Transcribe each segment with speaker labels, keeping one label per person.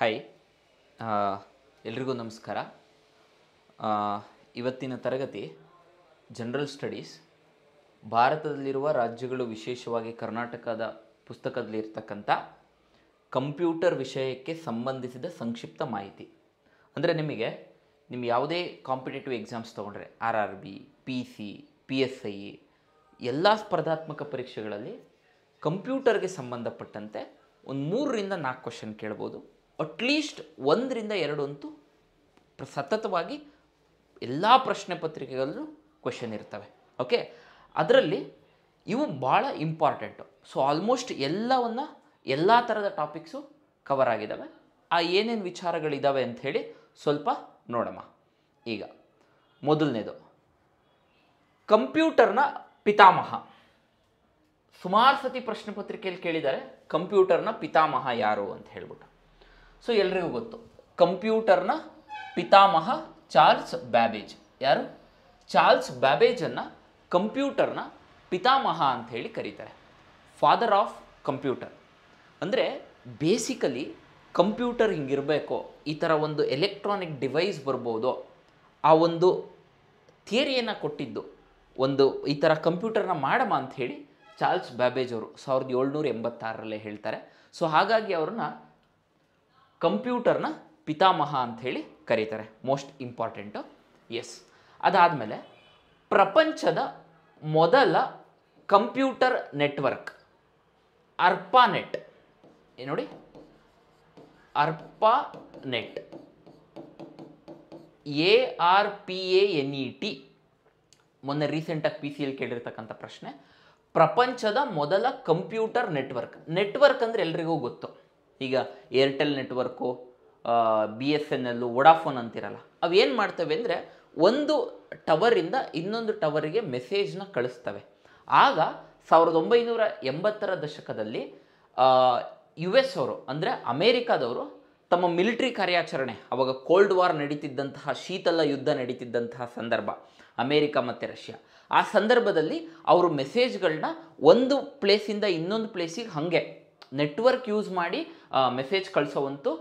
Speaker 1: Hi ಎಲ್ರಿಗೂ ನಮಸ್ಕಾರ. ಇವತ್ತಿನ ತರಗತಿ ಜನರಲ್ ಸ್ಟಡೀಸ್ ಭಾರತದಲ್ಲಿರುವ ರಾಜ್ಯಗಳು ವಿಶೇಷವಾಗಿ ಕರ್ನಾಟಕದ ಪುಸ್ತಕದಲ್ಲಿರ್ತಕ್ಕಂಥ ಕಂಪ್ಯೂಟರ್ ವಿಷಯಕ್ಕೆ ಸಂಬಂಧಿಸಿದ ಸಂಕ್ಷಿಪ್ತ ಮಾಹಿತಿ. ಅಂದರೆ ನಿಮಗೆ ನಿಮ್ಮ ಯಾವುದೇ ಕಾಂಪಿಟೇಟಿವ್ ಎಕ್ಸಾಮ್ಸ್ ತೊಗೊಂಡ್ರೆ R R B P C P S I ಎಲ್ಲ ಸ್ಪರ್ಧಾತ್ಮಕ ಪರೀಕ್ಷೆಗಳಲ್ಲಿ ಕಂಪ್ಯೂಟರ್ಗೆ ಸಂಬಂಧಪಟ್ಟಂತೆ ಒಂದು ಮೂರರಿಂದ ನಾಲ್ಕು ಕ್ವಶನ್ ಕೇಳ್ಬೋದು. ಅಟ್ಲೀಸ್ಟ್ ಒಂದರಿಂದ ಎರಡು ಅಂತೂ ಸತತವಾಗಿ ಎಲ್ಲ ಪ್ರಶ್ನೆ ಪತ್ರಿಕೆಗಳಲ್ಲೂ ಕ್ವಶನ್ ಇರ್ತವೆ. ಓಕೆ ಅದರಲ್ಲಿ ಇವು ಭಾಳ ಇಂಪಾರ್ಟೆಂಟು ಸೊ ಆಲ್ಮೋಸ್ಟ್ ಎಲ್ಲವನ್ನು ಎಲ್ಲ ಥರದ ಟಾಪಿಕ್ಸು ಕವರ್ ಆಗಿದ್ದಾವೆ ಆ ಏನೇನು ವಿಚಾರಗಳಿದ್ದಾವೆ ಅಂಥೇಳಿ ಸ್ವಲ್ಪ ನೋಡಮ್ಮ ಈಗ ಮೊದಲನೇದು ಕಂಪ್ಯೂಟರ್ನ ಪಿತಾಮಹ. ಸುಮಾರು ಸತಿ ಪ್ರಶ್ನೆ ಪತ್ರಿಕೆಯಲ್ಲಿ ಕೇಳಿದ್ದಾರೆ ಕಂಪ್ಯೂಟರ್ನ ಪಿತಾಮಹ ಯಾರು ಅಂತ ಹೇಳ್ಬಿಟ್ಟು. ಸೊ ಎಲ್ರಿಗೂ ಗೊತ್ತು. ಕಂಪ್ಯೂಟರ್ನ ಪಿತಾಮಹ ಚಾರ್ಲ್ಸ್ ಬ್ಯಾಬೇಜ್. ಯಾರು? ಚಾರ್ಲ್ಸ್ ಬ್ಯಾಬೇಜನ್ನು ಕಂಪ್ಯೂಟರ್ನ ಪಿತಾಮಹ ಅಂತ ಹೇಳಿ ಕರೀತಾರೆ. ಫಾದರ್ ಆಫ್ ಕಂಪ್ಯೂಟರ್ ಅಂದರೆ ಬೇಸಿಕಲಿ ಕಂಪ್ಯೂಟರ್ ಹಿಂಗಿರಬೇಕು, ಈ ಥರ ಒಂದು ಎಲೆಕ್ಟ್ರಾನಿಕ್ ಡಿವೈಸ್ ಬರ್ಬೋದು, ಆ ಒಂದು ಥಿಯರಿಯನ್ನು ಕೊಟ್ಟಿದ್ದು, ಒಂದು ಈ ಥರ ಕಂಪ್ಯೂಟರ್ನ ಮಾಡಮ ಅಂತ ಹೇಳಿ ಚಾರ್ಲ್ಸ್ ಬ್ಯಾಬೇಜ್ ಅವರು ಸಾವಿರದ ಏಳ್ನೂರ ಎಂಬತ್ತಾರರಲ್ಲೇ ಹೇಳ್ತಾರೆ. ಸೊ ಹಾಗಾಗಿ ಅವ್ರನ್ನ ಕಂಪ್ಯೂಟರ್ನ ಪಿತಾಮಹ ಅಂಥೇಳಿ ಕರೀತಾರೆ. ಮೋಸ್ಟ್ ಇಂಪಾರ್ಟೆಂಟು ಎಸ್ ಅದಾದಮೇಲೆ ಪ್ರಪಂಚದ ಮೊದಲ ಕಂಪ್ಯೂಟರ್ ನೆಟ್ವರ್ಕ್, ಅರ್ಪಾನೆಟ್. ಏನು ನೋಡಿ? ARPANET. A R P A N E T ಮೊನ್ನೆ ರೀಸೆಂಟಾಗಿ ಪಿ ಸಿ ಎಲ್ ಕೇಳಿರ್ತಕ್ಕಂಥ ಪ್ರಶ್ನೆ. ಪ್ರಪಂಚದ ಮೊದಲ ಕಂಪ್ಯೂಟರ್ ನೆಟ್ವರ್ಕ್. ನೆಟ್ವರ್ಕ್ ಅಂದರೆ ಎಲ್ರಿಗೂ ಗೊತ್ತು. ಈಗ Airtel network B S N ಎಲ್ಲು ವೊಡಾಫೋನ್ ಅಂತಿರಲ್ಲ ಅವೇನು ಮಾಡ್ತವೆ ಅಂದರೆ ಒಂದು ಟವರಿಂದ ಇನ್ನೊಂದು ಟವರಿಗೆ ಮೆಸೇಜ್ನ ಕಳಿಸ್ತವೆ. ಆಗ ಸಾವಿರದ ಒಂಬೈನೂರ ಎಂಬತ್ತರ ದಶಕದಲ್ಲಿ ಯು ಎಸ್ ಅವರು, ಅಂದರೆ ಅಮೇರಿಕಾದವರು, ತಮ್ಮ ಮಿಲಿಟರಿ ಕಾರ್ಯಾಚರಣೆ, ಅವಾಗ ಕೋಲ್ಡ್ ವಾರ್ ನಡೀತಿದ್ದಂತಹ, ಶೀತಲ ಯುದ್ಧ ನಡೀತಿದ್ದಂತಹ ಸಂದರ್ಭ, ಅಮೇರಿಕ ಮತ್ತು ರಷ್ಯಾ. ಆ ಸಂದರ್ಭದಲ್ಲಿ ಅವರು ಮೆಸೇಜ್ಗಳನ್ನ ಒಂದು ಪ್ಲೇಸಿಂದ ಇನ್ನೊಂದು ಪ್ಲೇಸಿಗೆ ಹಾಗೆ ನೆಟ್ವರ್ಕ್ ಯೂಸ್ ಮಾಡಿ ಮೆಸೇಜ್ ಕಳಿಸೋವಂತೂ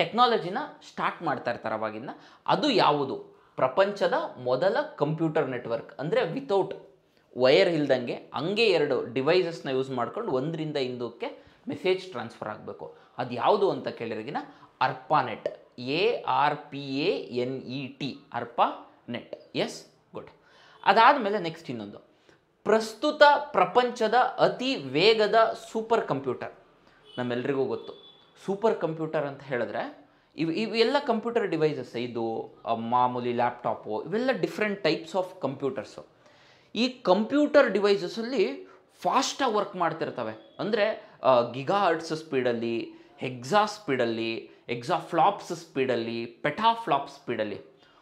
Speaker 1: ಟೆಕ್ನಾಲಜಿನ ಸ್ಟಾರ್ಟ್ ಮಾಡ್ತಾ ಇರ್ತಾರೆ ಅವಾಗಿಂದ. ಅದು ಯಾವುದು? ಪ್ರಪಂಚದ ಮೊದಲ ಕಂಪ್ಯೂಟರ್ ನೆಟ್ವರ್ಕ್ ಅಂದರೆ ವಿತೌಟ್ ವಯರ್ ಇಲ್ದಂಗೆ ಹಂಗೆ ಎರಡು ಡಿವೈಸಸ್ನ ಯೂಸ್ ಮಾಡ್ಕೊಂಡು ಒಂದರಿಂದ ಹಿಂದಕ್ಕೆ ಮೆಸೇಜ್ ಟ್ರಾನ್ಸ್ಫರ್ ಆಗಬೇಕು. ಅದು ಯಾವುದು ಅಂತ ಕೇಳಿರೋಗಿನ ARPANET A R P A N E T ARPA net yes good ಅದಾದಮೇಲೆ ನೆಕ್ಸ್ಟ್ ಇನ್ನೊಂದು. ಪ್ರಸ್ತುತ ಪ್ರಪಂಚದ ಅತಿ ವೇಗದ ಸೂಪರ್ ಕಂಪ್ಯೂಟರ್ ನಮ್ಮೆಲ್ರಿಗೂ ಗೊತ್ತು. ಸೂಪರ್ ಕಂಪ್ಯೂಟರ್ ಅಂತ ಹೇಳಿದ್ರೆ ಇವು ಇವೆಲ್ಲ ಕಂಪ್ಯೂಟರ್ ಡಿವೈಸಸ್ ಇದು ಮಾಮೂಲಿ ಲ್ಯಾಪ್ಟಾಪು, ಇವೆಲ್ಲ ಡಿಫ್ರೆಂಟ್ ಟೈಪ್ಸ್ ಆಫ್ ಕಂಪ್ಯೂಟರ್ಸು. ಈ ಕಂಪ್ಯೂಟರ್ ಡಿವೈಸಸಲ್ಲಿ ಫಾಸ್ಟಾಗಿ ವರ್ಕ್ ಮಾಡ್ತಿರ್ತವೆ. ಅಂದರೆ ಗಿಗಾ ಹರ್ಟ್ಸ್ ಸ್ಪೀಡಲ್ಲಿ ಹೆಕ್ಸಾ ಸ್ಪೀಡಲ್ಲಿ ಎಕ್ಸಾ ಫ್ಲಾಪ್ಸ್ ಸ್ಪೀಡಲ್ಲಿ, ಪೆಟಾ ಫ್ಲಾಪ್ ಸ್ಪೀಡಲ್ಲಿ.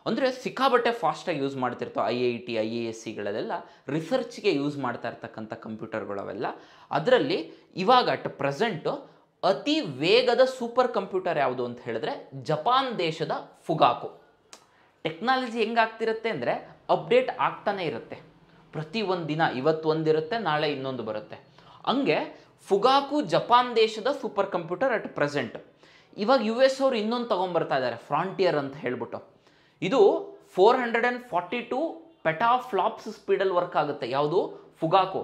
Speaker 1: ಅಂದರೆ ಸಿಕ್ಕಾಬಟ್ಟೆ ಫಾಸ್ಟಾಗಿ use ಮಾಡ್ತಿರ್ತಾವೆ I I T, I A S ಸಿಗಳಲ್ಲೆಲ್ಲ. ರಿಸರ್ಚ್ಗೆ ಯೂಸ್ ಮಾಡ್ತಾ ಇರ್ತಕ್ಕಂಥ ಕಂಪ್ಯೂಟರ್ಗಳು ಅವೆಲ್ಲ ಅದರಲ್ಲಿ ಇವಾಗ ಅಟ್ ಪ್ರೆಸೆಂಟು ಅತಿ ವೇಗದ ಸೂಪರ್ ಕಂಪ್ಯೂಟರ್ ಯಾವುದು ಅಂತ ಹೇಳಿದ್ರೆ ಜಪಾನ್ ದೇಶದ ಫುಗಾಕು. ಟೆಕ್ನಾಲಜಿ ಹೆಂಗಾಗ್ತಿರುತ್ತೆ ಅಂದರೆ ಅಪ್ಡೇಟ್ ಆಗ್ತಾನೆ ಇರುತ್ತೆ. ಪ್ರತಿ ಒಂದು ದಿನ ಇವತ್ತು ಒಂದಿರುತ್ತೆ ನಾಳೆ ಇನ್ನೊಂದು ಬರುತ್ತೆ. ಹಂಗೆ ಫುಗಾಕು ಜಪಾನ್ ದೇಶದ ಸೂಪರ್ ಕಂಪ್ಯೂಟರ್ ಅಟ್ ಪ್ರೆಸೆಂಟ್. ಇವಾಗ ಯು ಎಸ್ ಅವರು ಇನ್ನೊಂದು ತೊಗೊಂಬರ್ತಾ ಇದ್ದಾರೆ ಫ್ರಾಂಟಿಯರ್ ಅಂತ ಹೇಳ್ಬಿಟ್ಟು. ಇದು four hundred and forty two peta flops ಸ್ಪೀಡಲ್ಲಿ work ಆಗುತ್ತೆ. ಯಾವುದು? ಫುಗಾಕು.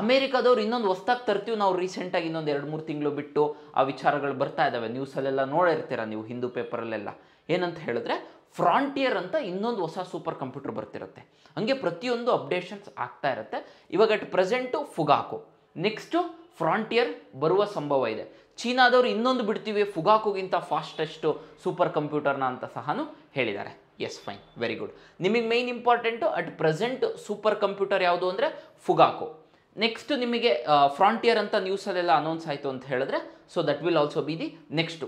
Speaker 1: ಅಮೇರಿಕಾದವ್ರು ಇನ್ನೊಂದು ಹೊಸ್ದಾಗಿ ತರ್ತೀವಿ, ನಾವು ರೀಸೆಂಟಾಗಿ ಇನ್ನೊಂದು ಎರಡು, ಮೂರು ತಿಂಗಳು ಬಿಟ್ಟು ಆ ವಿಚಾರಗಳು ಬರ್ತಾ ಇದ್ದಾವೆ ನ್ಯೂಸಲ್ಲೆಲ್ಲ ನೋಡಿರ್ತೀರ ನೀವು ಹಿಂದೂ ಪೇಪರಲ್ಲೆಲ್ಲ ಏನಂತ ಹೇಳಿದ್ರೆ ಫ್ರಾಂಟಿಯರ್ ಅಂತ ಇನ್ನೊಂದು ಹೊಸ ಸೂಪರ್ ಕಂಪ್ಯೂಟರ್ ಬರ್ತಿರುತ್ತೆ. ಹಂಗೆ ಪ್ರತಿಯೊಂದು ಅಪ್ಡೇಷನ್ಸ್ ಆಗ್ತಾ ಇರುತ್ತೆ. ಇವಾಗ at present Fugaku. Next Frontier ಬರುವ ಸಂಭವ ಇದೆ. ಚೀನಾದವರು ಇನ್ನೊಂದು ಬಿಡ್ತೀವಿ, ಫುಗಾಕುಗಿಂತ ಫಾಸ್ಟೆಸ್ಟು ಸೂಪರ್ ಕಂಪ್ಯೂಟರ್ನ ಅಂತ ಸಹನು ಹೇಳಿದ್ದಾರೆ. ಎಸ್ ಫೈನ್ ವೆರಿ ಗುಡ್ ನಿಮಗೆ main important at present super computer ಯಾವುದು ಅಂದರೆ, ಫುಗಾಕು. ನೆಕ್ಸ್ಟ್ ನಿಮಗೆ ಫ್ರಾಂಟಿಯರ್ ಅಂತ ನ್ಯೂಸಲ್ಲೆಲ್ಲ ಅನೌನ್ಸ್ ಆಯಿತು ಅಂತ ಹೇಳಿದ್ರೆ so that will also be the next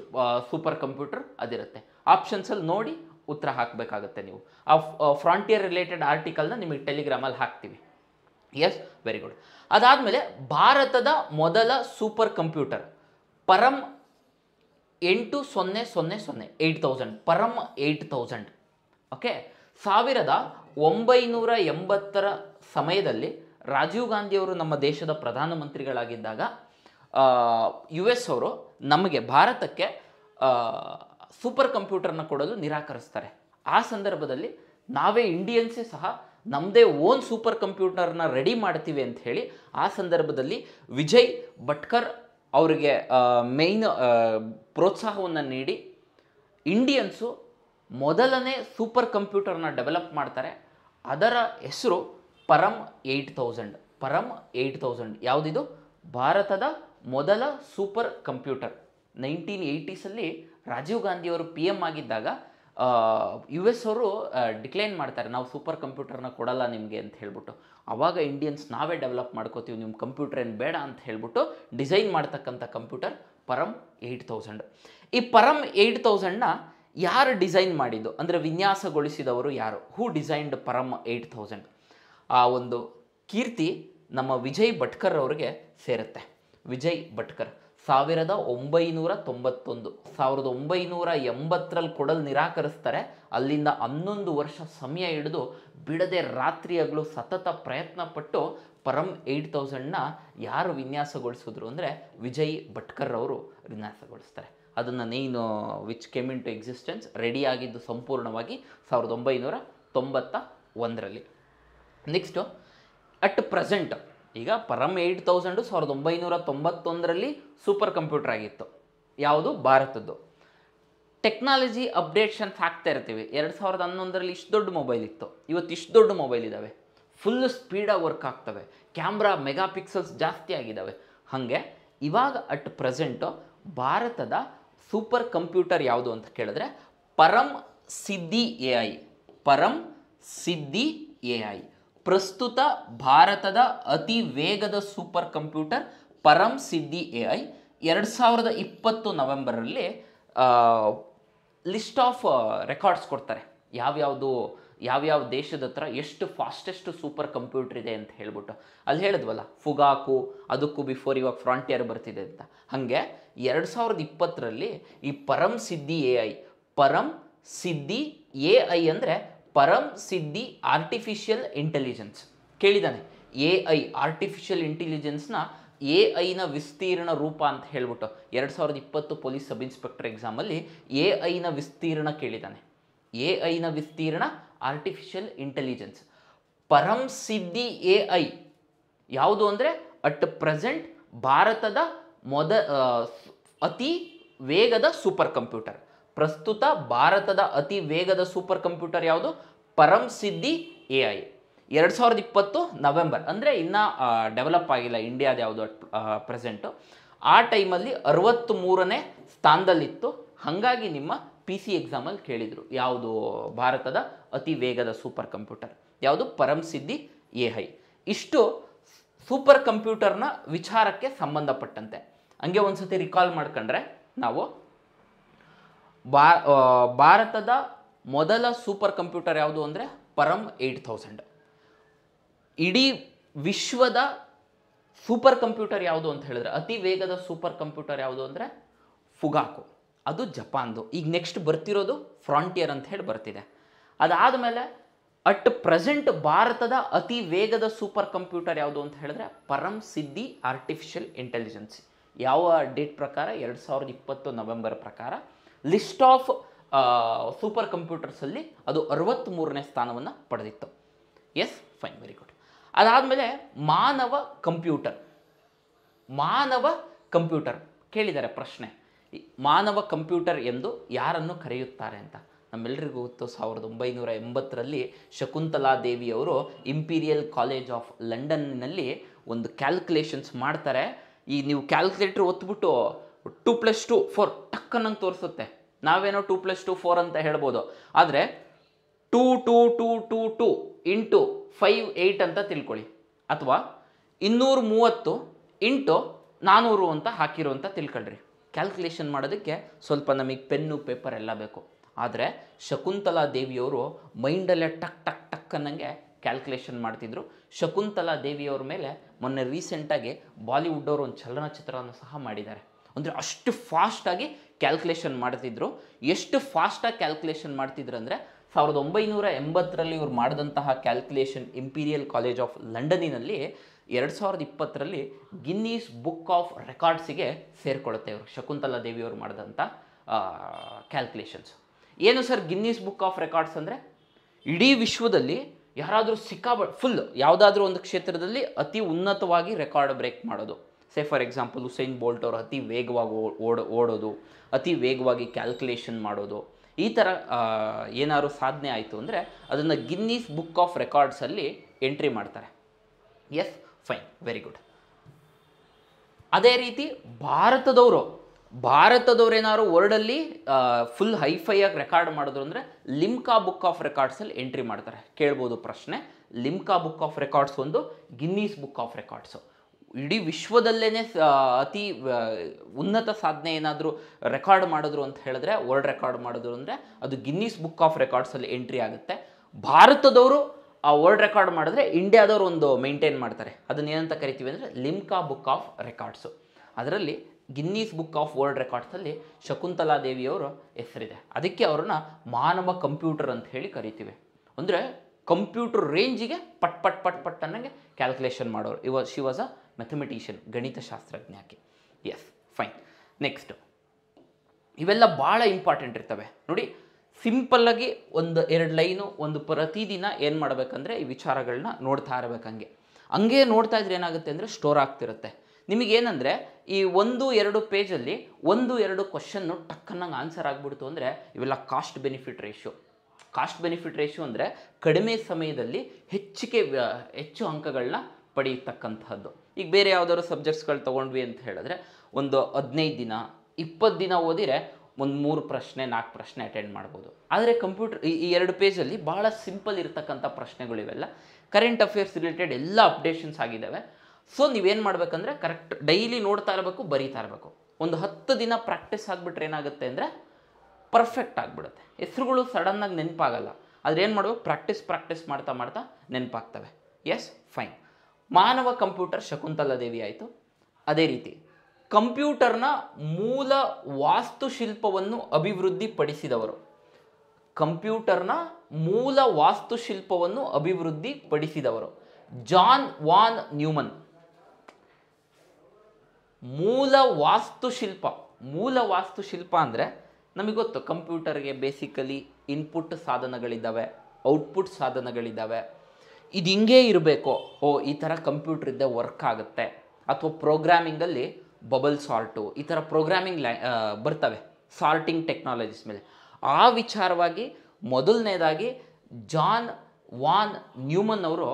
Speaker 1: super computer ಅದಿರುತ್ತೆ. ಆಪ್ಷನ್ಸಲ್ಲಿ ನೋಡಿ ಉತ್ತರ ಹಾಕಬೇಕಾಗತ್ತೆ ನೀವು. ಆ ಫ್ರಾಂಟಿಯರ್ ರಿಲೇಟೆಡ್ ಆರ್ಟಿಕಲ್ನ ನಿಮಗೆ ಟೆಲಿಗ್ರಾಮಲ್ಲಿ ಹಾಕ್ತೀವಿ. ಎಸ್ ವೆರಿ ಗುಡ್ ಅದಾದಮೇಲೆ ಭಾರತದ ಮೊದಲ ಸೂಪರ್ ಕಂಪ್ಯೂಟರ್ ಪರಂ ಎಂಟು ಸೊನ್ನೆ ಸೊನ್ನೆ ಸೊನ್ನೆ eight thousand Param eight thousand okay ಸಾವಿರದ ಒಂಬೈನೂರ ಎಂಬತ್ತರ ಸಮಯದಲ್ಲಿ ರಾಜೀವ್ ಗಾಂಧಿಯವರು ನಮ್ಮ ದೇಶದ ಪ್ರಧಾನಮಂತ್ರಿಗಳಾಗಿದ್ದಾಗ ಯು ಎಸ್ ಅವರು ನಮಗೆ ಭಾರತಕ್ಕೆ ಸೂಪರ್ ಕಂಪ್ಯೂಟರ್ನ ಕೊಡಲು ನಿರಾಕರಿಸ್ತಾರೆ. ಆ ಸಂದರ್ಭದಲ್ಲಿ ನಾವೇ ಇಂಡಿಯನ್ಸೇ ಸಹ ನಮ್ಮದೇ ಓನ್ ಸೂಪರ್ ಕಂಪ್ಯೂಟರ್ನ ರೆಡಿ ಮಾಡ್ತೀವಿ ಅಂತ ಹೇಳಿ, ಆ ಸಂದರ್ಭದಲ್ಲಿ ವಿಜಯ್ ಭಟ್ಕರ್ ಅವರಿಗೆ ಮೇಯ್ನ್ ಪ್ರೋತ್ಸಾಹವನ್ನು ನೀಡಿ ಇಂಡಿಯನ್ಸು ಮೊದಲನೇ ಸೂಪರ್ ಕಂಪ್ಯೂಟರ್ನ ಡೆವಲಪ್ ಮಾಡ್ತಾರೆ. ಅದರ ಹೆಸರು Param eight thousand. Param eight thousand. ಯಾವುದಿದು? ಭಾರತದ ಮೊದಲ ಸೂಪರ್ ಕಂಪ್ಯೂಟರ್. ನೈನ್ಟೀನ್ ಏಯ್ಟೀಸಲ್ಲಿ ರಾಜೀವ್ ಗಾಂಧಿಯವರು ಪಿ ಎಂ ಆಗಿದ್ದಾಗ ಯು ಎಸ್ ಅವರು ಡಿಕ್ಲೈನ್ ಮಾಡ್ತಾರೆ. ನಾವು ಸೂಪರ್ ಕಂಪ್ಯೂಟರ್ನ ಕೊಡಲ್ಲ ನಿಮಗೆ ಅಂತ ಹೇಳ್ಬಿಟ್ಟು. ಆವಾಗ ಇಂಡಿಯನ್ಸ್ ನಾವೇ ಡೆವಲಪ್ ಮಾಡ್ಕೋತೀವಿ. ನಿಮ್ಮ ಕಂಪ್ಯೂಟರ್ ಏನು ಬೇಡ ಅಂತ ಹೇಳ್ಬಿಟ್ಟು ಡಿಸೈನ್ ಮಾಡ್ತಕ್ಕಂಥ ಕಂಪ್ಯೂಟರ್ ಪರಮ್ ಏಯ್ಟ್ ತೌಸಂಡ್. ಈ ಪರಮ್ ಏಯ್ಟ್ ತೌಸಂಡ್ನ ಯಾರು ಡಿಸೈನ್ ಮಾಡಿದ್ದು? ಅಂದರೆ ವಿನ್ಯಾಸಗೊಳಿಸಿದವರು ಯಾರು? Who designed Param eight thousand? ಆ ಒಂದು ಕೀರ್ತಿ ನಮ್ಮ ವಿಜಯ್ ಭಟ್ಕರ್ ಅವರಿಗೆ ಸೇರುತ್ತೆ. ವಿಜಯ್ ಭಟ್ಕರ್ ಸಾವಿರದ ಒಂಬೈನೂರ ತೊಂಬತ್ತೊಂದು, ಸಾವಿರದ ಒಂಬೈನೂರ ಎಂಬತ್ತರಲ್ಲಿ ಕೊಡಲು ನಿರಾಕರಿಸ್ತಾರೆ. ಅಲ್ಲಿಂದ ಹನ್ನೊಂದು ವರ್ಷ ಸಮಯ ಹಿಡಿದು ಬಿಡದೆ ರಾತ್ರಿಯಾಗಲೂ ಸತತ ಪ್ರಯತ್ನ ಪಟ್ಟು ಪರಮ್ ಏಯ್ಟ್ ತೌಸಂಡ್ನ ಯಾರು ವಿನ್ಯಾಸಗೊಳಿಸಿದ್ರು ಅಂದರೆ ವಿಜಯ್ ಭಟ್ಕರ್ ಅವರು ವಿನ್ಯಾಸಗೊಳಿಸ್ತಾರೆ. ಅದನ್ನು ನೇನು which came in to existence ರೆಡಿಯಾಗಿದ್ದು ಸಂಪೂರ್ಣವಾಗಿ ಸಾವಿರದ ಒಂಬೈನೂರ ತೊಂಬತ್ತ ಒಂದರಲ್ಲಿ. ನೆಕ್ಸ್ಟು ಅಟ್ ಪ್ರೆಸೆಂಟ್ ಈಗ ಪರಮ್ ಏಯ್ಟ್ ತೌಸಂಡು ಸಾವಿರದ ಒಂಬೈನೂರ ತೊಂಬತ್ತೊಂದರಲ್ಲಿ ಸೂಪರ್ ಕಂಪ್ಯೂಟರ್ ಆಗಿತ್ತು. ಯಾವುದು? ಭಾರತದ್ದು. ಟೆಕ್ನಾಲಜಿ ಅಪ್ಡೇಷನ್ಸ್ ಆಗ್ತಾ ಇರ್ತೀವಿ. ಎರಡು ಸಾವಿರದ ಹನ್ನೊಂದರಲ್ಲಿ ಇಷ್ಟು ದೊಡ್ಡ ಮೊಬೈಲ್ ಇತ್ತು. ಇವತ್ತು ಇಷ್ಟು ದೊಡ್ಡ ಮೊಬೈಲ್ ಇದ್ದಾವೆ ಫುಲ್ ಸ್ಪೀಡಾಗಿ ವರ್ಕ್ ಆಗ್ತವೆ. ಕ್ಯಾಮ್ರಾ ಮೆಗಾ ಪಿಕ್ಸಲ್ಸ್ ಜಾಸ್ತಿ ಆಗಿದ್ದಾವೆ ಹಾಗೆ ಇವಾಗ ಅಟ್ ಪ್ರೆಸೆಂಟು ಭಾರತದ ಸೂಪರ್ ಕಂಪ್ಯೂಟರ್ ಯಾವುದು ಅಂತ ಕೇಳಿದ್ರೆ ಪರಮ್ ಸಿದ್ಧಿ ಎ ಐ ಪರಮ್ ಸಿದ್ಧಿ ಎ ಐ ಪ್ರಸ್ತುತ ಭಾರತದ ಅತಿ ವೇಗದ super computer Param Siddhi A I. ಎರಡು ಸಾವಿರದ ಇಪ್ಪತ್ತು ನವೆಂಬರಲ್ಲಿ ಲಿಸ್ಟ್ ಆಫ್ ರೆಕಾರ್ಡ್ಸ್ ಕೊಡ್ತಾರೆ. ಯಾವ್ಯಾವುದು, ಯಾವ್ಯಾವ ದೇಶದ ಹತ್ರ ಎಷ್ಟು ಫಾಸ್ಟೆಸ್ಟ್ ಸೂಪರ್ ಕಂಪ್ಯೂಟರ್ ಇದೆ ಅಂತ ಹೇಳ್ಬಿಟ್ಟು. ಅಲ್ಲಿ ಹೇಳಿದ್ವಲ್ಲ, ಫುಗಾಕು, ಅದಕ್ಕೂ ಬಿಫೋರ್ ಇವಾಗ ಫ್ರಾಂಟಿಯರ್ ಬರ್ತಿದೆ ಅಂತ. ಹಾಗೆ ಎರಡು ಸಾವಿರದ ಇಪ್ಪತ್ತರಲ್ಲಿ ಈ ಪರಂ Siddhi A I, Param Siddhi A I ಅಂದರೆ ಪರಮ್ ಸಿದ್ಧಿ ಆರ್ಟಿಫಿಷಿಯಲ್ ಇಂಟೆಲಿಜೆನ್ಸ್ ಕೇಳಿದಾನೆ ಎ ಐ ಆರ್ಟಿಫಿಷಿಯಲ್ ಇಂಟೆಲಿಜೆನ್ಸ್ನ ಎ ಐನ ವಿಸ್ತೀರ್ಣ ರೂಪ ಅಂತ ಹೇಳ್ಬಿಟ್ಟು, ಎರಡು ಸಾವಿರದ ಇಪ್ಪತ್ತು ಪೊಲೀಸ್ ಸಬ್ ಇನ್ಸ್ಪೆಕ್ಟರ್ ಎಕ್ಸಾಮಲ್ಲಿ ಎ ಐನ ವಿಸ್ತೀರ್ಣ ಕೇಳಿದ್ದಾನೆ ಎ ಐನ ವಿಸ್ತೀರ್ಣ artificial intelligence Param Siddhi A I ಯಾವುದು ಅಂದರೆ ಅಟ್ ಪ್ರೆಸೆಂಟ್ ಭಾರತದ ಮೊದ ಅತಿ ವೇಗದ ಸೂಪರ್ ಕಂಪ್ಯೂಟರ್ ಪ್ರಸ್ತುತ ಭಾರತದ ಅತಿ ವೇಗದ ಸೂಪರ್ ಕಂಪ್ಯೂಟರ್ ಯಾವುದು? Param Siddhi A I. ಎರಡು ಸಾವಿರದ ಇಪ್ಪತ್ತು ನವೆಂಬರ್, ಅಂದರೆ ಇನ್ನೂ ಡೆವಲಪ್ ಆಗಿಲ್ಲ ಇಂಡಿಯಾದ ಯಾವುದು ಪ್ರೆಸೆಂಟು. ಆ ಟೈಮಲ್ಲಿ ಅರವತ್ತು ಮೂರನೇ ಸ್ಥಾನದಲ್ಲಿತ್ತು. ಹಾಗಾಗಿ ನಿಮ್ಮ ಪಿ ಸಿ ಎಕ್ಸಾಮಲ್ಲಿ ಕೇಳಿದರು, ಯಾವುದು ಭಾರತದ ಅತಿ ವೇಗದ ಸೂಪರ್ ಕಂಪ್ಯೂಟರ್? ಯಾವುದು? Param Siddhi A I. ಇಷ್ಟು ಸೂಪರ್ ಕಂಪ್ಯೂಟರ್ನ ವಿಚಾರಕ್ಕೆ ಸಂಬಂಧಪಟ್ಟಂತೆ. ಹಂಗೆ ಒಂದು ಸತಿ ರಿಕಾಲ್ ಮಾಡ್ಕೊಂಡ್ರೆ ನಾವು ಬಾ ಭಾರತದ ಮೊದಲ ಸೂಪರ್ ಕಂಪ್ಯೂಟರ್ ಯಾವುದು ಅಂದರೆ ಪರಮ್ ಏಯ್ಟ್ ಥೌಸಂಡ್ ಇಡೀ ವಿಶ್ವದ ಸೂಪರ್ ಕಂಪ್ಯೂಟರ್ ಯಾವುದು ಅಂತ ಹೇಳಿದ್ರೆ, ಅತಿ ವೇಗದ ಸೂಪರ್ ಕಂಪ್ಯೂಟರ್ ಯಾವುದು ಅಂದರೆ ಫುಗಾಕು. ಅದು ಜಪಾನ್ದು. ಈಗ ನೆಕ್ಸ್ಟ್ ಬರ್ತಿರೋದು ಫ್ರಾಂಟಿಯರ್ ಅಂತ ಹೇಳಿ ಬರ್ತಿದೆ. ಅದಾದ ಮೇಲೆ ಅಟ್ ಪ್ರೆಸೆಂಟ್ ಭಾರತದ ಅತಿ ವೇಗದ ಸೂಪರ್ ಕಂಪ್ಯೂಟರ್ ಯಾವುದು ಅಂತ ಹೇಳಿದ್ರೆ ಪರಮ್ ಸಿದ್ಧಿ ಆರ್ಟಿಫಿಷಿಯಲ್ ಇಂಟೆಲಿಜೆನ್ಸ್ ಯಾವ ಡೇಟ್ ಪ್ರಕಾರ? ಎರಡು ಸಾವಿರದ ಇಪ್ಪತ್ತು ನವೆಂಬರ್ ಪ್ರಕಾರ. ಲಿಸ್ಟ್ ಆಫ್ ಸೂಪರ್ ಕಂಪ್ಯೂಟರ್ಸಲ್ಲಿ ಅದು ಅರವತ್ತ್ಮೂರನೇ ಸ್ಥಾನವನ್ನು ಪಡೆದಿತ್ತು. ಎಸ್ ಫೈನ್ ವೆರಿ ಗುಡ್ ಅದಾದಮೇಲೆ ಮಾನವ ಕಂಪ್ಯೂಟರ್. ಮಾನವ ಕಂಪ್ಯೂಟರ್. ಕೇಳಿದ್ದಾರೆ ಪ್ರಶ್ನೆ. ಮಾನವ ಕಂಪ್ಯೂಟರ್ ಎಂದು ಯಾರನ್ನು ಕರೆಯುತ್ತಾರೆ ಅಂತ? ನಮ್ಮೆಲ್ಲರಿಗೂ ಗೊತ್ತು, ಸಾವಿರದ ಒಂಬೈನೂರ ಎಂಬತ್ತರಲ್ಲಿ ಶಕುಂತಲಾ ದೇವಿಯವರು ಇಂಪೀರಿಯಲ್ ಕಾಲೇಜ್ ಆಫ್ ಲಂಡನ್ನಲ್ಲಿ ಒಂದು ಕ್ಯಾಲ್ಕುಲೇಷನ್ಸ್ ಮಾಡ್ತಾರೆ. ಈ ನೀವು ಕ್ಯಾಲ್ಕುಲೇಟ್ರ್ ಒತ್ಬಿಟ್ಟು ಟು ಪ್ಲಸ್ ಟು ಫೋರ್ ಟಕ್ ಅನ್ನಂಗೆ ತೋರಿಸುತ್ತೆ. ನಾವೇನೋ ಟು ಪ್ಲಸ್ ಟು ಫೋರ್ ಅಂತ ಹೇಳ್ಬೋದು. ಆದರೆ two two two two two into five, eight ಅಂತ ತಿಳ್ಕೊಳ್ಳಿ. ಅಥವಾ ಇನ್ನೂರ ಮೂವತ್ತು ಇಂಟು ನಾನ್ನೂರು ಅಂತ ಹಾಕಿರು ಅಂತ ತಿಳ್ಕೊಳ್ರಿ. ಕ್ಯಾಲ್ಕುಲೇಷನ್ ಮಾಡೋದಕ್ಕೆ ಸ್ವಲ್ಪ ನಮಗೆ ಪೆನ್ನು ಪೇಪರ್ ಎಲ್ಲ ಬೇಕು. ಆದರೆ ಶಕುಂತಲಾ ದೇವಿಯವರು ಮೈಂಡಲ್ಲೇ ಟಕ್ ಟಕ್ ಟಕ್ ಅನ್ನಂಗೆ ಕ್ಯಾಲ್ಕುಲೇಷನ್ ಮಾಡ್ತಿದ್ರು. ಶಕುಂತಲಾ ದೇವಿಯವ್ರ ಮೇಲೆ ಮೊನ್ನೆ ರೀಸೆಂಟಾಗಿ ಬಾಲಿವುಡ್ ಅವರು ಒಂದು ಚಲನಚಿತ್ರವನ್ನು ಸಹ ಮಾಡಿದ್ದಾರೆ. ಅಂದರೆ ಅಷ್ಟು ಫಾಸ್ಟಾಗಿ ಕ್ಯಾಲ್ಕುಲೇಷನ್ ಮಾಡ್ತಿದ್ರು. ಎಷ್ಟು ಫಾಸ್ಟಾಗಿ ಕ್ಯಾಲ್ಕುಲೇಷನ್ ಮಾಡ್ತಿದ್ರು ಅಂದರೆ ಸಾವಿರದ ಒಂಬೈನೂರ ಎಂಬತ್ತರಲ್ಲಿ ಇವ್ರು ಮಾಡಿದಂತಹ ಕ್ಯಾಲ್ಕುಲೇಷನ್ ಇಂಪೀರಿಯಲ್ ಕಾಲೇಜ್ ಆಫ್ ಲಂಡನಿನಲ್ಲಿ ಎರಡು ಸಾವಿರದ ಇಪ್ಪತ್ತರಲ್ಲಿ ಗಿನ್ನೀಸ್ ಬುಕ್ ಆಫ್ ರೆಕಾರ್ಡ್ಸಿಗೆ ಸೇರಿಕೊಳ್ಳುತ್ತೆ ಇವರು, ಶಕುಂತಲಾ ದೇವಿಯವರು ಮಾಡಿದಂಥ ಕ್ಯಾಲ್ಕುಲೇಷನ್ಸ್ ಏನು sir Guinness book of records ಅಂದರೆ? ಇಡೀ ವಿಶ್ವದಲ್ಲಿ ಯಾರಾದರೂ ಸಿಕ್ಕಾಬ ಫುಲ್ ಯಾವುದಾದ್ರೂ ಒಂದು ಕ್ಷೇತ್ರದಲ್ಲಿ ಅತಿ ಉನ್ನತವಾಗಿ ರೆಕಾರ್ಡ್ ಬ್ರೇಕ್ ಮಾಡೋದು. Say for example Usain Bolt ಅವರು ಅತಿ ವೇಗವಾಗಿ ಓಡ, ಓಡೋದು, ಅತಿ ವೇಗವಾಗಿ ಕ್ಯಾಲ್ಕುಲೇಷನ್ ಮಾಡೋದು, ಈ ಥರ ಏನಾದ್ರು ಸಾಧನೆ ಆಯಿತು ಅಂದರೆ ಅದನ್ನು ಗಿನ್ನೀಸ್ ಬುಕ್ ಆಫ್ ರೆಕಾರ್ಡ್ಸಲ್ಲಿ ಎಂಟ್ರಿ ಮಾಡ್ತಾರೆ. ಎಸ್ ಫೈನ್ ವೆರಿ ಗುಡ್ ಅದೇ ರೀತಿ ಭಾರತದವರು, ಭಾರತದವ್ರು ಏನಾದ್ರು ವರ್ಲ್ಡಲ್ಲಿ ಫುಲ್ ಹೈಫೈಯಾಗಿ ರೆಕಾರ್ಡ್ ಮಾಡಿದ್ರು ಅಂದರೆ ಲಿಮ್ಕಾ ಬುಕ್ ಆಫ್ ರೆಕಾರ್ಡ್ಸಲ್ಲಿ ಎಂಟ್ರಿ ಮಾಡ್ತಾರೆ. ಕೇಳ್ಬೋದು ಪ್ರಶ್ನೆ. ಲಿಮ್ಕಾ ಬುಕ್ ಆಫ್ ರೆಕಾರ್ಡ್ಸ್ ಒಂದು ಗಿನ್ನೀಸ್ ಬುಕ್ ಆಫ್ ರೆಕಾರ್ಡ್ಸು ಇಡೀ ವಿಶ್ವದಲ್ಲೇ ಅತಿ ಉನ್ನತ ಸಾಧನೆ ಏನಾದರೂ ರೆಕಾರ್ಡ್ ಮಾಡಿದ್ರು ಅಂತ ಹೇಳಿದ್ರೆ, ವರ್ಲ್ಡ್ ರೆಕಾರ್ಡ್ ಮಾಡಿದ್ರು ಅಂದರೆ ಅದು ಗಿನ್ನಿಸ್ ಬುಕ್ ಆಫ್ ರೆಕಾರ್ಡ್ಸಲ್ಲಿ ಎಂಟ್ರಿ ಆಗುತ್ತೆ. ಭಾರತದವರು ಆ ವರ್ಲ್ಡ್ ರೆಕಾರ್ಡ್ ಮಾಡಿದ್ರೆ ಇಂಡಿಯಾದವ್ರು ಒಂದು ಮೇಂಟೈನ್ ಮಾಡ್ತಾರೆ. ಅದನ್ನ ಏನಂತ ಕರಿತೀವಿ ಅಂದರೆ ಲಿಮ್ಕಾ ಬುಕ್ ಆಫ್ ರೆಕಾರ್ಡ್ಸು. ಅದರಲ್ಲಿ ಗಿನ್ನೀಸ್ ಬುಕ್ ಆಫ್ ವರ್ಲ್ಡ್ ರೆಕಾರ್ಡ್ಸಲ್ಲಿ ಶಕುಂತಲಾ ದೇವಿಯವರು ಹೆಸರಿದೆ. ಅದಕ್ಕೆ ಅವ್ರನ್ನ ಮಾನವ ಕಂಪ್ಯೂಟರ್ ಅಂತ ಹೇಳಿ ಕರಿತೀವಿ. ಅಂದರೆ ಕಂಪ್ಯೂಟರ್ ರೇಂಜಿಗೆ ಪಟ್ ಪಟ್ ಪಟ್ ಪಟ್ ಅನ್ನಂಗೆ ಕ್ಯಾಲ್ಕುಲೇಷನ್ ಮಾಡೋರು. ಇವ ಶಿ ವಾಸ್ ಅ ಮೆಥಮೆಟಿಷಿಯನ್ ಗಣಿತಶಾಸ್ತ್ರಜ್ಞ ಆಕೆ ಎಸ್ ಫೈನ್ ನೆಕ್ಸ್ಟ್ ಇವೆಲ್ಲ ಭಾಳ ಇಂಪಾರ್ಟೆಂಟ್ ಇರ್ತವೆ. ನೋಡಿ ಸಿಂಪಲ್ಲಾಗಿ ಒಂದು ಎರಡು ಲೈನು ಒಂದು ಪ್ರತಿದಿನ ಏನು ಮಾಡಬೇಕಂದ್ರೆ ಈ ವಿಚಾರಗಳನ್ನ ನೋಡ್ತಾ ಇರಬೇಕು ಹಂಗೆ. ಹಂಗೆ ನೋಡ್ತಾ ಇದ್ರೆ ಏನಾಗುತ್ತೆ ಅಂದರೆ ಸ್ಟೋರ್ ಆಗ್ತಿರುತ್ತೆ. ನಿಮಗೇನಂದರೆ ಈ ಒಂದು, ಎರಡು ಪೇಜಲ್ಲಿ ಒಂದು, ಎರಡು ಕ್ವಶನ್ನು ಟಕ್ಕನ್ನಂಗೆ ಆನ್ಸರ್ ಆಗಿಬಿಡ್ತು ಅಂದರೆ ಇವೆಲ್ಲ cost benefit ratio cost benefit ratio ಅಂದರೆ ಕಡಿಮೆ ಸಮಯದಲ್ಲಿ ಹೆಚ್ಚಿಗೆ ಹೆಚ್ಚು ಅಂಕಗಳನ್ನ ಪಡೆಯತಕ್ಕಂಥದ್ದು ಈಗ ಬೇರೆ ಯಾವ್ದಾದ್ರು ಸಬ್ಜೆಕ್ಟ್ಸ್ಗಳು ತೊಗೊಂಡ್ವಿ ಅಂತ ಹೇಳಿದ್ರೆ ಒಂದು ಹದಿನೈದು ದಿನ, ಇಪ್ಪತ್ತು ದಿನ ಓದಿರೆ ಒಂದು ಮೂರು ಪ್ರಶ್ನೆ, ನಾಲ್ಕು ಪ್ರಶ್ನೆ ಅಟೆಂಡ್ ಮಾಡ್ಬೋದು. ಆದರೆ ಕಂಪ್ಯೂಟರ್ ಈ ಎರಡು ಪೇಜಲ್ಲಿ ಭಾಳ ಸಿಂಪಲ್ ಇರ್ತಕ್ಕಂಥ ಪ್ರಶ್ನೆಗಳಿವೆಲ್ಲ ಕರೆಂಟ್ ಅಫೇರ್ಸ್ ರಿಲೇಟೆಡ್ ಎಲ್ಲ ಅಪ್ಡೇಷನ್ಸ್ ಆಗಿದ್ದಾವೆ ಸೊ ನೀವೇನು ಮಾಡಬೇಕಂದ್ರೆ ಕರೆಕ್ಟ್ ಡೈಲಿ ನೋಡ್ತಾ ಇರಬೇಕು, ಬರೀತಾ ಇರಬೇಕು. ಒಂದು ಹತ್ತು ದಿನ ಪ್ರಾಕ್ಟೀಸ್ ಆಗಿಬಿಟ್ರೆ ಏನಾಗುತ್ತೆ ಅಂದರೆ ಪರ್ಫೆಕ್ಟ್ ಆಗಿಬಿಡುತ್ತೆ. ಹೆಸರುಗಳು ಸಡನ್ನಾಗಿ ನೆನಪಾಗಲ್ಲ. ಆದರೆ ಏನು ಮಾಡಬೇಕು? ಪ್ರಾಕ್ಟೀಸ್ ಪ್ರಾಕ್ಟೀಸ್ ಮಾಡ್ತಾ ಮಾಡ್ತಾ ನೆನಪಾಗ್ತವೆ. ಎಸ್ ಫೈನ್ ಮಾನವ ಕಂಪ್ಯೂಟರ್ ಶಕುಂತಲಾ ದೇವಿ ಆಯಿತು. ಅದೇ ರೀತಿ ಕಂಪ್ಯೂಟರ್ನ ಮೂಲ ವಾಸ್ತುಶಿಲ್ಪವನ್ನು ಅಭಿವೃದ್ಧಿಪಡಿಸಿದವರು. ಕಂಪ್ಯೂಟರ್ನ ಮೂಲ ವಾಸ್ತುಶಿಲ್ಪವನ್ನು ಅಭಿವೃದ್ಧಿಪಡಿಸಿದವರು. John von Neumann. ಮೂಲ ವಾಸ್ತುಶಿಲ್ಪ ಮೂಲ ವಾಸ್ತುಶಿಲ್ಪ ಅಂದರೆ ನಮಗೆ ಗೊತ್ತು, ಕಂಪ್ಯೂಟರ್ಗೆ ಬೇಸಿಕಲಿ ಇನ್ಪುಟ್ ಸಾಧನಗಳಿದ್ದಾವೆ ಔಟ್ಪುಟ್ ಸಾಧನಗಳಿದ್ದಾವೆ. ಇದು ಹಿಂಗೇ ಇರಬೇಕು. ಓ, ಈ ಥರ ಕಂಪ್ಯೂಟರ್ ಇದ್ದೇ ವರ್ಕ್ ಆಗುತ್ತೆ. ಅಥವಾ ಪ್ರೋಗ್ರಾಮಿಂಗಲ್ಲಿ ಬಬಲ್ ಸಾಲ್ಟು ಈ ಥರ ಪ್ರೋಗ್ರಾಮಿಂಗ್ ಲ್ಯಾ ಬರ್ತವೆ ಸಾರ್ಟಿಂಗ್ ಟೆಕ್ನಾಲಜೀಸ್ ಮೇಲೆ. ಆ ವಿಚಾರವಾಗಿ ಮೊದಲನೇದಾಗಿ ಜಾನ್ ವಾನ್ ನ್ಯೂಮನ್ ಅವರು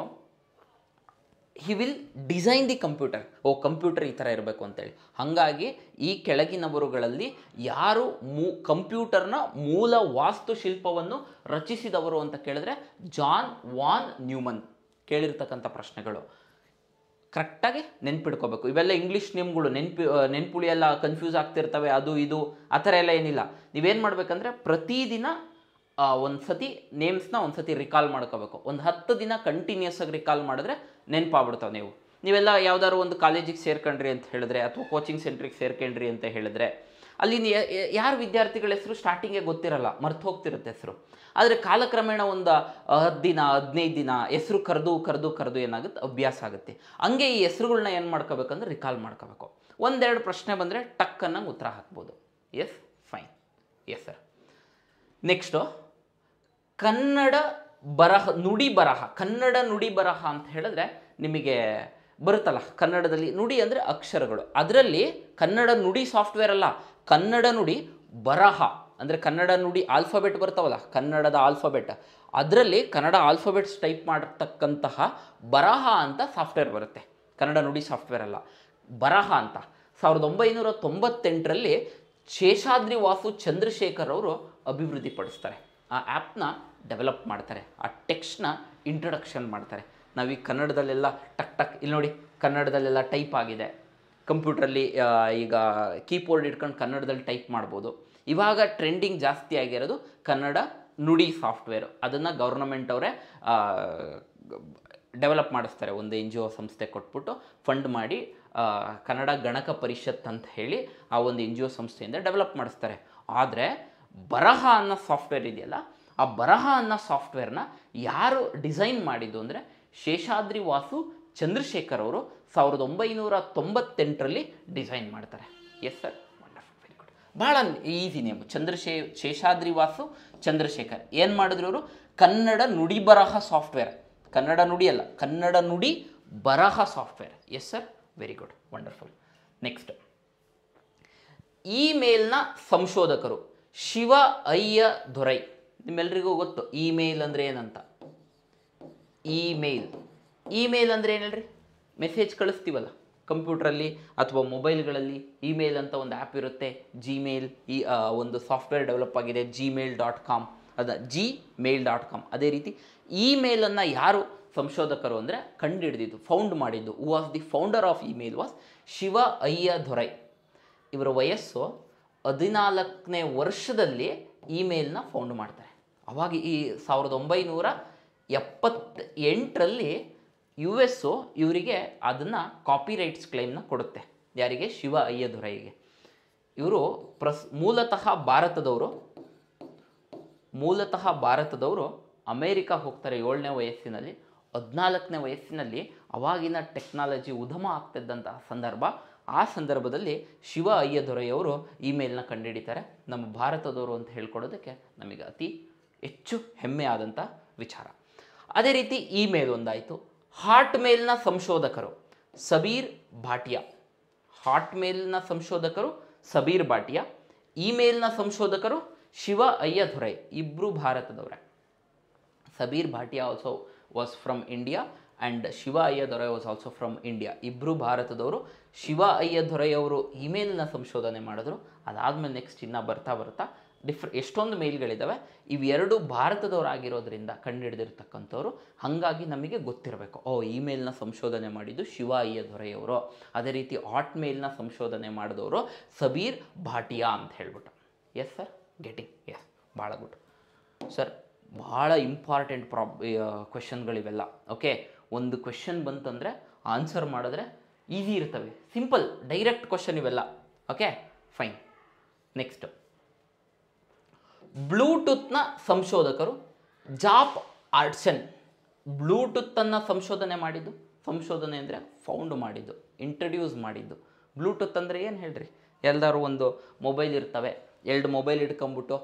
Speaker 1: he will design the computer O computer ಈ ಥರ ಇರಬೇಕು ಅಂತೇಳಿ. ಹಾಗಾಗಿ ಈ ಕೆಳಗಿನವರುಗಳಲ್ಲಿ ಯಾರು ಮೂ, ಕಂಪ್ಯೂಟರ್ನ ಮೂಲ ವಾಸ್ತುಶಿಲ್ಪವನ್ನು ರಚಿಸಿದವರು ಅಂತ ಕೇಳಿದ್ರೆ ಜಾನ್ ವಾನ್ ನ್ಯೂಮನ್ ಕೇಳಿರ್ತಕ್ಕಂಥ ಪ್ರಶ್ನೆಗಳು. ಕರೆಕ್ಟಾಗಿ ನೆನ್ಪಿಡ್ಕೋಬೇಕು. ಇವೆಲ್ಲ ಇಂಗ್ಲೀಷ್ ನೇಮ್ಗಳು ನೆನ್ಪಿ ನೆನ್ಪುಳಿ ಎಲ್ಲ ಕನ್ಫ್ಯೂಸ್ ಆಗ್ತಿರ್ತವೆ, ಅದು ಇದು, ಆ ಥರ ಎಲ್ಲ ಏನಿಲ್ಲ. ನೀವೇನು ಮಾಡಬೇಕಂದ್ರೆ ಪ್ರತಿದಿನ ಒಂದು ಸತಿ ನೇಮ್ಸ್ನ ಒಂದು ಸತಿ ರಿಕಾಲ್ ಮಾಡ್ಕೋಬೇಕು. ಒಂದು ಹತ್ತು ದಿನ ಕಂಟಿನ್ಯೂಸ್ ಆಗಿ ರಿಕಾಲ್ ಮಾಡಿದ್ರೆ ನೆನಪಾಗ್ಬಿಡ್ತಾವೆ ನೀವು. ನೀವೆಲ್ಲ ಯಾವ್ದಾದ್ರು ಒಂದು ಕಾಲೇಜಿಗೆ ಸೇರ್ಕೊಂಡ್ರಿ ಅಂತ ಹೇಳಿದ್ರೆ, ಅಥವಾ ಕೋಚಿಂಗ್ ಸೆಂಟ್ರಿಗೆ ಸೇರ್ಕೊಂಡ್ರಿ ಅಂತ ಹೇಳಿದ್ರೆ ಅಲ್ಲಿ ಯಾರು ವಿದ್ಯಾರ್ಥಿಗಳ ಹೆಸರು ಸ್ಟಾರ್ಟಿಂಗೇ ಗೊತ್ತಿರಲ್ಲ, ಮರ್ತು ಹೋಗ್ತಿರುತ್ತೆ ಹೆಸರು. ಆದರೆ ಕಾಲಕ್ರಮೇಣ ಒಂದು ಹತ್ತು ದಿನ, ಹದಿನೈದು ದಿನ ಹೆಸರು ಕರೆದು ಕರೆದು ಕರೆದು ಏನಾಗುತ್ತೆ? ಅಭ್ಯಾಸ ಆಗುತ್ತೆ. ಹಂಗೆ ಈ ಹೆಸರುಗಳನ್ನ ಏನು ಮಾಡ್ಕೋಬೇಕಂದ್ರೆ ರಿಕಾಲ್ ಮಾಡ್ಕೋಬೇಕು. ಒಂದೆರಡು ಪ್ರಶ್ನೆ ಬಂದರೆ ಟಕ್ ಅನ್ನಂಗೆ ಉತ್ತರ ಹಾಕ್ಬೋದು. Yes fine yes sir next Kannada Baraha, Nudi Baraha, Kannada Nudi ಬರಹ ಅಂತ ಹೇಳಿದ್ರೆ ನಿಮಗೆ ಬರುತ್ತಲ್ಲ, ಕನ್ನಡದಲ್ಲಿ ನುಡಿ ಅಂದರೆ ಅಕ್ಷರಗಳು. ಅದರಲ್ಲಿ ಕನ್ನಡ ನುಡಿ ಸಾಫ್ಟ್ವೇರ್ ಅಲ್ಲ, ಕನ್ನಡ ನುಡಿ ಬರಹ. ಅಂದರೆ ಕನ್ನಡ ನುಡಿ ಆಲ್ಫಾಬೆಟ್ ಬರ್ತಾವಲ್ಲ ಕನ್ನಡದ ಆಲ್ಫಾಬೆಟ್. ಅದರಲ್ಲಿ ಕನ್ನಡ ಆಲ್ಫಾಬೆಟ್ಸ್ ಟೈಪ್ ಮಾಡತಕ್ಕಂತಹ ಬರಹ ಅಂತ ಸಾಫ್ಟ್ವೇರ್ ಬರುತ್ತೆ. ಕನ್ನಡ ನುಡಿ ಸಾಫ್ಟ್ವೇರ್ ಅಲ್ಲ, ಬರಹ ಅಂತ. ಸಾವಿರದ ಒಂಬೈನೂರ ತೊಂಬತ್ತೆಂಟರಲ್ಲಿ ಶೇಷಾದ್ರಿ ವಾಸು ಚಂದ್ರಶೇಖರ್ ಅವರು ಅಭಿವೃದ್ಧಿಪಡಿಸ್ತಾರೆ. ಆ ಆ್ಯಪ್ನ ಡೆವಲಪ್ ಮಾಡ್ತಾರೆ, ಆ ಟೆಕ್ಸ್ಟ್ನ ಇಂಟ್ರಡಕ್ಷನ್ ಮಾಡ್ತಾರೆ. ನಾವೀಗ ಕನ್ನಡದಲ್ಲೆಲ್ಲ ಟಕ್ ಟಕ್, ಇಲ್ಲಿ ನೋಡಿ ಕನ್ನಡದಲ್ಲೆಲ್ಲ ಟೈಪ್ ಆಗಿದೆ. ಕಂಪ್ಯೂಟ್ರಲ್ಲಿ ಈಗ ಕೀಬೋರ್ಡ್ ಇಟ್ಕೊಂಡು ಕನ್ನಡದಲ್ಲಿ ಟೈಪ್ ಮಾಡ್ಬೋದು. ಇವಾಗ ಟ್ರೆಂಡಿಂಗ್ ಜಾಸ್ತಿ ಆಗಿರೋದು ಕನ್ನಡ ನುಡಿ ಸಾಫ್ಟ್ವೇರ್. ಅದನ್ನು ಗೌರ್ನಮೆಂಟ್ ಅವರೇ ಡೆವಲಪ್ ಮಾಡಿಸ್ತಾರೆ. ಒಂದು ಎನ್ ಜಿ ಒ ಸಂಸ್ಥೆ ಕೊಟ್ಬಿಟ್ಟು ಫಂಡ್ ಮಾಡಿ ಕನ್ನಡ ಗಣಕ ಪರಿಷತ್ ಅಂತ ಹೇಳಿ ಆ ಒಂದು ಎನ್ ಜಿ ಒ ಸಂಸ್ಥೆಯಿಂದ ಡೆವಲಪ್ ಮಾಡಿಸ್ತಾರೆ. ಆದರೆ ಬರಹ ಅನ್ನೋ ಸಾಫ್ಟ್ವೇರ್ ಇದೆಯಲ್ಲ, ಆ ಬರಹ ಅನ್ನೋ ಸಾಫ್ಟ್ವೇರ್ನ ಯಾರು ಡಿಸೈನ್ ಮಾಡಿದ್ದು ಅಂದರೆ ಶೇಷಾದ್ರಿ ವಾಸು ಚಂದ್ರಶೇಖರ್ ಅವರು ಸಾವಿರದ ಒಂಬೈನೂರ ತೊಂಬತ್ತೆಂಟರಲ್ಲಿ ಡಿಸೈನ್ ಮಾಡ್ತಾರೆ. ಎಸ್ ಸರ್ ವೆರಿ ಗುಡ್ ಭಾಳ ಈಸಿ ನೇಮ್ ಚಂದ್ರಶೇ, ಶೇಷಾದ್ರಿ ವಾಸು, ಚಂದ್ರಶೇಖರ್. ಏನು ಮಾಡಿದ್ರು ಅವರು ಕನ್ನಡ ನುಡಿ ಬರಹ ಸಾಫ್ಟ್ವೇರ್. ಕನ್ನಡ ನುಡಿ ಅಲ್ಲ, Kannada Nudi Baraha software. Yes sir very good wonderful next ಇಮೇಲ್ನ ಸಂಶೋಧಕರು ಶಿವ ಅಯ್ಯ ದೊರೈ. ನಿಮ್ಮೆಲ್ರಿಗೂ ಗೊತ್ತು, ಇಮೇಲ್ ಅಂದರೆ ಏನಂತ? ಇಮೇಲ್. ಇಮೇಲ್ ಅಂದರೆ ಏನು ಮೆಸೇಜ್ ಕಳಿಸ್ತೀವಲ್ಲ, ಕಂಪ್ಯೂಟ್ರಲ್ಲಿ ಅಥವಾ ಮೊಬೈಲ್ಗಳಲ್ಲಿ ಇಮೇಲ್ ಅಂತ ಒಂದು ಆ್ಯಪ್ ಇರುತ್ತೆ ಜಿಮೇಲ್ ಈ ಒಂದು ಸಾಫ್ಟ್ವೇರ್ ಡೆವಲಪ್ ಆಗಿದೆ ಜಿಮೇಲ್ ಡಾಟ್ ಕಾಮ್. ಅದ ಜಿ ಮೇಲ್ ಡಾಟ್ ಕಾಮ್. ಅದೇ ರೀತಿ ಇಮೇಲನ್ನು ಯಾರು ಸಂಶೋಧಕರು ಅಂದರೆ ಕಂಡುಹಿಡಿದಿದ್ದು ಫೌಂಡ್ ಮಾಡಿದ್ದು was the founder of email was Shiva Ayyadurai. ಇವರ ವಯಸ್ಸು ಹದಿನಾಲ್ಕನೇ ವರ್ಷದಲ್ಲಿ ಇಮೇಲ್ನ ಫೌಂಡ್ ಮಾಡ್ತಾರೆ. ಅವಾಗ ಈ ಸಾವಿರದ ಒಂಬೈನೂರ ಎಪ್ಪತ್ತೆಂಟರಲ್ಲಿ ಯು ಎಸ್ಸು ಇವರಿಗೆ ಅದನ್ನು ಕಾಪಿರೈಟ್ಸ್ ಕ್ಲೈಮ್ನ ಕೊಡುತ್ತೆ. ಯಾರಿಗೆ? ಶಿವ ಅಯ್ಯದುರೈಗೆ. ಇವರು ಪ್ರಸ್, ಮೂಲತಃ ಭಾರತದವರು. ಮೂಲತಃ ಭಾರತದವರು ಅಮೇರಿಕ ಹೋಗ್ತಾರೆ ಏಳನೇ ವಯಸ್ಸಿನಲ್ಲಿ. ಹದಿನಾಲ್ಕನೇ ವಯಸ್ಸಿನಲ್ಲಿ ಅವಾಗಿನ ಟೆಕ್ನಾಲಜಿ ಉದಮ ಆಗ್ತಿದ್ದಂತಹ ಸಂದರ್ಭ. ಆ ಸಂದರ್ಭದಲ್ಲಿ ಶಿವ ಅಯ್ಯದೊರೆಯವರು ಇಮೇಲ್ನ ಕಂಡುಹಿಡಿತಾರೆ ನಮ್ಮ ಭಾರತದವರು ಅಂತ ಹೇಳ್ಕೊಡೋದಕ್ಕೆ ನಮಗೆ ಅತಿ ಹೆಚ್ಚು ಹೆಮ್ಮೆ ಆದಂಥ ವಿಚಾರ. ಅದೇ ರೀತಿ ಇಮೇಲ್ ಒಂದಾಯಿತು. ಹಾಟ್ ಮೇಲ್ನ ಸಂಶೋಧಕರು ಸಬೀರ್ ಭಾಟಿಯಾ. ಹಾಟ್ ಮೇಲ್ನ ಸಂಶೋಧಕರು ಸಬೀರ್ ಭಾಟಿಯಾ. ಇಮೇಲ್ನ ಸಂಶೋಧಕರು ಶಿವ ಅಯ್ಯಧುರೈ ಇಬ್ಬರು ಭಾರತದವರೇ. Sabeer Bhatia also was from India and Shiva Ayyadurai was also from India ಇಬ್ಬರು ಭಾರತದವರು ಶಿವ ಅಯ್ಯದೊರೈ ಅವರು ಇಮೇಲ್ನ ಸಂಶೋಧನೆ ಮಾಡಿದ್ರು. ಅದಾದಮೇಲೆ ನೆಕ್ಸ್ಟ್ ಇನ್ನು ಬರ್ತಾ ಬರ್ತಾ ಡಿಫ್ರ ಎಷ್ಟೊಂದು ಮೇಲ್ಗಳಿದ್ದಾವೆ, ಇವೆರಡು ಭಾರತದವರಾಗಿರೋದ್ರಿಂದ ಕಂಡುಹಿಡಿದಿರ್ತಕ್ಕಂಥವ್ರು. ಹಾಗಾಗಿ ನಮಗೆ ಗೊತ್ತಿರಬೇಕು, ಓ ಇಮೇಲ್ನ ಸಂಶೋಧನೆ ಮಾಡಿದ್ದು ಶಿವ ಅಯ್ಯದೊರೆಯವರು ಅದೇ ರೀತಿ ಹಾಟ್ ಮೇಲ್ನ ಸಂಶೋಧನೆ ಮಾಡಿದವರು ಸಬೀರ್ ಭಾಟಿಯಾ ಅಂತ ಹೇಳ್ಬಿಟ್ಟು. ಎಸ್ ಸರ್ ಗೆಟಿಂಗ್ ಎಸ್ ಭಾಳ ಗುಡ್. ಸರ್ ಭಾಳ ಇಂಪಾರ್ಟೆಂಟ್ ಪ್ರಾಬ್ ಕ್ವೆಶನ್ಗಳಿವೆಲ್ಲ ಓಕೆ ಒಂದು ಕ್ವೆಶನ್ ಬಂತಂದರೆ ಆನ್ಸರ್ ಮಾಡಿದ್ರೆ ಈಸಿ ಇರ್ತವೆ. ಸಿಂಪಲ್ ಡೈರೆಕ್ಟ್ ಕ್ವಶನ್ ಇವೆಲ್ಲ. ಓಕೆ ಫೈನ್ ನೆಕ್ಸ್ಟ್ ಬ್ಲೂಟೂತ್ನ ಸಂಶೋಧಕರು ಜಾಪ್ ಆರ್ಟ್ಸನ್ ಬ್ಲೂಟೂತನ್ನು ಸಂಶೋಧನೆ ಮಾಡಿದ್ದು, ಸಂಶೋಧನೆ ಅಂದರೆ ಫೌಂಡ್ ಮಾಡಿದ್ದು ಇಂಟ್ರಡ್ಯೂಸ್ ಮಾಡಿದ್ದು. ಬ್ಲೂಟೂತ್ ಅಂದರೆ ಏನು ಹೇಳ್ರಿ? ಎಲ್ಲರೂ ಒಂದು ಮೊಬೈಲ್ ಇರ್ತವೆ, ಎರಡು ಮೊಬೈಲ್ ಇಟ್ಕೊಂಬಿಟ್ಟು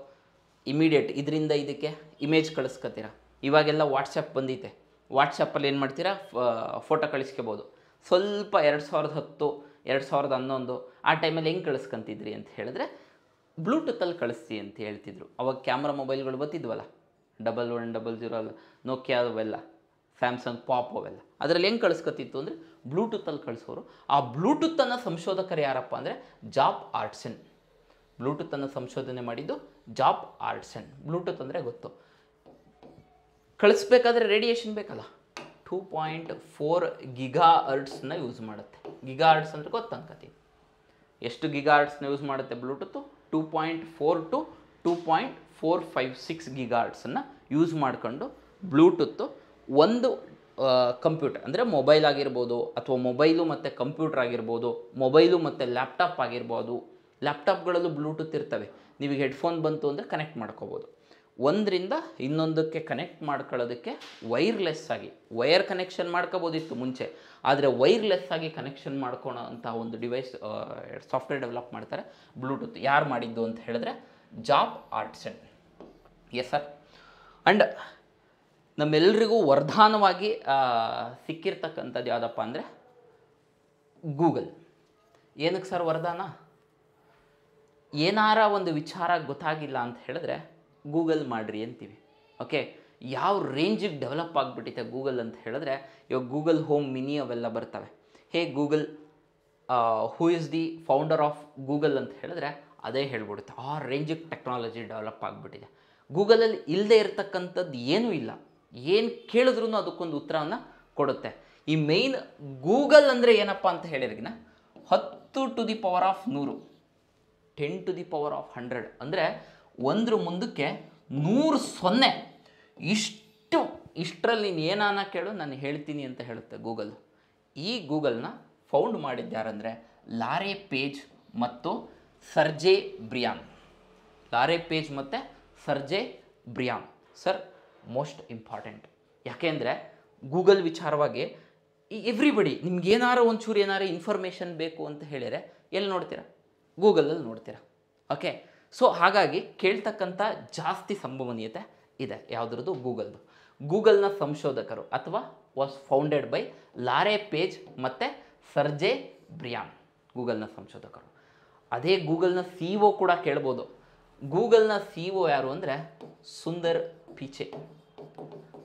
Speaker 1: ಇಮಿಡಿಯೇಟ್ ಇದರಿಂದ ಇದಕ್ಕೆ ಇಮೇಜ್ ಕಳಿಸ್ಕೊತೀರ? ಇವಾಗೆಲ್ಲ ವಾಟ್ಸಪ್ ಬಂದೈತೆ. ವಾಟ್ಸಪ್ಪಲ್ಲಿ ಏನು ಮಾಡ್ತೀರಾ? ಫೋಟೋ ಕಳಿಸ್ಕೋಬೋದು. ಸ್ವಲ್ಪ ಎರಡು ಸಾವಿರದ ಹತ್ತು, ಎರಡು ಸಾವಿರದ ಹನ್ನೊಂದು, ಆ ಟೈಮಲ್ಲಿ ಹೆಂಗೆ ಕಳಿಸ್ಕೊಂತಿದ್ರಿ ಅಂತ ಹೇಳಿದ್ರೆ ಬ್ಲೂಟೂತಲ್ಲಿ ಕಳಿಸ್ತಿ ಅಂತ ಹೇಳ್ತಿದ್ರು. ಅವಾಗ ಕ್ಯಾಮ್ರಾ ಮೊಬೈಲ್ಗಳು ಬತ್ತಿದ್ವಲ್ಲ ಡಬಲ್ ಒನ್, ಡಬಲ್ ಜೀರೋ ಅಲ್ಲ ನೋಕಿಯಾ ಅವೆಲ್ಲ ಸ್ಯಾಮ್ಸಂಗ್ ಪಾಪ್ ಅವೆಲ್ಲ. ಅದರಲ್ಲಿ ಹೆಂಗೆ ಕಳಿಸ್ಕೊತಿತ್ತು ಅಂದರೆ ಬ್ಲೂಟೂತಲ್ಲಿ ಕಳಿಸೋರು. ಆ ಬ್ಲೂಟೂತನ್ನು ಸಂಶೋಧಕರು ಯಾರಪ್ಪ ಅಂದರೆ ಜಾಬ್ ಆರ್ಟ್ಸನ್. ಬ್ಲೂಟೂತನ್ನು ಸಂಶೋಧನೆ ಮಾಡಿದ್ದು ಜಾಬ್ ಆರ್ಟ್ಸನ್. ಬ್ಲೂಟೂತ್ ಅಂದರೆ ಗೊತ್ತು. ಕಳಿಸ್ಬೇಕಾದ್ರೆ ರೇಡಿಯೇಷನ್ ಬೇಕಲ್ಲ? ಟೂ ಪಾಯಿಂಟ್ ಫೋರ್ ಗಿಗಾ ಅರ್ಟ್ಸ್ನ ಯೂಸ್ ಮಾಡುತ್ತೆ. ಗಿಗಾ ಅರ್ಟ್ಸ್ ಅಂದರೆ ಗೊತ್ತು ಎಷ್ಟು ಗಿಗಾ ಅರ್ಟ್ಸ್ನ ಯೂಸ್ ಮಾಡುತ್ತೆ bluetooth? Two point four to two point four five six ಗಿಗಾರ್ಡ್ಸನ್ನು use ಮಾಡ್ಕೊಂಡು ಬ್ಲೂಟೂತ್ತು ಒಂದು ಕಂಪ್ಯೂಟರ್ ಅಂದರೆ ಮೊಬೈಲ್ ಆಗಿರ್ಬೋದು ಅಥವಾ ಮೊಬೈಲು ಮತ್ತು ಕಂಪ್ಯೂಟರ್ ಆಗಿರ್ಬೋದು ಮೊಬೈಲು ಮತ್ತು ಲ್ಯಾಪ್ಟಾಪ್ ಆಗಿರ್ಬೋದು ಲ್ಯಾಪ್ಟಾಪ್ಗಳಲ್ಲೂ ಬ್ಲೂಟೂತ್ ಇರ್ತವೆ. ನಿಮಗೆ ಹೆಡ್ಫೋನ್ ಬಂತು ಅಂದರೆ ಕನೆಕ್ಟ್ ಮಾಡ್ಕೋಬೋದು. ಒಂದರಿಂದ ಇನ್ನೊಂದಕ್ಕೆ ಕನೆಕ್ಟ್ ಮಾಡ್ಕೊಳ್ಳೋದಕ್ಕೆ ವೈರ್ಲೆಸ್ ಆಗಿ ವೈರ್ ಕನೆಕ್ಷನ್ ಮಾಡ್ಕೋಬೋದಿತ್ತು ಮುಂಚೆ. ಆದರೆ ವೈರ್ಲೆಸ್ ಆಗಿ ಕನೆಕ್ಷನ್ ಮಾಡ್ಕೊಳೋ ಒಂದು ಡಿವೈಸ್ ಸಾಫ್ಟ್ವೇರ್ ಡೆವಲಪ್ ಮಾಡ್ತಾರೆ ಬ್ಲೂಟೂತ್ ಯಾರು ಮಾಡಿದ್ದು ಅಂತ ಹೇಳಿದ್ರೆ Jaap Haartsen yes sir and ನಮ್ಮೆಲ್ರಿಗೂ ವರದಾನವಾಗಿ ಸಿಕ್ಕಿರ್ತಕ್ಕಂಥದ್ದು ಯಾವುದಪ್ಪ ಅಂದರೆ ಗೂಗಲ್ ಏನಕ್ಕೆ ಸರ್ ವರದಾನ? ಏನಾರ ಒಂದು ವಿಚಾರ ಗೊತ್ತಾಗಿಲ್ಲ ಅಂತ ಹೇಳಿದ್ರೆ ಗೂಗಲ್ ಮಾಡಿರಿ ಅಂತೀವಿ. ಓಕೆ ಯಾವ ರೇಂಜಿಗೆ ಡೆವಲಪ್ ಆಗಿಬಿಟ್ಟಿದೆ ಗೂಗಲ್ ಅಂತ ಹೇಳಿದ್ರೆ, ಇವಾಗ ಗೂಗಲ್ ಹೋಮ್ ಮಿನಿ ಅವೆಲ್ಲ ಬರ್ತವೆ. Hey Google who is the founder of Google ಅಂತ ಹೇಳಿದ್ರೆ, ಅದೇ ಹೇಳ್ಬಿಡುತ್ತೆ. ಆ ರೇಂಜಿಗೆ ಟೆಕ್ನಾಲಜಿ ಡೆವಲಪ್ ಆಗಿಬಿಟ್ಟಿದೆ. ಗೂಗಲಲ್ಲಿ ಇಲ್ಲದೆ ಇರತಕ್ಕಂಥದ್ದು ಏನೂ ಇಲ್ಲ. ಏನು ಕೇಳಿದ್ರೂ ಅದಕ್ಕೊಂದು ಉತ್ತರವನ್ನು ಕೊಡುತ್ತೆ. ಈ ಮೇಯ್ನ್ ಗೂಗಲ್ ಅಂದರೆ ಏನಪ್ಪ ಅಂತ ಹೇಳಿದ್ರಿಗಿನ, ಹತ್ತು ಟು ದಿ ಪವರ್ ಆಫ್ ನೂರು ten to the power of hundred ಅಂದರೆ ಒಂದ್ರ ಮುಂದಕ್ಕೆ ನೂರು ಸೊನ್ನೆ. ಇಷ್ಟು, ಇಷ್ಟರಲ್ಲಿ ನೀನು ಏನಾನ ಕೇಳು, ನಾನು ಹೇಳ್ತೀನಿ ಅಂತ ಹೇಳುತ್ತೆ ಗೂಗಲ್. ಈ ಗೂಗಲ್ನ ಫೌಂಡ್ ಮಾಡಿದ್ದಾರಂದರೆ ಲಾರೆ ಪೇಜ್ ಮತ್ತು ಸರ್ಜೆ ಬ್ರಿಯಾನ್ ಲಾರೆ ಪೇಜ್ ಮತ್ತು Sergey Brin sir, most important. ಯಾಕೆಂದರೆ ಗೂಗಲ್ ವಿಚಾರವಾಗಿ ಎವ್ರಿಬಡಿ ನಿಮ್ಗೆ ಏನಾರು ಒಂಚೂರು ಏನಾರು ಇನ್ಫಾರ್ಮೇಷನ್ ಬೇಕು ಅಂತ ಹೇಳಿದರೆ ಎಲ್ಲಿ ನೋಡ್ತೀರಾ? ಗೂಗಲಲ್ಲಿ ನೋಡ್ತೀರಾ. ಓಕೆ? ಸೊ ಹಾಗಾಗಿ ಕೇಳ್ತಕ್ಕಂಥ ಜಾಸ್ತಿ ಸಂಭವನೀಯತೆ ಇದೆ, ಯಾವುದ್ರದ್ದು ಗೂಗಲ್ದು. ಗೂಗಲ್ನ ಸಂಶೋಧಕರು ಅಥವಾ was founded by Larry Page ಮತ್ತು ಸರ್ಜೆ ಬ್ರಿಯಾನ್, ಗೂಗಲ್ನ ಸಂಶೋಧಕರು. ಅದೇ ಗೂಗಲ್ನ ಸಿ ಒ ಕೂಡ ಕೇಳ್ಬೋದು. ಗೂಗಲ್ನ ಸಿ ಒ ಯಾರು ಅಂದರೆ ಸುಂದರ್ ಪಿಚೆ.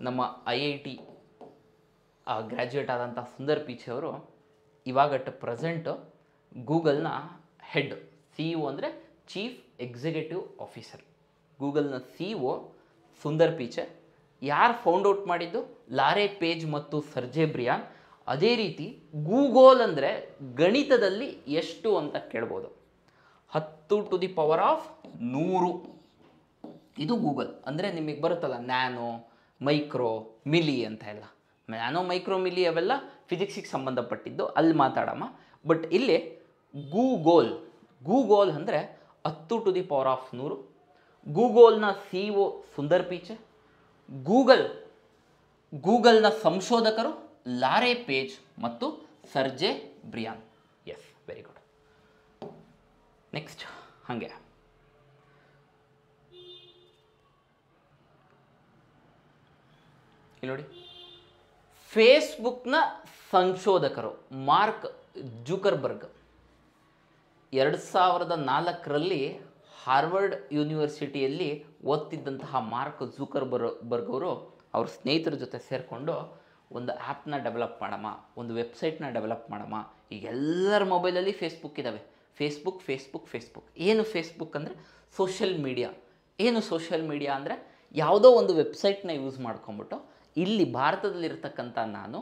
Speaker 1: ನಮ್ಮ ಐ ಐ ಟಿ ಗ್ರ್ಯಾಜುಯೇಟ್ ಆದಂಥ ಸುಂದರ್ ಪಿಚೆ ಅವರು ಇವಾಗ ಪ್ರೆಸೆಂಟು ಗೂಗಲ್ನ ಹೆಡ್ ಸಿ ಇ ಒ ಅಂದರೆ ಚೀಫ್ ಎಕ್ಸಿಕ್ಯೂಟಿವ್ ಆಫೀಸರ್. ಗೂಗಲ್ನ ಸಿ ಒ ಸುಂದರ್ ಪಿಚೆ. ಯಾರು ಫೌಂಡ್ ಔಟ್ ಮಾಡಿದ್ದು? ಲಾರೆ ಪೇಜ್ ಮತ್ತು ಸರ್ಜೆ ಬ್ರಿಯಾನ್. ಅದೇ ರೀತಿ ಗೂಗೋಲ್ ಅಂದರೆ ಗಣಿತದಲ್ಲಿ ಎಷ್ಟು ಅಂತ ಕೇಳ್ಬೋದು. ಹತ್ತು ಟು ದಿ ಪವರ್ ಆಫ್ ನೂರು. ಇದು ಗೂಗಲ್. ಅಂದರೆ ನಿಮಗೆ ಬರುತ್ತಲ್ಲ ನ್ಯಾನೋ, ಮೈಕ್ರೋ, ಮಿಲಿ ಅಂತ ಎಲ್ಲ. ನ್ಯಾನೋ, ಮೈಕ್ರೋ, ಮಿಲಿ ಅವೆಲ್ಲ ಫಿಸಿಕ್ಸಿಗೆ ಸಂಬಂಧಪಟ್ಟಿದ್ದು. ಅಲ್ಲಿ ಮಾತಾಡಮ್ಮ. ಬಟ್ ಇಲ್ಲಿ ಗೂಗೋಲ್ ಗೂಗೋಲ್ ಅಂದರೆ ಹತ್ತು ಟು ದಿ ಪವರ್ ಆಫ್ ನೂರು. ಗೂಗಲ್ನ C O Sundar Pichai. Google, ಗೂಗಲ್ನ ಸಂಶೋಧಕರು ಲಾರೆ ಪೇಜ್ ಮತ್ತು Sergey Brin. Yes very good next ಹಾಗೆ. ನೋಡಿ. ಫೇಸ್ಬುಕ್ನ ಸಂಶೋಧಕರು ಮಾರ್ಕ್ ಜೂಕರ್ಬರ್ಗ್. ಎರಡು ಸಾವಿರದ ನಾಲ್ಕರಲ್ಲಿ ಹಾರ್ವರ್ಡ್ ಯೂನಿವರ್ಸಿಟಿಯಲ್ಲಿ ಓದ್ತಿದ್ದಂತಹ ಮಾರ್ಕ್ ಝೂಕರ್ ಬರ್ ಅವರು ಅವ್ರ ಸ್ನೇಹಿತರ ಜೊತೆ ಸೇರಿಕೊಂಡು ಒಂದು ಆ್ಯಪ್ನ ಡೆವಲಪ್ ಮಾಡಮ್ಮ, ಒಂದು ವೆಬ್ಸೈಟ್ನ ಡೆವಲಪ್ ಮಾಡಮ್ಮ. ಈಗ ಎಲ್ಲರ ಮೊಬೈಲಲ್ಲಿ ಫೇಸ್ಬುಕ್ ಇದ್ದಾವೆ ಫೇಸ್ಬುಕ್ ಫೇಸ್ಬುಕ್ ಫೇಸ್ಬುಕ್. ಏನು ಫೇಸ್ಬುಕ್ ಅಂದರೆ ಸೋಷಿಯಲ್ ಮೀಡಿಯಾ. ಏನು ಸೋಷಿಯಲ್ ಮೀಡಿಯಾ ಅಂದರೆ ಯಾವುದೋ ಒಂದು ವೆಬ್ಸೈಟ್ನ ಯೂಸ್ ಮಾಡ್ಕೊಂಬಿಟ್ಟು ಇಲ್ಲಿ ಭಾರತದಲ್ಲಿರ್ತಕ್ಕಂಥ ನಾನು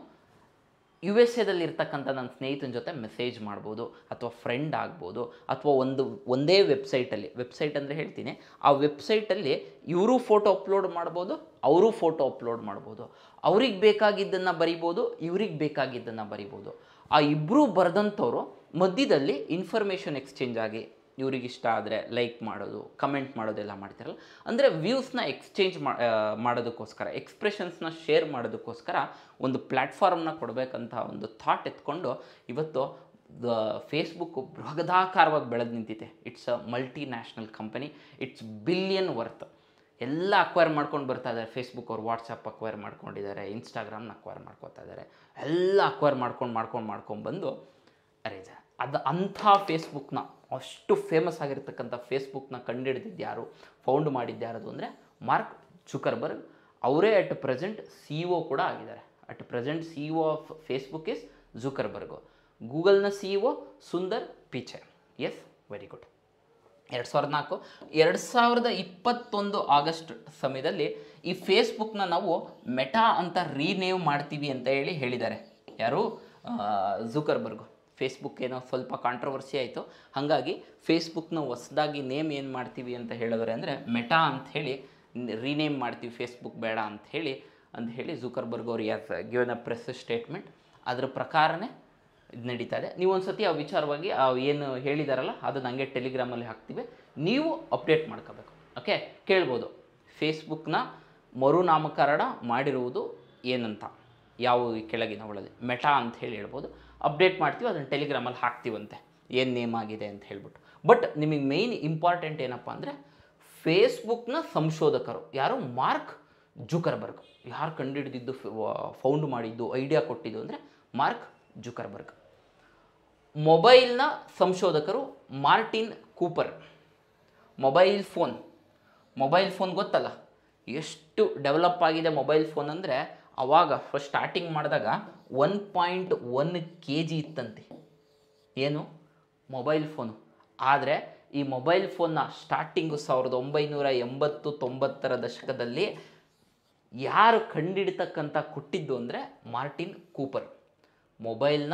Speaker 1: ಯು ಎಸ್ ಎದಲ್ಲಿರ್ತಕ್ಕಂಥ ನನ್ನ ಸ್ನೇಹಿತನ ಜೊತೆ ಮೆಸೇಜ್ ಮಾಡ್ಬೋದು ಅಥವಾ ಫ್ರೆಂಡ್ ಆಗ್ಬೋದು ಅಥವಾ ಒಂದು, ಒಂದೇ ವೆಬ್ಸೈಟಲ್ಲಿ, ವೆಬ್ಸೈಟ್ ಅಂದರೆ ಹೇಳ್ತೀನಿ, ಆ ವೆಬ್ಸೈಟಲ್ಲಿ ಇವರು ಫೋಟೋ ಅಪ್ಲೋಡ್ ಮಾಡ್ಬೋದು, ಅವರು ಫೋಟೋ ಅಪ್ಲೋಡ್ ಮಾಡ್ಬೋದು. ಅವ್ರಿಗೆ ಬೇಕಾಗಿದ್ದನ್ನು ಬರಿಬೋದು, ಇವ್ರಿಗೆ ಬೇಕಾಗಿದ್ದನ್ನು ಬರಿಬೋದು. ಆ ಇಬ್ಬರೂ ಬರೆದಂಥವ್ರು ಮಧ್ಯದಲ್ಲಿ ಇನ್ಫಾರ್ಮೇಷನ್ ಎಕ್ಸ್ಚೇಂಜ್ ಆಗಿ ಇವ್ರಿಗೆ ಇಷ್ಟ ಆದರೆ ಲೈಕ್ ಮಾಡೋದು ಕಮೆಂಟ್ ಮಾಡೋದೆಲ್ಲ ಮಾಡ್ತಿರಲ್ಲ. ಅಂದರೆ ವ್ಯೂಸ್ನ ಎಕ್ಸ್ಚೇಂಜ್ ಮಾಡೋದಕ್ಕೋಸ್ಕರ ಎಕ್ಸ್ಪ್ರೆಷನ್ಸ್ನ ಶೇರ್ ಮಾಡೋದಕ್ಕೋಸ್ಕರ ಒಂದು ಪ್ಲ್ಯಾಟ್ಫಾರ್ಮ್ನ ಕೊಡಬೇಕಂತ ಒಂದು ಥಾಟ್ ಎತ್ಕೊಂಡು ಇವತ್ತು ದ ಫೇಸ್ಬುಕ್ಕು ಬೃಹದಾಕಾರವಾಗಿ ಬೆಳೆದು ನಿಂತಿದೆ. It's a multinational company it's billion worth ಎಲ್ಲ ಅಕ್ವೈರ್ ಮಾಡ್ಕೊಂಡು ಬರ್ತಾ ಇದ್ದಾರೆ ಫೇಸ್ಬುಕ್ ಅವ್ರು ವಾಟ್ಸಪ್ ಅಕ್ವೈರ್ ಮಾಡ್ಕೊಂಡಿದ್ದಾರೆ ಇನ್ಸ್ಟಾಗ್ರಾಮ್ನ ಅಕ್ವೈರ್ ಮಾಡ್ಕೊತಾ ಇದ್ದಾರೆ ಎಲ್ಲ ಅಕ್ವೈರ್ ಮಾಡ್ಕೊಂಡು ಮಾಡ್ಕೊಂಡು ಮಾಡ್ಕೊಂಡು ಬಂದು ಅರೇಜ ಅದು ಅಂಥ ಫೇಸ್ಬುಕ್ನ ಅಷ್ಟು ಫೇಮಸ್ ಆಗಿರ್ತಕ್ಕಂಥ ಫೇಸ್ಬುಕ್ನ ಕಂಡುಹಿಡಿದಿದ್ದು ಯಾರು? ಫೌಂಡ್ ಮಾಡಿದ್ದು ಯಾರದು ಅಂದರೆ ಮಾರ್ಕ್ ಜುಕರ್ಬರ್ಗ್. ಅವರೇ at present C E O ಕೂಡ ಆಗಿದ್ದಾರೆ. At present C E O of Facebook is Zuckerberg. ಗೂಗಲ್ನ C E O Sundar Pichai. Yes very good ಎರಡು ಸಾವಿರದ ನಾಲ್ಕು, ಎರಡು ಸಾವಿರದ ಇಪ್ಪತ್ತೊಂದು ಆಗಸ್ಟ್ ಸಮಯದಲ್ಲಿ ಈ ಫೇಸ್ಬುಕ್ನ ನಾವು ಮೆಟಾ ಅಂತ ರೀನೇವ್ ಮಾಡ್ತೀವಿ ಅಂತ ಹೇಳಿ ಹೇಳಿದ್ದಾರೆ. ಯಾರು? ಜುಕರ್ಬರ್ಗು. ಫೇಸ್ಬುಕ್ ಏನೋ ಸ್ವಲ್ಪ ಕಾಂಟ್ರವರ್ಸಿ ಆಯಿತು. ಹಾಗಾಗಿ ಫೇಸ್ಬುಕ್ನ ಹೊಸದಾಗಿ ನೇಮ್ ಏನು ಮಾಡ್ತೀವಿ ಅಂತ ಹೇಳಿದ್ರೆ ಅಂದರೆ ಮೆಟಾ ಅಂತ ಹೇಳಿ ರೀನೇಮ್ ಮಾಡ್ತೀವಿ ಫೇಸ್ಬುಕ್ ಬೇಡ ಅಂತ ಹೇಳಿ ಅಂತ ಹೇಳಿ ಜುಕರ್ಬರ್ಗ್ ಅವ್ರು has given a press statement ಅದ್ರ ಪ್ರಕಾರನೇ ಇದು ನಡೀತಾ ಇದೆ. ನೀವು ಒಂದು ಸತಿ ಆ ವಿಚಾರವಾಗಿ ಏನು ಹೇಳಿದಾರಲ್ಲ, ಅದನ್ನು ಹಂಗೆ ಟೆಲಿಗ್ರಾಮಲ್ಲಿ ಹಾಕ್ತೀವಿ. ನೀವು ಅಪ್ಡೇಟ್ ಮಾಡ್ಕೋಬೇಕು. ಓಕೆ ಕೇಳ್ಬೋದು. ಫೇಸ್ಬುಕ್ನ ಮರುನಾಮಕರಣ ಮಾಡಿರುವುದು ಏನಂತ? ಯಾವ ಕೆಳಗಿನ ಒಳಗೆ ಮೆಟಾ ಅಂತ ಹೇಳಿ ಹೇಳ್ಬೋದು. ಅಪ್ಡೇಟ್ ಮಾಡ್ತೀವಿ, ಅದನ್ನು ಟೆಲಿಗ್ರಾಮಲ್ಲಿ ಹಾಕ್ತೀವಂತೆ. ಏನು ನೇಮ್ ಆಗಿದೆ ಅಂತ ಹೇಳ್ಬಿಟ್ಟು. ಬಟ್ ನಿಮಗೆ ಮೇಯ್ನ್ ಇಂಪಾರ್ಟೆಂಟ್ ಏನಪ್ಪ ಅಂದರೆ ಫೇಸ್ಬುಕ್ನ ಸಂಶೋಧಕರು, ಯಾರು ಮಾರ್ಕ್ ಜುಕರ್ಬರ್ಗ್. ಯಾರು ಕಂಡುಹಿಡಿದಿದ್ದು ಫೌಂಡ್ ಮಾಡಿದ್ದು ಐಡಿಯಾ ಕೊಟ್ಟಿದ್ದು ಅಂದರೆ ಮಾರ್ಕ್ ಜುಕರ್ಬರ್ಗ್. ಮೊಬೈಲ್ನ ಸಂಶೋಧಕರು Martin Cooper. Mobile phone. Mobile phone ಗೊತ್ತಲ್ಲ? ಎಷ್ಟು ಡೆವಲಪ್ ಆಗಿದೆ ಮೊಬೈಲ್ ಫೋನ್ ಅಂದರೆ, ಅವಾಗ ಫಸ್ಟ್ ಸ್ಟಾರ್ಟಿಂಗ್ ಮಾಡಿದಾಗ one point one K G ಇತ್ತಂತೆ. ಏನು? ಮೊಬೈಲ್ ಫೋನು ಆದರೆ ಈ ಮೊಬೈಲ್ ಫೋನ್ನ ಸ್ಟಾರ್ಟಿಂಗು ಸಾವಿರದ ಒಂಬೈನೂರ ಎಂಬತ್ತು ತೊಂಬತ್ತರ ದಶಕದಲ್ಲಿ ಯಾರು ಕಂಡಿಡ್ತಕ್ಕಂಥ ಕೊಟ್ಟಿದ್ದು ಅಂದರೆ ಮಾರ್ಟಿನ್ ಕೂಪರ್. ಮೊಬೈಲ್ನ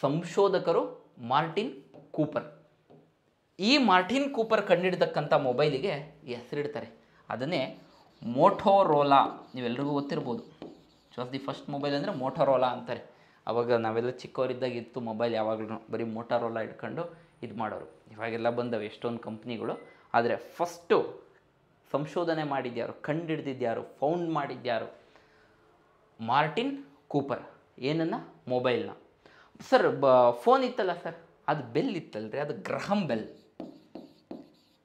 Speaker 1: ಸಂಶೋಧಕರು ಮಾರ್ಟಿನ್ ಕೂಪರ್. ಈ ಮಾರ್ಟಿನ್ ಕೂಪರ್ ಕಂಡಿಡ್ತಕ್ಕಂಥ ಮೊಬೈಲಿಗೆ ಹೆಸರಿಡ್ತಾರೆ. ಅದನ್ನೇ ಮೋಟೋರೋಲಾ ನೀವೆಲ್ರಿಗೂ ಗೊತ್ತಿರ್ಬೋದು. ವಾಸ್ ದಿ ಫಸ್ಟ್ ಮೊಬೈಲ್ ಅಂದರೆ ಮೋಟೋರೋಲಾ ಅಂತಾರೆ. ಅವಾಗ ನಾವೆಲ್ಲ ಚಿಕ್ಕವರಿದ್ದಾಗ ಇತ್ತು ಮೊಬೈಲ್ ಯಾವಾಗಲೂ ಬರೀ ಮೋಟೋರೋಲಾ ಇಟ್ಕೊಂಡು ಇದು ಮಾಡೋರು. ಇವಾಗೆಲ್ಲ ಬಂದವೆ ಎಷ್ಟೊಂದು ಕಂಪ್ನಿಗಳು ಆದರೆ ಫಸ್ಟು ಸಂಶೋಧನೆ ಮಾಡಿದ್ಯಾರು, ಕಂಡಿಡ್ದಿದ್ಯಾರು ಫೌಂಡ್ ಮಾಡಿದ್ಯಾರು ಮಾರ್ಟಿನ್ ಕೂಪರ್, ಏನನ್ನ? ಮೊಬೈಲ್ನ ಸರ್ ಬ ಫೋನ್ ಇತ್ತಲ್ಲ ಸರ್ ಅದು ಬೆಲ್ ಇತ್ತಲ್ರಿ, ಅದು ಗ್ರಹಂ ಬೆಲ್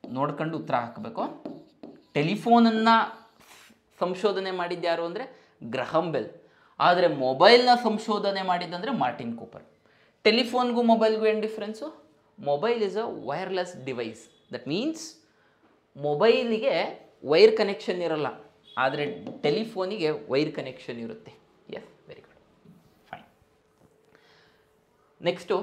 Speaker 1: ನೋಡ್ಕೊಂಡು ಉತ್ತರ ಹಾಕಬೇಕು. ಟೆಲಿಫೋನನ್ನು ಸಂಶೋಧನೆ ಮಾಡಿದ್ಯಾರು ಅಂದರೆ ಗ್ರಹಂ ಬೆಲ್. ಆದರೆ ಮೊಬೈಲ್ನ ಸಂಶೋಧನೆ ಮಾಡಿದ್ದಂದರೆ ಮಾರ್ಟಿನ್ ಕೂಪರ್. ಟೆಲಿಫೋನ್ಗೂ ಮೊಬೈಲ್ಗೂ ಏನು difference mobile is a wireless device that means ಮೊಬೈಲಿಗೆ ವೈರ್ ಕನೆಕ್ಷನ್ ಇರಲ್ಲ. ಆದರೆ ಟೆಲಿಫೋನಿಗೆ ವೈರ್ ಕನೆಕ್ಷನ್ ಇರುತ್ತೆ. Yes very good fine next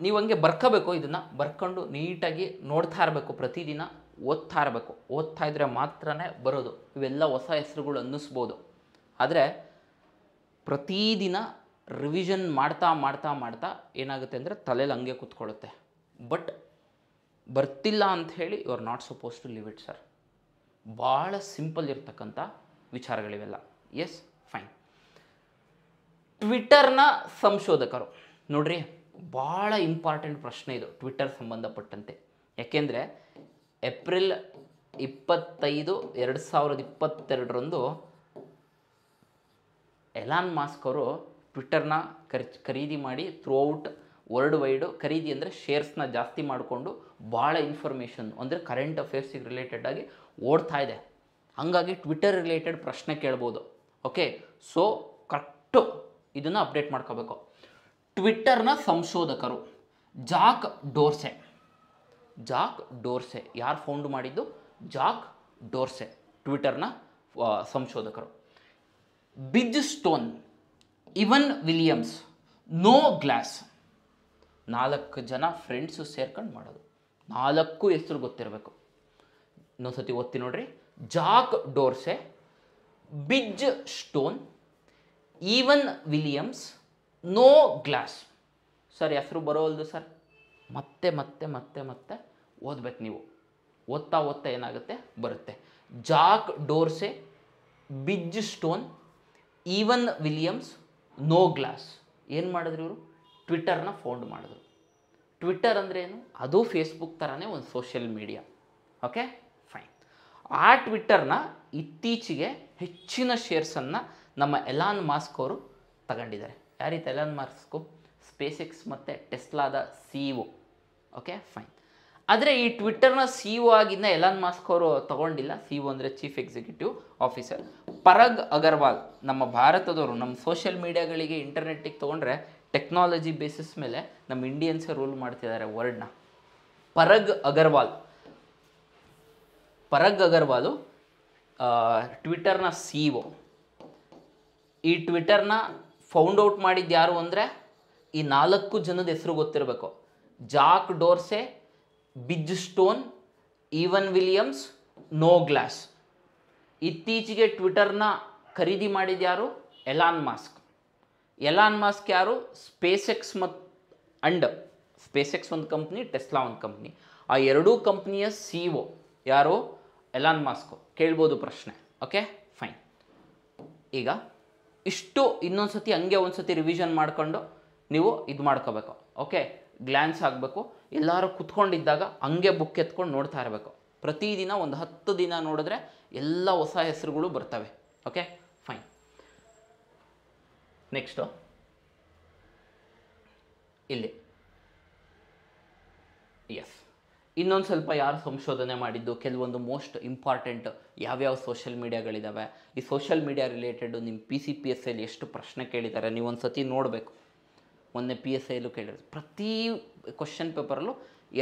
Speaker 1: ನೀವು ಹಂಗೆ ಬರ್ಕೋಬೇಕು ಇದನ್ನು. ಬರ್ಕೊಂಡು ನೀಟಾಗಿ ನೋಡ್ತಾ ಇರಬೇಕು ಪ್ರತಿದಿನ. ಓದ್ತಾ ಇರಬೇಕು ಓದ್ತಾ ಇದ್ದರೆ ಮಾತ್ರನೇ ಬರೋದು. ಇವೆಲ್ಲ ಹೊಸ ಹೆಸರುಗಳು ಅನ್ನಿಸ್ಬೋದು. ಆದರೆ ಪ್ರತಿದಿನ ರಿವಿಷನ್ ಮಾಡ್ತಾ ಮಾಡ್ತಾ ಮಾಡ್ತಾ ಏನಾಗುತ್ತೆ ಅಂದರೆ ತಲೆಯಲ್ಲಿ ಹಂಗೆ ಕೂತ್ಕೊಳ್ಳುತ್ತೆ. ಬಟ್ ಬರ್ತಿಲ್ಲ ಅಂತ ಹೇಳಿ you are not suppose to leave it sir ಭಾಳ ಸಿಂಪಲ್ ಇರ್ತಕ್ಕಂಥ ವಿಚಾರಗಳಿವೆಲ್ಲ. ಎಸ್ ಫೈನ್ ಟ್ವಿಟರ್ನ ಸಂಶೋಧಕರು. ನೋಡ್ರಿ, ಭಾಳ ಇಂಪಾರ್ಟೆಂಟ್ ಪ್ರಶ್ನೆ ಇದು ಟ್ವಿಟರ್ ಸಂಬಂಧಪಟ್ಟಂತೆ. ಯಾಕೆಂದರೆ ಏಪ್ರಿಲ್ ಇಪ್ಪತ್ತೈದು ಎರಡು ಸಾವಿರದ ಇಪ್ಪತ್ತೆರಡರಂದು ಎಲಾನ್ ಮಾಸ್ಕ್ ಅವರು ಟ್ವಿಟ್ಟರ್ನ ಖರ್ ಖರೀದಿ ಮಾಡಿ ಥ್ರೂಔಟ್ ವರ್ಲ್ಡ್ ವೈಡು ಖರೀದಿ ಅಂದರೆ ಶೇರ್ಸ್ನ ಜಾಸ್ತಿ ಮಾಡಿಕೊಂಡು ಭಾಳ ಇನ್ಫಾರ್ಮೇಷನ್ ಅಂದರೆ ಕರೆಂಟ್ ಅಫೇರ್ಸಿಗೆ ರಿಲೇಟೆಡ್ ಆಗಿ ಓಡ್ತಾ ಇದೆ. ಹಾಗಾಗಿ ಟ್ವಿಟರ್ ರಿಲೇಟೆಡ್ ಪ್ರಶ್ನೆ ಕೇಳ್ಬೋದು. ಓಕೆ, ಸೊ ಕರೆಕ್ಟು ಇದನ್ನು ಅಪ್ಡೇಟ್ ಮಾಡ್ಕೋಬೇಕು. ಟ್ವಿಟ್ಟರ್ನ ಸಂಶೋಧಕರು ಜಾಕ್ ಡೋರ್ಸೆ ಜಾಕ್ ಡೋರ್ಸೆ. ಯಾರು ಫೌಂಡ್ ಮಾಡಿದ್ದು? ಜಾಕ್ ಡೋರ್ಸೆ, ಟ್ವಿಟರ್ನ ಸಂಶೋಧಕರು. Biz Stone, Evan Williams, Noah Glass. ನಾಲ್ಕು ಜನ ಫ್ರೆಂಡ್ಸು ಸೇರ್ಕೊಂಡು ಮಾಡೋದು. ನಾಲ್ಕು ಹೆಸರು ಗೊತ್ತಿರಬೇಕು. ಇನ್ನೊಂದ್ಸತಿ ಓದ್ತಿ ನೋಡ್ರಿ. Jack Dorsey, Biz Stone Evan Williams, Noah Glass. Sir, ಹೆಸರು ಬರೋವಲ್ದು ಸರ್? ಮತ್ತೆ ಮತ್ತೆ ಮತ್ತೆ ಮತ್ತೆ. ಓದ್ಬೇಕು ನೀವು. ಓದ್ತಾ ಓದ್ತಾ ಏನಾಗುತ್ತೆ? ಬರುತ್ತೆ. Jack Dorsey, Biz Stone, Evan Williams, Noah Glass. ಏನು ಮಾಡಿದ್ರು ಇವರು? ಟ್ವಿಟ್ಟರ್ನ ಫೌಂಡ್ ಮಾಡಿದ್ರು. ಟ್ವಿಟ್ಟರ್ ಅಂದರೆ ಏನು? ಅದು ಫೇಸ್ಬುಕ್ ಥರನೇ ಒಂದು ಸೋಷಿಯಲ್ ಮೀಡಿಯಾ. ಓಕೆ? ಫೈನ್. ಆ ಟ್ವಿಟ್ಟರ್ನ ಇತ್ತೀಚೆಗೆ ಹೆಚ್ಚಿನ ಶೇರ್ಸನ್ನು ನಮ್ಮ ಎಲಾನ್ ಮಾಸ್ಕ್ ಅವರು ತಗೊಂಡಿದ್ದಾರೆ. ಯಾರೀತ? ಎಲಾನ್ ಮಾಸ್ಕು ಸ್ಪೇಸ್ ಎಕ್ಸ್ ಮತ್ತು ಟೆಸ್ಲಾದ ಸಿ ಇ ಓಕೆ? ಫೈನ್. ಆದರೆ ಈ ಟ್ವಿಟ್ಟರ್ನ ಸಿ ಒ ಆಗಿದ್ದ ಎಲಾನ್ ಮಾಸ್ಕ್ ಅವರು ತಗೊಂಡಿಲ್ಲ. ಸಿ ಒ ಅಂದರೆ chief executive officer Parag Agrawal, ನಮ್ಮ ಭಾರತದವರು, ನಮ್ಮ ಸೋಷಿಯಲ್ ಮೀಡಿಯಾಗಳಿಗೆ ಇಂಟರ್ನೆಟ್ಟಿಗೆ ತೊಗೊಂಡ್ರೆ ಟೆಕ್ನಾಲಜಿ ಬೇಸಿಸ್ ಮೇಲೆ ನಮ್ಮ ಇಂಡಿಯನ್ಸೇ ರೂಲ್ ಮಾಡ್ತಿದ್ದಾರೆ ವರ್ಡ್ನ ಪರಗ್ ಅಗರ್ವಾಲ್. ಪರಗ್ ಅಗರ್ವಾಲು ಟ್ವಿಟರ್ನ ಸಿ ಒ ಈ ಟ್ವಿಟರ್ನ ಫೌಂಡ್ ಔಟ್ ಮಾಡಿದ್ದು ಯಾರು ಅಂದರೆ ಈ ನಾಲ್ಕು ಜನದ ಹೆಸರು ಗೊತ್ತಿರಬೇಕು. Jack Dorsey Biz Stone, Evan Williams, Noah Glass. ಇತ್ತೀಚೆಗೆ ಟ್ವಿಟರ್ನ ಖರೀದಿ ಮಾಡಿದ ಯಾರು? Elon Musk. ಎಲಾನ್ ಮಾಸ್ಕ್ ಯಾರು? ಸ್ಪೇಸ್ ಎಕ್ಸ್ ಮತ್ತು ಅಂಡ್ ಸ್ಪೇಸ್ ಎಕ್ಸ್ ಒಂದು ಕಂಪ್ನಿ, ಟೆಸ್ಲಾ ಒಂದು ಕಂಪ್ನಿ. ಆ ಎರಡೂ ಕಂಪ್ನಿಯ ಸಿ ಒ ಯಾರು? Elon Musk. ಕೇಳ್ಬೋದು ಪ್ರಶ್ನೆ. ಓಕೆ? ಫೈನ್. ಈಗ ಇಷ್ಟು ಇನ್ನೊಂದು ಸತಿ ಹಂಗೆ ಒಂದು ಸತಿ ರಿವಿಷನ್ ಮಾಡ್ಕೊಂಡು ನೀವು ಇದು ಮಾಡ್ಕೋಬೇಕು. ಓಕೆ? ಗ್ಲ್ಯಾನ್ಸ್ ಆಗಬೇಕು ಎಲ್ಲರೂ ಕುತ್ಕೊಂಡಿದ್ದಾಗ ಹಂಗೆ ಬುಕ್ ಎತ್ಕೊಂಡು ನೋಡ್ತಾ ಇರಬೇಕು. ಪ್ರತಿದಿನ ಒಂದು ಹತ್ತು ದಿನ ನೋಡಿದ್ರೆ ಎಲ್ಲ ಹೊಸ ಹೆಸರುಗಳು ಬರ್ತವೆ. ಓಕೆ ಫೈನ್ ನೆಕ್ಸ್ಟು ಇಲ್ಲಿ. ಎಸ್ ಇನ್ನೊಂದು ಸ್ವಲ್ಪ ಯಾರು ಸಂಶೋಧನೆ ಮಾಡಿದ್ದು, ಕೆಲವೊಂದು ಮೋಸ್ಟ್ ಇಂಪಾರ್ಟೆಂಟ್ ಯಾವ್ಯಾವ ಸೋಷಿಯಲ್ ಮೀಡಿಯಾಗಳಿದ್ದಾವೆ ಈ ಸೋಷಿಯಲ್ ಮೀಡಿಯಾ ರಿಲೇಟೆಡ್ ನಿಮ್ಮ ಪಿ ಸಿ ಪಿ ಎಸ್ ಐಲಿ ಎಷ್ಟು ಪ್ರಶ್ನೆ ಕೇಳಿದ್ದಾರೆ ನೀವು ಒಂದು ಸತಿ ನೋಡಬೇಕು. ಮೊನ್ನೆ ಪಿ ಎಸ್ ಐಲು ಕೇಳಿದ್ರು. ಪ್ರತಿ ಕ್ವಶನ್ ಪೇಪರಲ್ಲೂ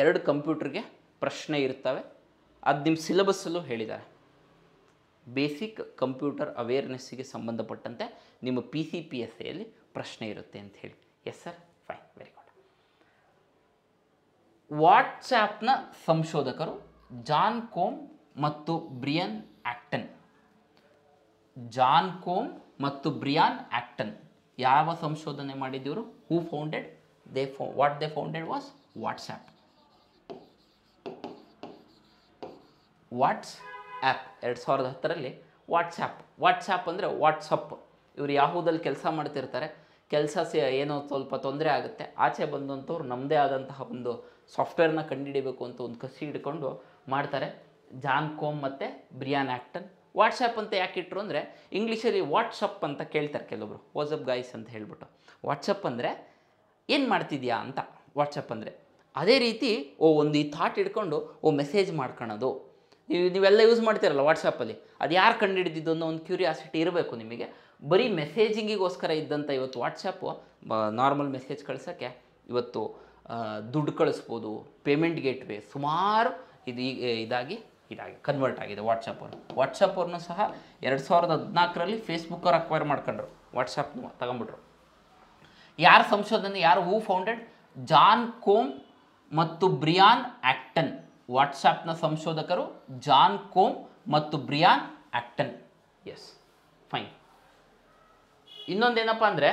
Speaker 1: ಎರಡು ಕಂಪ್ಯೂಟ್ರಿಗೆ ಪ್ರಶ್ನೆ ಇರ್ತವೆ. ಅದು ನಿಮ್ಮ ಸಿಲೆಬಸ್ಸಲ್ಲೂ ಹೇಳಿದ್ದಾರೆ ಬೇಸಿಕ್ ಕಂಪ್ಯೂಟರ್ ಅವೇರ್ನೆಸ್ಸಿಗೆ ಸಂಬಂಧಪಟ್ಟಂತೆ ನಿಮ್ಮ ಪಿ ಸಿ ಪಿ ಎಸ್ ಸಿಯಲ್ಲಿ ಪ್ರಶ್ನೆ ಇರುತ್ತೆ ಅಂತ ಹೇಳಿ. Yes sir fine very good ವಾಟ್ಸ್ಯಾಪ್ನ ಸಂಶೋಧಕರು ಜಾನ್ ಕೋಮ್ ಮತ್ತು ಬ್ರಿಯನ್ ಆಕ್ಟನ್ ಜಾನ್ ಕೋಮ್ ಮತ್ತು ಬ್ರಿಯಾನ್ ಆಕ್ಟನ್ ಯಾವ ಸಂಶೋಧನೆ ಮಾಡಿದ್ದೀವರು? Who founded they what they founded was WhatsApp WhatsApp ಎರಡು ಸಾವಿರದ ಹತ್ತರಲ್ಲಿ ವಾಟ್ಸ್ಆ್ಯಪ್ ವಾಟ್ಸ್ಆ್ಯಪ್ ಅಂದರೆ ವಾಟ್ಸಪ್ ಇವರು ಯಾಹೂದಲ್ಲಿ ಕೆಲಸ ಮಾಡ್ತಿರ್ತಾರೆ. ಕೆಲಸ ಏನೋ ಸ್ವಲ್ಪ ತೊಂದರೆ ಆಗುತ್ತೆ. ಆಚೆ ಬಂದಂಥವ್ರು ನಮ್ಮದೇ ಆದಂತಹ ಒಂದು ಸಾಫ್ಟ್ವೇರ್ನ ಕಂಡುಹಿಡಿಬೇಕು ಅಂತ ಒಂದು ಕಸಿ ಹಿಡ್ಕೊಂಡು ಮಾಡ್ತಾರೆ. ಜಾನ್ ಕೋಮ್ ಮತ್ತು ಬ್ರಿಯಾನ್ ಆ್ಯಕ್ಟನ್ ವಾಟ್ಸಪ್ ಅಂತ ಯಾಕೆ ಇಟ್ಟರು ಅಂದರೆ ಇಂಗ್ಲೀಷಲ್ಲಿ ವಾಟ್ಸಪ್ ಅಂತ ಕೇಳ್ತಾರೆ ಕೆಲವೊಬ್ರು ವಾಟ್ಸಪ್ ಗಾಯ್ಸ್ ಅಂತ ಹೇಳ್ಬಿಟ್ಟು. ವಾಟ್ಸಪ್ ಅಂದರೆ ಏನು ಮಾಡ್ತಿದ್ಯಾ ಅಂತ ವಾಟ್ಸಪ್ ಅಂದರೆ. ಅದೇ ರೀತಿ ಓ, ಒಂದು ಈ ಥಾಟ್ ಇಟ್ಕೊಂಡು ಓ ಮೆಸೇಜ್ ಮಾಡ್ಕೊಳೋದು. ನೀವು, ನೀವೆಲ್ಲ ಯೂಸ್ ಮಾಡ್ತೀರಲ್ಲ ವಾಟ್ಸಪ್ಪಲ್ಲಿ ಅದು ಯಾರು ಕಂಡುಹಿಡಿದಿದ್ದು ಅನ್ನೋ ಒಂದು ಕ್ಯೂರಿಯಾಸಿಟಿ ಇರಬೇಕು ನಿಮಗೆ. ಬರೀ ಮೆಸೇಜಿಂಗಿಗೋಸ್ಕರ ಇದ್ದಂಥ ಇವತ್ತು ವಾಟ್ಸಪ್ಪು ನಾರ್ಮಲ್ ಮೆಸೇಜ್ ಕಳ್ಸೋಕ್ಕೆ ಇವತ್ತು ದುಡ್ಡು ಕಳಿಸ್ಬೋದು ಪೇಮೆಂಟ್ ಗೇಟ್ವೇ ಸುಮಾರು ಇದು ಈಗ ಇದಾಗಿ ಇದಾಗಿ ಕನ್ವರ್ಟ್ ಆಗಿದೆ ವಾಟ್ಸಪ್ ಅವರು. ವಾಟ್ಸಪ್ ಅವ್ರನ್ನೂ ಸಹ ಎರಡು ಸಾವಿರದ ಹದಿನಾಲ್ಕರಲ್ಲಿ ಫೇಸ್ಬುಕ್ ಅವ್ರು ಅಕ್ವೈರ್ ಮಾಡ್ಕೊಂಡ್ರು. ವಾಟ್ಸಪ್ನ ತಗೊಂಬಿಟ್ರು ಯಾರ ಸಂಶೋಧನೆ, ಯಾರು ಹೂ ಫೌಂಡೆಡ್ ಜಾನ್ ಕೋಮ್ ಮತ್ತು ಬ್ರಿಯಾನ್ ಆಕ್ಟನ್. ವಾಟ್ಸಾಪ್ನ ಸಂಶೋಧಕರು ಜಾನ್ ಕೋಮ್ ಮತ್ತು ಬ್ರಿಯಾನ್ ಆಕ್ಟನ್. ಎಸ್ ಫೈನ್ ಇನ್ನೊಂದೇನಪ್ಪ ಅಂದರೆ,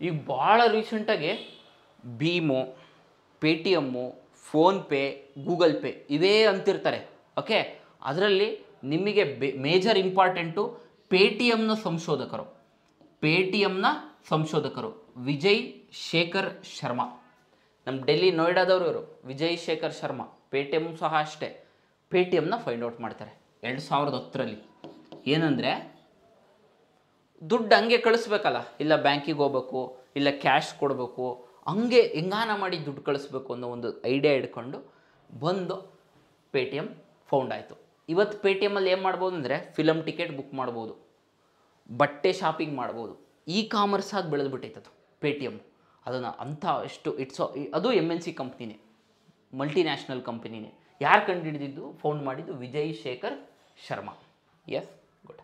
Speaker 1: ಈಗ ಭಾಳ ರೀಸೆಂಟಾಗಿ ಭೀಮು Paytm PhonePe Google pay ಇವೇ ಅಂತಿರ್ತಾರೆ. ಓಕೆ ಅದರಲ್ಲಿ ನಿಮಗೆ ಮೇಜರ್ ಇಂಪಾರ್ಟೆಂಟು ಪೇ ಟಿ ಎಮ್ನ ಸಂಶೋಧಕರು. ಪೇ ಟಿ ಎಮ್ನ ಸಂಶೋಧಕರು. ವಿಜಯ್ ಶೇಖರ್ ಶರ್ಮಾ. ನಮ್ಮ ಡೆಲ್ಲಿ ನೋಯ್ಡಾದವರು ಇವರು, Vijay Shekhar Sharma. Paytm ಸಹ ಅಷ್ಟೇ. ಪೇ ಟಿ ಎಮ್ನ ಫೈಂಡ್ ಔಟ್ ಮಾಡ್ತಾರೆ. ಎರಡು ಸಾವಿರದ ಹತ್ತರಲ್ಲಿ. ಏನಂದರೆ, ದುಡ್ಡು ಹಂಗೆ ಕಳಿಸ್ಬೇಕಲ್ಲ. ಇಲ್ಲ ಬ್ಯಾಂಕಿಗೆ ಹೋಗ್ಬೇಕು, ಇಲ್ಲ ಕ್ಯಾಶ್ ಕೊಡಬೇಕು. ಹಂಗೆ ಹೆಂಗಾನ ಮಾಡಿ ದುಡ್ಡು ಕಳಿಸ್ಬೇಕು ಅನ್ನೋ ಒಂದು ಐಡಿಯಾ ಇಟ್ಕೊಂಡು ಬಂದು ಪೇ ಟಿ ಎಂ ಫೌಂಡ್ ಆಯಿತು. ಇವತ್ತು ಪೇ ಟಿ ಎಮ್ಮಲ್ಲಿ ಏನು ಮಾಡ್ಬೋದು ಅಂದರೆ ಫಿಲಮ್ ಟಿಕೆಟ್ ಬುಕ್ ಮಾಡ್ಬೋದು. ಬಟ್ಟೆ ಶಾಪಿಂಗ್ ಮಾಡ್ಬೋದು. ಇ ಕಾಮರ್ಸ್ ಆಗಿ ಬೆಳೆದ್ಬಿಟ್ಟೈತೆ ಅದು ಪೇ ಟಿ ಎಂ ಅದನ್ನು ಅಂಥ ಎಷ್ಟು ಇಟ್ಸ್ ಅದು ಎಂ ಎನ್ ಸಿ ಕಂಪ್ನಿನೇ ಮಲ್ಟಿನ್ಯಾಷನಲ್ ಕಂಪ್ನಿನೇ. ಯಾರು ಕಂಡುಹಿಡಿದಿದ್ದು? ಫೌಂಡ್ ಮಾಡಿದ್ದು Vijay Shekhar Sharma. Yes good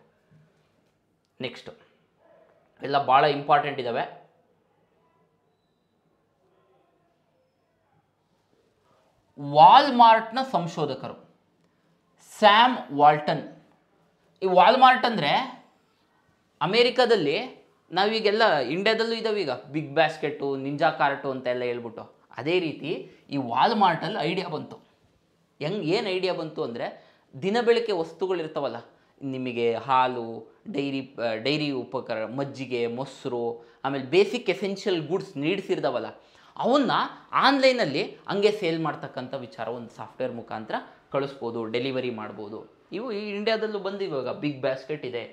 Speaker 1: next ಎಲ್ಲ ಭಾಳ ಇಂಪಾರ್ಟೆಂಟ್ ಇದ್ದಾವೆ ವಾಲ್ಮಾರ್ಟ್ನ ಸಂಶೋಧಕರು. Sam Walton. ಈ ವಾಲ್ಮಾರ್ಟ್ ಅಂದರೆ ಅಮೇರಿಕಾದಲ್ಲಿ ನಾವೀಗೆಲ್ಲ ಇಂಡಿಯಾದಲ್ಲೂ ಇದಾವೆ ಈಗ. ಬಿಗ್ ಬ್ಯಾಸ್ಕೆಟು ನಿಂಜಾ ಕಾರ್ಟು ಅಂತೆಲ್ಲ ಹೇಳ್ಬಿಟ್ಟು. ಅದೇ ರೀತಿ ಈ ವಾಲ್ಮಾರ್ಟಲ್ಲಿ ಐಡಿಯಾ ಬಂತು. ಹೆಂಗೆ, ಏನು ಐಡಿಯಾ ಬಂತು ಅಂದರೆ ದಿನ ಬೆಳಕೆ ವಸ್ತುಗಳಿರ್ತಾವಲ್ಲ ನಿಮಗೆ ಹಾಲು, ಡೈರಿ ಡೈರಿ ಉಪಕರಣ, ಮಜ್ಜಿಗೆ, ಮೊಸರು, ಆಮೇಲೆ ಬೇಸಿಕ್ ಎಸೆನ್ಷಿಯಲ್ ಗುಡ್ಸ್ ನೀಡ್ಸ್ ಇರ್ತಾವಲ್ಲ, ಅವನ್ನ ಆನ್ಲೈನಲ್ಲಿ ಹಂಗೆ ಸೇಲ್ ಮಾಡ್ತಕ್ಕಂಥ ವಿಚಾರ ಒಂದು ಸಾಫ್ಟ್ವೇರ್ ಮುಖಾಂತರ ಕಳಿಸ್ಬೋದು ಡೆಲಿವರಿ ಮಾಡ್ಬೋದು. ಇವು ಈ ಇಂಡಿಯಾದಲ್ಲೂ ಇವಾಗ. ಬಿಗ್ ಬ್ಯಾಸ್ಕೆಟ್ ಇದೆ.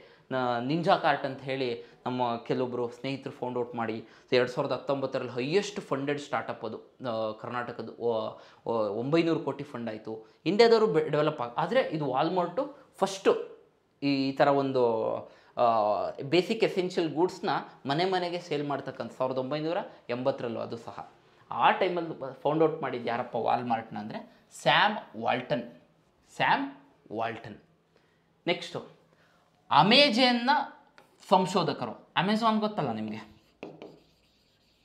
Speaker 1: ನಿಂಜಾ ಕಾರ್ಟ್ ಅಂತ ಹೇಳಿ ನಮ್ಮ ಕೆಲವೊಬ್ಬರು ಸ್ನೇಹಿತರು ಫೌಂಡ್ ಔಟ್ ಮಾಡಿ ಎರಡು ಸಾವಿರದ ಹತ್ತೊಂಬತ್ತರಲ್ಲಿ ಹೈಯೆಸ್ಟ್ ಫಂಡೆಡ್ ಸ್ಟಾರ್ಟಪ್ ಅದು ಕರ್ನಾಟಕದ ಒಂಬೈನೂರು ಕೋಟಿ ಫಂಡ್ ಆಯಿತು. ಇಂಡಿಯಾದವರು ಡೆವಲಪ್ ಆಗ, ಆದರೆ ಇದು ವಾಲ್ಮಾರ್ಟು ಫಸ್ಟು ಈ ಥರ ಒಂದು ಬೇಸಿಕ್ ಎಸೆನ್ಷಿಯಲ್ ಗೂಡ್ಸ್ನ ಮನೆ ಮನೆಗೆ ಸೇಲ್ ಮಾಡ್ತಕ್ಕಂಥ ಸಾವಿರದ ಒಂಬೈನೂರ ಎಂಬತ್ತರಲ್ಲೂ ಅದು ಸಹ. ಆ ಟೈಮಲ್ಲಿ ಫೌಂಡ್ ಔಟ್ ಮಾಡಿದ್ದು ಯಾರಪ್ಪ ವಾಲ್ಮಾರ್ಟ್ನ ಅಂದರೆ Sam Walton Sam Walton next ಅಮೆಜಾನ್ನ ಸಂಶೋಧಕರು. ಅಮೆಝಾನ್ ಗೊತ್ತಲ್ಲ ನಿಮಗೆ?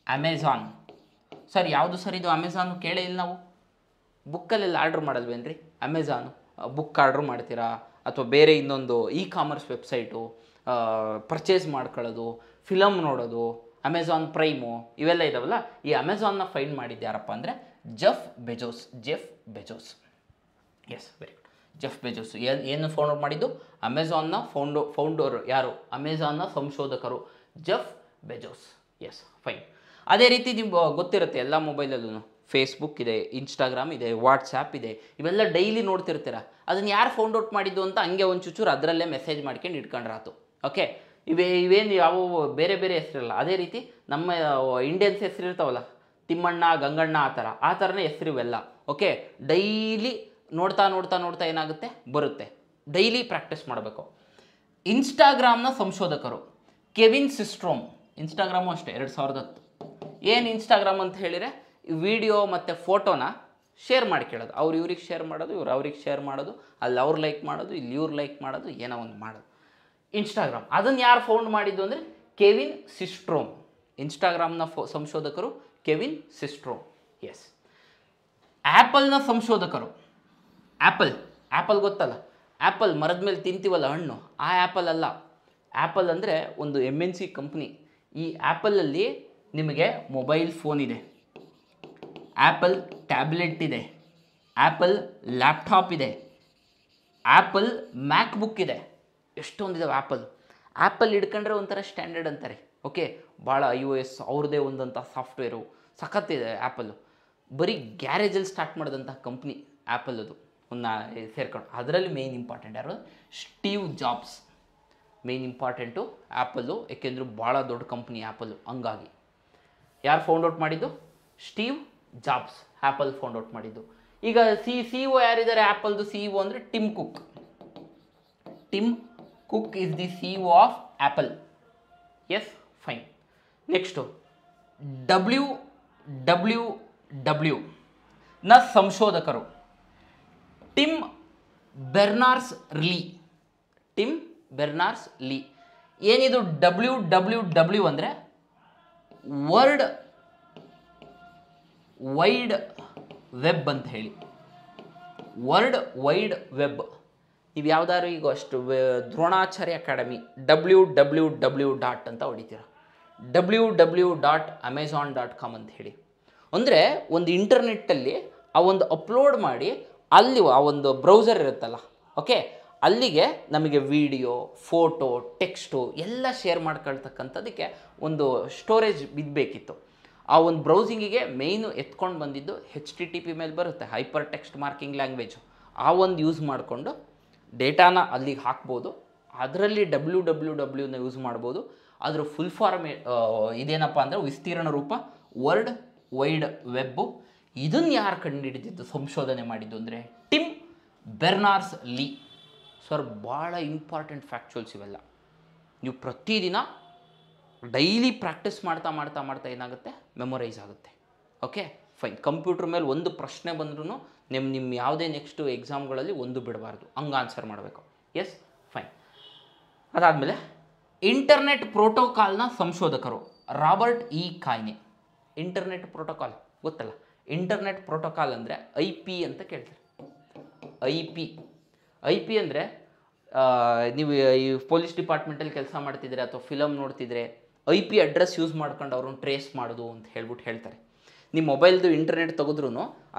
Speaker 1: ಅಮೆಝಾನ್ ಸರ್, ಯಾವುದು ಸರ್ ಇದು ಅಮೆಝಾನು ಕೇಳೇ ಇಲ್ಲ ನಾವು. ಬುಕ್ಕಲ್ಲೆಲ್ಲ ಆರ್ಡ್ರ್ ಮಾಡಲ್ವೇನ್ರಿ ಅಮೆಝಾನು ಬುಕ್ ಆರ್ಡ್ರ್ ಮಾಡ್ತೀರಾ? ಅಥವಾ ಬೇರೆ ಇನ್ನೊಂದು ಇ ಕಾಮರ್ಸ್ ವೆಬ್ಸೈಟು ಪರ್ಚೇಸ್ ಮಾಡ್ಕೊಳ್ಳೋದು ಫಿಲಮ್ ನೋಡೋದು ಅಮೆಝಾನ್ ಪ್ರೈಮು ಇವೆಲ್ಲ ಇದಾವಲ್ಲ? ಈ ಅಮೆಝಾನ್ನ ಫೈಂಡ್ ಮಾಡಿದ್ದು ಯಾರಪ್ಪ ಅಂದರೆ Jeff Bezos Jeff Bezos yes very Jeff Bezos ಏನು ಏನು ಫೌಂಡ್ ಮಾಡಿದ್ದು? ಅಮೆಝಾನ್ನ ಫೌಂಡೋ ಫೌಂಡರ್ ಯಾರು? ಅಮೆಝಾನ್ನ ಸಂಶೋಧಕರು. ಜೆಫ್ ಬೆಜೋಸ್ ಎಸ್ ಫೈನ್ ಅದೇ ರೀತಿ ನಿಮ್ಗೆ ಗೊತ್ತಿರುತ್ತೆ ಎಲ್ಲ ಮೊಬೈಲಲ್ಲೂ ಫೇಸ್ಬುಕ್ ಇದೆ ಇನ್ಸ್ಟಾಗ್ರಾಮ್ ಇದೆ ವಾಟ್ಸಾಪ್ ಇದೆ. ಇವೆಲ್ಲ ಡೈಲಿ ನೋಡ್ತಿರ್ತೀರ? ಅದನ್ನು ಯಾರು ಫೌಂಡ್ ಔಟ್ ಮಾಡಿದ್ದು ಅಂತ ಹಂಗೆ ಒಂದು ಚುಚೂರು ಅದರಲ್ಲೇ ಮೆಸೇಜ್ ಮಾಡ್ಕೊಂಡು ಇಟ್ಕೊಂಡ್ರಾತು ಓಕೆ ಇವೇ ಇವೇನು ಯಾವ ಬೇರೆ ಬೇರೆ ಹೆಸರಿಲ್ಲ. ಅದೇ ರೀತಿ ನಮ್ಮ ಇಂಡಿಯನ್ಸ್ ಹೆಸರಿರ್ತಾವಲ್ಲ. ತಿಮ್ಮಣ್ಣ, ಗಂಗಣ್ಣ ಆ ಥರ. ಆ ಥರನೇ ಹೆಸರು ಇವೆಲ್ಲ ಓಕೆ ಡೈಲಿ ನೋಡ್ತಾ ನೋಡ್ತಾ ನೋಡ್ತಾ ಏನಾಗುತ್ತೆ? ಬರುತ್ತೆ. ಡೈಲಿ ಪ್ರಾಕ್ಟೀಸ್ ಮಾಡಬೇಕು. ಇನ್ಸ್ಟಾಗ್ರಾಮ್ನ ಸಂಶೋಧಕರು. Kevin Systrom. ಇನ್ಸ್ಟಾಗ್ರಾಮು ಅಷ್ಟೇ, ಎರಡು ಸಾವಿರದ ಹತ್ತು. ಏನು ಇನ್ಸ್ಟಾಗ್ರಾಮ್ ಅಂತ ಹೇಳಿದರೆ ವಿಡಿಯೋ ಮತ್ತು ಫೋಟೋನ ಶೇರ್ ಮಾಡಿ ಕೇಳೋದು. ಅವ್ರು ಇವ್ರಿಗೆ ಶೇರ್ ಮಾಡೋದು, ಇವ್ರು ಅವ್ರಿಗೆ ಶೇರ್ ಮಾಡೋದು, ಅಲ್ಲಿ ಅವ್ರು ಲೈಕ್ ಮಾಡೋದು, ಇಲ್ಲಿ ಇವ್ರು ಲೈಕ್ ಮಾಡೋದು, ಏನೋ ಒಂದು ಮಾಡೋದು. ಇನ್ಸ್ಟಾಗ್ರಾಮ್. ಅದನ್ನು ಯಾರು ಫೌಂಡ್ ಮಾಡಿದ್ದು ಅಂದರೆ, ಕೆವಿನ್ ಸಿಸ್ಟ್ರೋಮ್. ಇನ್ಸ್ಟಾಗ್ರಾಮ್ನ ಫೋ, ಸಂಶೋಧಕರು ಕೆವಿನ್ ಸಿಸ್ಟ್ರೋಮ್. ಎಸ್ ಆ್ಯಪಲ್ನ ಸಂಶೋಧಕರು. ಆ್ಯಪಲ್ ಆ್ಯಪಲ್ ಗೊತ್ತಲ್ಲ? ಆ್ಯಪಲ್ ಮರದ ಮೇಲೆ ತಿಂತೀವಲ್ಲ ಹಣ್ಣು? ಆ ಆ್ಯಪಲ್ ಅಲ್ಲ. ಆ್ಯಪಲ್ ಅಂದರೆ ಒಂದು ಎಂ ಎನ್ ಸಿ ಕಂಪ್ನಿ ಈ ಆ್ಯಪಲಲ್ಲಿ ನಿಮಗೆ ಮೊಬೈಲ್ ಫೋನ್ ಇದೆ. ಆ್ಯಪಲ್ ಟ್ಯಾಬ್ಲೆಟ್ ಇದೆ. ಆ್ಯಪಲ್ ಲ್ಯಾಪ್ಟಾಪ್ ಇದೆ. ಆ್ಯಪಲ್ ಮ್ಯಾಕ್ ಬುಕ್ ಇದೆ ಎಷ್ಟೊಂದಿದಾವೆ ಆ್ಯಪಲ್ ಆ್ಯಪಲ್ ಹಿಡ್ಕೊಂಡ್ರೆ ಒಂಥರ ಸ್ಟ್ಯಾಂಡರ್ಡ್ ಅಂತಾರೆ. ಓಕೆ ಭಾಳ ಐ ಒ ಎಸ್ ಅವ್ರದ್ದೇ ಒಂದಂಥ ಸಾಫ್ಟ್ವೇರು ಸಖತ್ತಿದೆ ಆ್ಯಪಲ್ಲು ಬರೀ ಗ್ಯಾರೇಜಲ್ಲಿ ಸ್ಟಾರ್ಟ್ ಮಾಡಿದಂಥ ಕಂಪ್ನಿ ಆ್ಯಪಲ್ ಅದು. ಒಂದು ಸೇರ್ಕೊಂಡು. ಅದರಲ್ಲಿ ಮೇಯ್ನ್ ಇಂಪಾರ್ಟೆಂಟ್ ಯಾರು? Steve Jobs main important Apple ಏಕೆಂದ್ರೆ ಭಾಳ ದೊಡ್ಡ ಕಂಪ್ನಿ ಆ್ಯಪಲ್ಲು ಹಂಗಾಗಿ. ಯಾರು ಫೌಂಡ್ ಔಟ್ ಮಾಡಿದ್ದು? Steve Jobs Apple found out ಮಾಡಿದ್ದು. ಈಗ ಸಿ ಸಿ ಒ ಯಾರಿದ್ದಾರೆ ಆ್ಯಪಲ್ದು ಸಿ ಒ ಅಂದರೆ Tim Cook Tim Cook is the C O of Apple yes fine next W W W ನ ಸಂಶೋಧಕರು. Tim Berners Lee. Tim Berners Lee. ಏನಿದು W W W ಅಂದರೆ world wide web ಅಂತ ಹೇಳಿ. World wide web. ನೀವು ಯಾವ್ದಾದ್ರು ಈಗ ಅಷ್ಟು Dronacharya academy, W W W dot ಅಂತ ಹೊಡಿತೀರ. W W dot Amazon dot com ಅಂತ ಹೇಳಿ. ಅಂದರೆ ಒಂದು ಇಂಟರ್ನೆಟ್ಟಲ್ಲಿ ಆ ಒಂದು ಅಪ್ಲೋಡ್ ಮಾಡಿ ಅಲ್ಲಿ ಆ ಒಂದು ಬ್ರೌಸರ್ ಇರುತ್ತಲ್ಲ ಓಕೆ ಅಲ್ಲಿಗೆ ನಮಗೆ ವಿಡಿಯೋ ಫೋಟೋ ಟೆಕ್ಸ್ಟು ಎಲ್ಲ ಶೇರ್ ಮಾಡ್ಕೊಳ್ತಕ್ಕಂಥದ್ದಕ್ಕೆ ಒಂದು ಸ್ಟೋರೇಜ್ ಬಿದ್ದಬೇಕಿತ್ತು ಆ ಒಂದು ಬ್ರೌಸಿಂಗಿಗೆ ಮೇಯ್ನು ಎತ್ಕೊಂಡು ಬಂದಿದ್ದು ಹೆಚ್ ಟಿ ಟಿ ಪಿ ಮೇಲೆ ಬರುತ್ತೆ ಹೈಪರ್ ಟೆಕ್ಸ್ಟ್ ಮಾರ್ಕಿಂಗ್ ಲ್ಯಾಂಗ್ವೇಜು ಆ ಒಂದು ಯೂಸ್ ಮಾಡಿಕೊಂಡು ಡೇಟಾನ ಅಲ್ಲಿಗೆ ಹಾಕ್ಬೋದು. ಅದರಲ್ಲಿ ಡಬ್ಲ್ಯೂ ಡಬ್ಲ್ಯೂ ಡಬ್ಲ್ಯೂನ ಯೂಸ್ ಮಾಡ್ಬೋದು. ಅದರ ಫುಲ್ ಫಾರ್ಮ್ ಇದೇನಪ್ಪ ಅಂದರೆ ವಿಸ್ತೀರ್ಣ ರೂಪ ವರ್ಲ್ಡ್ ವೈಡ್ ವೆಬ್ಬು ಇದನ್ನು ಯಾರು ಕಂಡುಹಿಡಿದಿದ್ದು ಸಂಶೋಧನೆ ಮಾಡಿದ್ದು ಅಂದರೆ ಟಿಮ್ ಬೆರ್ನಾರ್ಸ್ ಲೀ. ಸರ್ ಭಾಳ ಇಂಪಾರ್ಟೆಂಟ್ ಫ್ಯಾಕ್ಚುಯಲ್ಸ್ ಇವೆಲ್ಲ. ನೀವು ಪ್ರತಿದಿನ ಡೈಲಿ ಪ್ರಾಕ್ಟೀಸ್ ಮಾಡ್ತಾ ಮಾಡ್ತಾ ಮಾಡ್ತಾ ಏನಾಗುತ್ತೆ? ಮೆಮೊರೈಸ್ ಆಗುತ್ತೆ. ಓಕೆ? ಫೈನ್. ಕಂಪ್ಯೂಟ್ರ್ ಮೇಲೆ ಒಂದು ಪ್ರಶ್ನೆ ಬಂದ್ರೂ ನಿಮ್ಮ ನಿಮ್ಮ ಯಾವುದೇ ನೆಕ್ಸ್ಟು ಎಕ್ಸಾಮ್ಗಳಲ್ಲಿ ಒಂದು ಬಿಡಬಾರ್ದು. ಹಂಗೆ ಆನ್ಸರ್ ಮಾಡಬೇಕು. ಎಸ್? ಫೈನ್. ಅದಾದಮೇಲೆ ಇಂಟರ್ನೆಟ್ ಪ್ರೋಟೋಕಾಲ್ನ ಸಂಶೋಧಕರು Robert E. Kahn. Internet protocol ಗೊತ್ತಲ್ಲ? ಇಂಟರ್ನೆಟ್ ಪ್ರೋಟೋಕಾಲ್ ಅಂದರೆ ಐ ಪಿ ಅಂತ ಕೇಳ್ತಾರೆ. I P. ಐ ಪಿ ಅಂದರೆ ನೀವು ಈ ಪೊಲೀಸ್ ಡಿಪಾರ್ಟ್ಮೆಂಟಲ್ಲಿ ಕೆಲಸ ಮಾಡ್ತಿದ್ರೆ ಅಥವಾ ಫಿಲಮ್ ನೋಡ್ತಿದ್ರೆ ಐ ಪಿ ಅಡ್ರೆಸ್ ಯೂಸ್ ಮಾಡ್ಕೊಂಡು ಅವ್ರನ್ನ ಟ್ರೇಸ್ ಮಾಡೋದು ಅಂತ ಹೇಳ್ಬಿಟ್ಟು ಹೇಳ್ತಾರೆ. ನಿಮ್ಮ ಮೊಬೈಲ್ದು ಇಂಟರ್ನೆಟ್ ತೆಗೆದ್ರೂ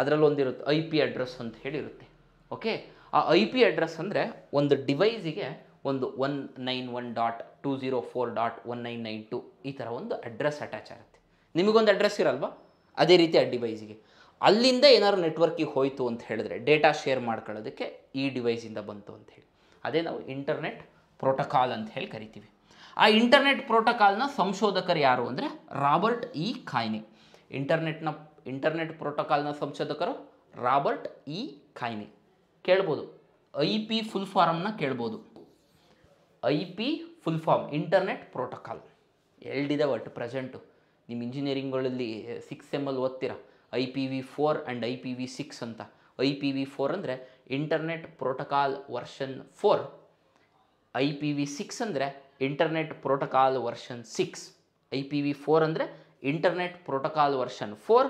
Speaker 1: ಅದರಲ್ಲಿ ಒಂದಿರುತ್ತೆ ಐ ಪಿ ಅಡ್ರೆಸ್ ಅಂತ ಹೇಳಿರುತ್ತೆ. ಓಕೆ? ಆ ಐ ಪಿ ಅಡ್ರೆಸ್ ಅಂದರೆ ಒಂದು ಡಿವೈಸಿಗೆ ಒಂದು one nine one dot two zero four dot one nine nine two ಈ ಥರ ಒಂದು ಅಡ್ರೆಸ್ ಅಟ್ಯಾಚ್ ಆಗುತ್ತೆ. ನಿಮಗೊಂದು ಅಡ್ರೆಸ್ ಇರಲ್ವಾ? ಅದೇ ರೀತಿ ಆ ಡಿವೈಸಿಗೆ ಅಲ್ಲಿಂದ ಏನಾದ್ರು ನೆಟ್ವರ್ಕಿಗೆ ಹೋಯಿತು ಅಂತ ಹೇಳಿದ್ರೆ ಡೇಟಾ ಶೇರ್ ಮಾಡ್ಕೊಳ್ಳೋದಕ್ಕೆ ಈ ಡಿವೈಸಿಂದ ಬಂತು ಅಂತ ಹೇಳಿ. ಅದೇ ನಾವು ಇಂಟರ್ನೆಟ್ ಪ್ರೋಟೋಕಾಲ್ ಅಂತ ಹೇಳಿ ಕರಿತೀವಿ. ಆ ಇಂಟರ್ನೆಟ್ ಪ್ರೋಟೋಕಾಲ್ನ ಸಂಶೋಧಕರು ಯಾರು ಅಂದರೆ ರಾಬರ್ಟ್ ಇ. ಖಾಯ್ನೆ ಇಂಟರ್ನೆಟ್ನ ಇಂಟರ್ನೆಟ್ ಪ್ರೋಟೋಕಾಲ್ನ ಸಂಶೋಧಕರು ರಾಬರ್ಟ್ ಇ. ಖಾಯ್ನೆ ಕೇಳ್ಬೋದು. ಐ ಪಿ ಫುಲ್ ಫಾರಮ್ನ ಕೇಳ್ಬೋದು. I P full form internet protocol ಎಲ್ಡಿದೆ ಒಟ್ಟು ಪ್ರೆಸೆಂಟು ನಿಮ್ಮ ಇಂಜಿನಿಯರಿಂಗ್ಗಳಲ್ಲಿ ಸಿಕ್ಸ್ ಎಮ್ಮಲ್ಲಿ ಓದ್ತೀರಾ? I P V four and I P V six ಅಂತ. ಐ ಪಿ ವಿ ಫೋರ್ ಅಂದರೆ internet protocol version four I P V six ಅಂದರೆ internet protocol version six I P V four ಅಂದರೆ internet protocol version four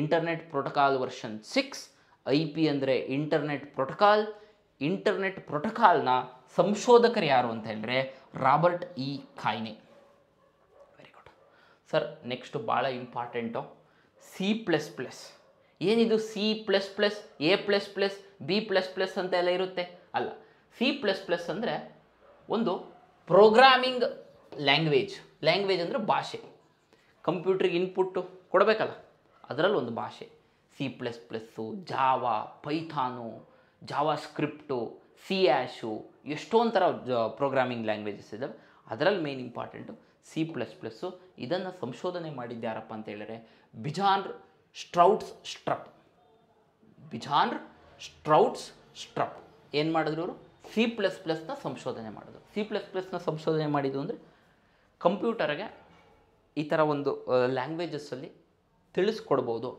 Speaker 1: internet protocol version six I P ಅಂದರೆ internet protocol internet ಪ್ರೋಟೋಕಾಲ್ನ ಸಂಶೋಧಕರು ಯಾರು ಅಂತ ಹೇಳಿದ್ರೆ, Robert E. Kahn. Sir next ಭಾಳ important C plus plus ಏನಿದು C plus plus A plus plus B plus plus ಅಂತ ಎಲ್ಲ ಇರುತ್ತೆ? ಅಲ್ಲ ಸಿ ಪ್ಲಸ್ ಪ್ಲಸ್ ಅಂದರೆ ಒಂದು ಪ್ರೋಗ್ರಾಮಿಂಗ್ ಲ್ಯಾಂಗ್ವೇಜ್ ಲ್ಯಾಂಗ್ವೇಜ್ ಅಂದರೆ ಭಾಷೆ. ಕಂಪ್ಯೂಟ್ರಿಗೆ ಇನ್ಪುಟ್ಟು ಕೊಡಬೇಕಲ್ಲ, ಅದರಲ್ಲಿ ಒಂದು ಭಾಷೆ. C plus plus Java Python JavaScript C ಆ್ಯಶು ಎಷ್ಟೊಂಥರ ಥರ ಪ್ರೋಗ್ರಾಮಿಂಗ್ ಲ್ಯಾಂಗ್ವೇಜಸ್ ಇದ್ದಾವೆ ಅದರಲ್ಲಿ main important C plus plus. ಇದನ್ನು ಸಂಶೋಧನೆ ಮಾಡಿದ್ದು ಯಾರಪ್ಪ ಅಂತ ಹೇಳಿದ್ರೆ ಬಿಜಾನ್ರ್ ಸ್ಟ್ರೌಟ್ಸ್ ಸ್ಟ್ರಪ್. ಬಿಜಾನ್ರ್ ಸ್ಟ್ರೌಟ್ಸ್ ಸ್ಟ್ರಪ್. ಏನು ಮಾಡಿದ್ರು ಅವರು ಸಿ ಪ್ಲಸ್ ಪ್ಲಸ್ನ ಸಂಶೋಧನೆ ಮಾಡಿದ್ರು. ಸಿ ಪ್ಲಸ್ ಪ್ಲಸ್ನ ಸಂಶೋಧನೆ ಮಾಡಿದ್ದು ಅಂದರೆ ಕಂಪ್ಯೂಟರ್ಗೆ ಈ ಥರ ಒಂದು ಲ್ಯಾಂಗ್ವೇಜಸ್ಸಲ್ಲಿ ತಿಳಿಸ್ಕೊಡ್ಬೋದು.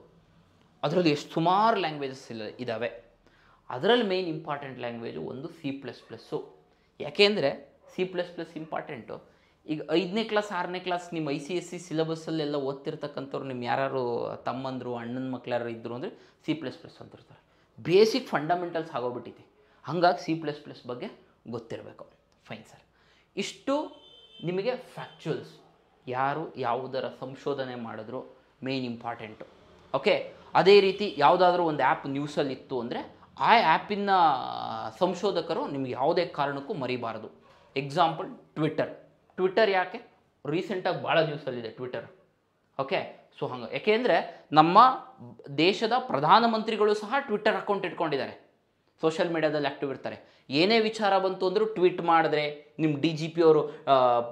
Speaker 1: ಅದರಲ್ಲಿ ಎಷ್ಟು ಸುಮಾರು ಲ್ಯಾಂಗ್ವೇಜಸ್ ಇಲ್ಲ ಇದ್ದಾವೆ ಅದರಲ್ಲಿ ಮೇಯ್ನ್ ಇಂಪಾರ್ಟೆಂಟ್ ಲ್ಯಾಂಗ್ವೇಜು ಒಂದು ಸಿ ಪ್ಲಸ್ ಪ್ಲಸ್ಸು. ಯಾಕೆಂದರೆ ಸಿ ಪ್ಲಸ್ ಪ್ಲಸ್ ಇಂಪಾರ್ಟೆಂಟು ಈಗ ಐದನೇ ಕ್ಲಾಸ್ ಆರನೇ ಕ್ಲಾಸ್ ನಿಮ್ಮ ಐ ಸಿ ಎಸ್ ಸಿ ಸಿಲೆಬಸ್ಸಲ್ಲೆಲ್ಲ ಓದ್ತಿರ್ತಕ್ಕಂಥವ್ರು ನಿಮ್ಮ ಯಾರು ತಮ್ಮಂದರು, ಅಣ್ಣನ ಮಕ್ಳು ಇದ್ದರು ಅಂದರೆ ಸಿ ಪ್ಲಸ್ ಪ್ಲಸ್ ಅಂತಿರ್ತಾರೆ. ಬೇಸಿಕ್ ಫಂಡಮೆಂಟಲ್ಸ್ ಆಗೋಗ್ಬಿಟ್ಟಿದೆ. ಹಾಗಾಗಿ ಸಿ ಪ್ಲಸ್ ಪ್ಲಸ್ ಬಗ್ಗೆ ಗೊತ್ತಿರಬೇಕು. ಫೈನ್ ಸರ್ ಇಷ್ಟು ನಿಮಗೆ ಫ್ಯಾಕ್ಚುಯಲ್ಸ್ ಯಾರು ಯಾವುದರ ಸಂಶೋಧನೆ ಮಾಡಿದ್ರು ಮೇನ್ ಇಂಪಾರ್ಟೆಂಟು ಓಕೆ ಅದೇ ರೀತಿ ಯಾವುದಾದ್ರೂ ಒಂದು ಆ್ಯಪ್ ನ್ಯೂಸಲ್ಲಿ ಇತ್ತು ಅಂದರೆ ಆ ಆ್ಯಪಿನ ಸಂಶೋಧಕರು ನಿಮ್ಗೆ ಯಾವುದೇ ಕಾರಣಕ್ಕೂ ಮರಿಬಾರದು. ಎಕ್ಸಾಂಪಲ್ ಟ್ವಿಟ್ಟರ್ ಟ್ವಿಟ್ಟರ್ ಯಾಕೆ? ರೀಸೆಂಟಾಗಿ ಭಾಳ ನ್ಯೂಸಲ್ಲಿದೆ ಟ್ವಿಟ್ಟರ್ ಓಕೆ ಸೊ ಹಂಗೆ ಯಾಕೆಂದರೆ ನಮ್ಮ ದೇಶದ ಪ್ರಧಾನಮಂತ್ರಿಗಳು ಸಹ ಟ್ವಿಟ್ಟರ್ ಅಕೌಂಟ್ ಇಟ್ಕೊಂಡಿದ್ದಾರೆ. ಸೋಷಿಯಲ್ ಮೀಡಿಯಾದಲ್ಲಿ ಆ್ಯಕ್ಟಿವ್ ಇರ್ತಾರೆ. ಏನೇ ವಿಚಾರ ಬಂತು ಅಂದರೂ ಟ್ವೀಟ್ ಮಾಡಿದ್ರೆ ನಿಮ್ಮ ಡಿ ಜಿ ಪಿ ಅವರು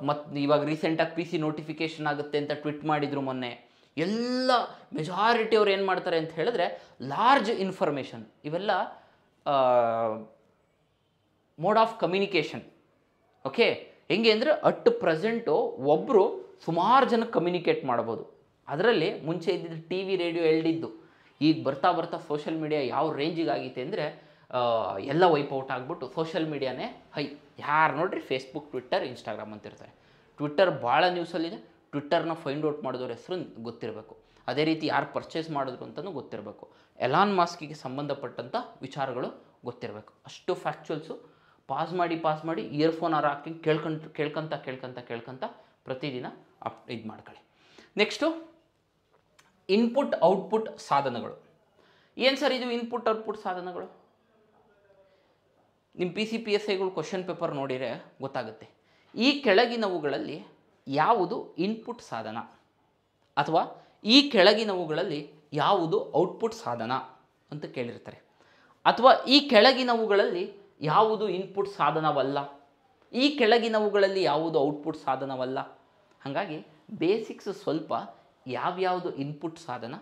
Speaker 1: ಮತ್ತು ಇವಾಗ ರೀಸೆಂಟಾಗಿ ಪಿ ಸಿ ನೋಟಿಫಿಕೇಷನ್ ಆಗುತ್ತೆ ಅಂತ ಟ್ವೀಟ್ ಮಾಡಿದರು ಮೊನ್ನೆ. ಎಲ್ಲ ಮೆಜಾರಿಟಿ ಅವ್ರು ಏನು ಮಾಡ್ತಾರೆ ಅಂತ ಹೇಳಿದ್ರೆ ಲಾರ್ಜ್ ಇನ್ಫಾರ್ಮೇಷನ್ ಇವೆಲ್ಲ ಮೋಡ್ ಆಫ್ ಕಮ್ಯುನಿಕೇಷನ್ ಓಕೆ ಹೆಂಗೆ ಅಂದರೆ ಅಟ್ ಪ್ರೆಸೆಂಟು ಒಬ್ಬರು ಸುಮಾರು ಜನಕ್ಕೆ ಕಮ್ಯುನಿಕೇಟ್ ಮಾಡ್ಬೋದು. ಅದರಲ್ಲಿ ಮುಂಚೆ ಇದ್ದಿದ್ದು ಟಿ ವಿ ರೇಡಿಯೋ ಎಲ್ಡಿದ್ದು ಈಗ ಬರ್ತಾ ಬರ್ತಾ ಸೋಷಿಯಲ್ ಮೀಡಿಯಾ ಯಾವ ರೇಂಜಿಗೆ ಆಗೈತೆ ಅಂದರೆ ಎಲ್ಲ ವೈಪೌಟ್ ಆಗಿಬಿಟ್ಟು ಸೋಷಿಯಲ್ ಮೀಡಿಯಾನೇ ಹೈ. ಯಾರು ನೋಡ್ರಿ ಫೇಸ್ಬುಕ್ ಟ್ವಿಟ್ಟರ್ ಇನ್ಸ್ಟಾಗ್ರಾಮ್ ಅಂತಿರ್ತಾರೆ ಟ್ವಿಟ್ಟರ್ ಭಾಳ ನ್ಯೂಸಲ್ಲಿದೆ ಟ್ವಿಟ್ಟರ್ನ ಫೈಂಡ್ ಔಟ್ ಮಾಡಿದವ್ರ ಹೆಸರು ಗೊತ್ತಿರಬೇಕು. ಅದೇ ರೀತಿ ಯಾರು ಪರ್ಚೇಸ್ ಮಾಡಿದ್ರು ಅಂತಲೂ ಗೊತ್ತಿರಬೇಕು. ಎಲಾನ್ ಮಾಸ್ಕಿಗೆ ಸಂಬಂಧಪಟ್ಟಂಥ ವಿಚಾರಗಳು ಗೊತ್ತಿರಬೇಕು. ಅಷ್ಟು ಫ್ಯಾಕ್ಚುಯಲ್ಸು ಪಾಸ್ ಮಾಡಿ ಪಾಸ್ ಮಾಡಿ ಇಯರ್ಫೋನ್ ಆರು ಹಾಕಿ ಕೇಳ್ಕೊಂಡು, ಕೇಳ್ಕೊಂತ ಕೇಳ್ಕೊಂತ ಕೇಳ್ಕೊಂತ ಪ್ರತಿದಿನ ಅಪ್, ಇದು ಮಾಡ್ಕೊಳ್ಳಿ ನೆಕ್ಸ್ಟು ಇನ್ಪುಟ್ ಔಟ್ಪುಟ್ ಸಾಧನಗಳು. ಏನು ಸರ್ ಇದು ಇನ್ಪುಟ್ ಔಟ್ಪುಟ್ ಸಾಧನಗಳು? ನಿಮ್ಮ ಪಿ ಸಿ ಪಿ ಎಸ್ ಐಗಳು ಕ್ವಶನ್ ಪೇಪರ್ ನೋಡಿದರೆ ಗೊತ್ತಾಗುತ್ತೆ. ಈ ಕೆಳಗಿನವುಗಳಲ್ಲಿ ಯಾವುದು ಇನ್ಪುಟ್ ಸಾಧನ? ಅಥವಾ ಈ ಕೆಳಗಿನವುಗಳಲ್ಲಿ ಯಾವುದು ಔಟ್ಪುಟ್ ಸಾಧನ ಅಂತ ಕೇಳಿರ್ತಾರೆ. ಅಥವಾ ಈ ಕೆಳಗಿನವುಗಳಲ್ಲಿ ಯಾವುದು ಇನ್ಪುಟ್ ಸಾಧನವಲ್ಲ. ಈ ಕೆಳಗಿನವುಗಳಲ್ಲಿ ಯಾವುದು ಔಟ್ಪುಟ್ ಸಾಧನವಲ್ಲ. ಹಾಗಾಗಿ ಬೇಸಿಕ್ಸ್ ಸ್ವಲ್ಪ ಯಾವ್ಯಾವುದು ಇನ್ಪುಟ್ ಸಾಧನ,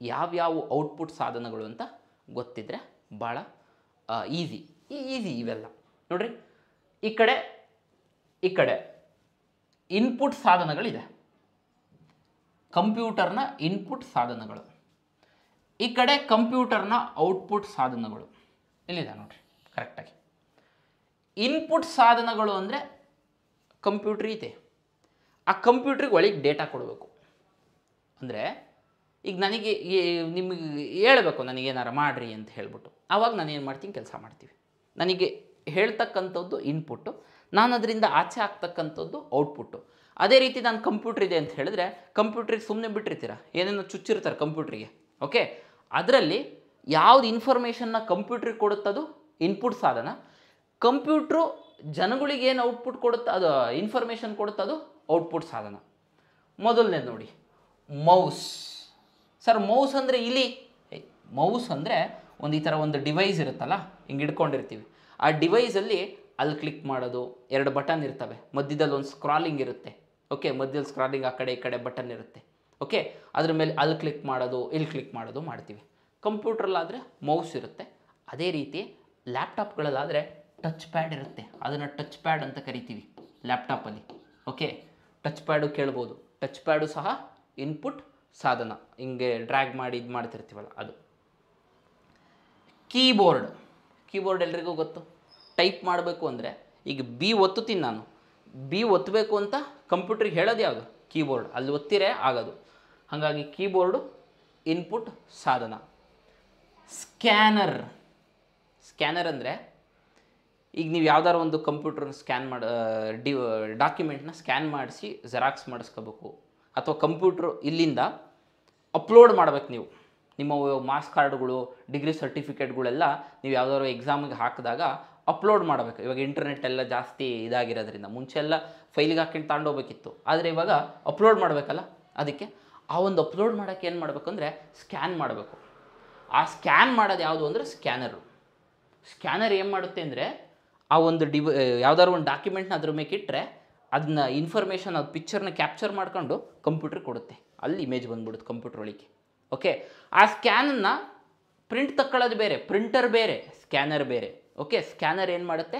Speaker 1: ಯಾವ್ಯಾವ ಔಟ್ಪುಟ್ ಸಾಧನಗಳು ಅಂತ ಗೊತ್ತಿದ್ರೆ ಭಾಳ ಈಸಿ ಈಸಿ ಇವೆಲ್ಲ. ನೋಡ್ರಿ, ಈ ಕಡೆ ಈ ಕಡೆ ಇನ್ಪುಟ್ ಸಾಧನಗಳಿದೆ. ಕಂಪ್ಯೂಟರ್ನ ಇನ್ಪುಟ್ ಸಾಧನಗಳು. ಈ ಕಡೆ ಕಂಪ್ಯೂಟರ್ನ ಔಟ್ಪುಟ್ ಸಾಧನಗಳು. ಇಲ್ಲಿದೆ ನೋಡ್ರಿ? ಕರೆಕ್ಟಾಗಿ. ಇನ್ಪುಟ್ ಸಾಧನಗಳು ಅಂದರೆ ಕಂಪ್ಯೂಟ್ರ್ ಇದೆ. ಆ ಕಂಪ್ಯೂಟ್ರಿಗೆ ಒಳಗೆ ಡೇಟಾ ಕೊಡಬೇಕು. ಅಂದರೆ ಈಗ ನನಗೆ ನಿಮಗೆ ಹೇಳಬೇಕು ನನಗೇನಾರ ಮಾಡಿರಿ ಅಂತ ಹೇಳ್ಬಿಟ್ಟು. ಆವಾಗ ನಾನು ಏನು ಮಾಡ್ತೀನಿ, ಕೆಲಸ ಮಾಡ್ತೀವಿ. ನನಗೆ ಹೇಳ್ತಕ್ಕಂಥದ್ದು ಇನ್ಪುಟ್ಟು ನಾನು ಅದರಿಂದ ಆಚೆ ಆಗ್ತಕ್ಕಂಥದ್ದು ಔಟ್ಪುಟ್ಟು ಅದೇ ರೀತಿ ನಾನು ಕಂಪ್ಯೂಟ್ರ್ ಇದೆ ಅಂತ ಹೇಳಿದ್ರೆ ಕಂಪ್ಯೂಟ್ರಿಗೆ ಸುಮ್ಮನೆ ಬಿಟ್ಟಿರ್ತೀರ? ಏನೇನೋ ಚುಚ್ಚಿರ್ತಾರೆ ಕಂಪ್ಯೂಟ್ರಿಗೆ ಓಕೆ ಅದರಲ್ಲಿ ಯಾವುದು ಇನ್ಫಾರ್ಮೇಷನ್ನ ಕಂಪ್ಯೂಟ್ರಿಗೆ ಕೊಡುತ್ತದು ಇನ್ಪುಟ್ ಸಾಧನ. ಕಂಪ್ಯೂಟ್ರು ಜನಗಳಿಗೆ ಏನು ಔಟ್ಪುಟ್ ಕೊಡುತ್ತೆ, ಅದು ಇನ್ಫಾರ್ಮೇಷನ್ ಕೊಡುತ್ತೆ, ಅದು ಔಟ್ಪುಟ್ ಸಾಧನ. ಮೊದಲನೇದು ನೋಡಿ ಮೌಸ್ ಸರ್ ಮೌಸ್ ಅಂದರೆ ಇಲಿ ಮೌಸ್ ಅಂದರೆ ಒಂದು ಈ ಥರ ಒಂದು ಡಿವೈಸ್ ಇರುತ್ತಲ್ಲ, ಹಿಂಗೆ ಇಟ್ಕೊಂಡಿರ್ತೀವಿ ಆ ಡಿವೈಸಲ್ಲಿ ಅಲ್ಲಿ ಕ್ಲಿಕ್ ಮಾಡೋದು, ಎರಡು ಬಟನ್ ಇರ್ತವೆ. ಮಧ್ಯದಲ್ಲಿ ಒಂದು ಸ್ಕ್ರಾಲಿಂಗ್ ಇರುತ್ತೆ. ಓಕೆ ಮಧ್ಯದಲ್ಲಿ ಸ್ಕ್ರಾಲಿಂಗ್ ಆ ಕಡೆ, ಈ ಕಡೆ ಬಟನ್ ಇರುತ್ತೆ. ಓಕೆ ಅದ್ರ ಮೇಲೆ ಅಲ್ಲಿ ಕ್ಲಿಕ್ ಮಾಡೋದು, ಇಲ್ಲಿ ಕ್ಲಿಕ್ ಮಾಡೋದು ಮಾಡ್ತೀವಿ. ಕಂಪ್ಯೂಟ್ರಲ್ಲಾದರೆ ಮೌಸ್ ಇರುತ್ತೆ. ಅದೇ ರೀತಿ ಲ್ಯಾಪ್ಟಾಪ್ಗಳಲ್ಲಾದರೆ ಟಚ್ ಪ್ಯಾಡ್ ಇರುತ್ತೆ. ಅದನ್ನು ಟಚ್ ಪ್ಯಾಡ್ ಅಂತ ಕರಿತೀವಿ ಲ್ಯಾಪ್ಟಾಪಲ್ಲಿ. ಓಕೆ? ಟಚ್ ಪ್ಯಾಡು ಕೇಳ್ಬೋದು. ಟಚ್ ಪ್ಯಾಡು ಸಹ ಇನ್ಪುಟ್ ಸಾಧನ. ಹಿಂಗೆ ಡ್ರ್ಯಾಗ್ ಮಾಡಿ ಇದು ಮಾಡ್ತಿರ್ತೀವಲ್ಲ ಅದು. ಕೀಬೋರ್ಡ್. ಕೀಬೋರ್ಡ್ ಎಲ್ರಿಗೂ ಗೊತ್ತು? ಟೈಪ್ ಮಾಡಬೇಕು ಅಂದರೆ ಈಗ ಬಿ ಒತ್ತುತ್ತೀನಿ ನಾನು. ಬಿ ಒತ್ತಬೇಕು ಅಂತ ಕಂಪ್ಯೂಟ್ರಿಗೆ ಹೇಳೋದು ಯಾವುದು? ಕೀಬೋರ್ಡ್. ಅಲ್ಲಿ ಒತ್ತಿರೇ ಆಗೋದು. ಹಾಗಾಗಿ ಕೀಬೋರ್ಡು ಇನ್ಪುಟ್ ಸಾಧನ. ಸ್ಕ್ಯಾನರ್. ಸ್ಕ್ಯಾನರ್ ಅಂದರೆ ಈಗ ನೀವು ಯಾವ್ದಾರು ಒಂದು ಕಂಪ್ಯೂಟರ್ ಸ್ಕ್ಯಾನ್ ಮಾಡಿ ಡಿ ಡಾಕ್ಯುಮೆಂಟ್ನ ಸ್ಕ್ಯಾನ್ ಮಾಡಿಸಿ ಜೆರಾಕ್ಸ್ ಮಾಡಿಸ್ಕೋಬೇಕು. ಅಥವಾ ಕಂಪ್ಯೂಟ್ರ್ ಇಲ್ಲಿಂದ ಅಪ್ಲೋಡ್ ಮಾಡ್ಬೇಕು ನೀವು. ನಿಮ್ಮ ಮಾರ್ಕ್ಸ್ ಕಾರ್ಡ್ಗಳು, ಡಿಗ್ರಿ ಸರ್ಟಿಫಿಕೇಟ್ಗಳೆಲ್ಲ ನೀವು ಯಾವ್ದಾದ್ರು ಎಕ್ಸಾಮಿಗೆ ಹಾಕಿದಾಗ ಅಪ್ಲೋಡ್ ಮಾಡಬೇಕು. ಇವಾಗ ಇಂಟರ್ನೆಟ್ ಎಲ್ಲ ಜಾಸ್ತಿ ಇದಾಗಿರೋದ್ರಿಂದ. ಮುಂಚೆ ಎಲ್ಲ ಫೈಲಿಗೆ ಹಾಕೊಂಡು ತಗೊಂಡೋಗ್ಬೇಕಿತ್ತು. ಆದರೆ ಇವಾಗ ಅಪ್ಲೋಡ್ ಮಾಡಬೇಕಲ್ಲ? ಅದಕ್ಕೆ ಆ ಒಂದು ಅಪ್ಲೋಡ್ ಮಾಡೋಕ್ಕೆ ಏನು ಮಾಡಬೇಕಂದ್ರೆ ಸ್ಕ್ಯಾನ್ ಮಾಡಬೇಕು. ಆ ಸ್ಕ್ಯಾನ್ ಮಾಡೋದು ಯಾವುದು ಅಂದರೆ ಸ್ಕ್ಯಾನರು. ಸ್ಕ್ಯಾನರ್ ಏನು ಮಾಡುತ್ತೆ ಅಂದರೆ ಆ ಒಂದು ಡಿವ್ ಯಾವ್ದಾದ್ರು ಒಂದು ಡಾಕ್ಯುಮೆಂಟ್ನ ಅದ್ರ ಮೇಲೆ ಇಟ್ಟರೆ ಅದನ್ನ ಇನ್ಫಾರ್ಮೇಷನ್ ಅದು ಪಿಕ್ಚರ್ನ ಕ್ಯಾಪ್ಚರ್ ಮಾಡ್ಕೊಂಡು ಕಂಪ್ಯೂಟ್ರ್ ಕೊಡುತ್ತೆ. ಅಲ್ಲಿ ಇಮೇಜ್ ಬಂದ್ಬಿಡುತ್ತೆ ಕಂಪ್ಯೂಟ್ರ್ ಒಳಗೆ. ಓಕೆ ಆ ಸ್ಕ್ಯಾನನ್ನು ಪ್ರಿಂಟ್ ತಕ್ಕೊಳ್ಳೋದು ಬೇರೆ ಪ್ರಿಂಟರ್ ಬೇರೆ ಸ್ಕ್ಯಾನರ್ ಬೇರೆ. ಓಕೆ ಸ್ಕ್ಯಾನರ್ ಏನು ಮಾಡುತ್ತೆ?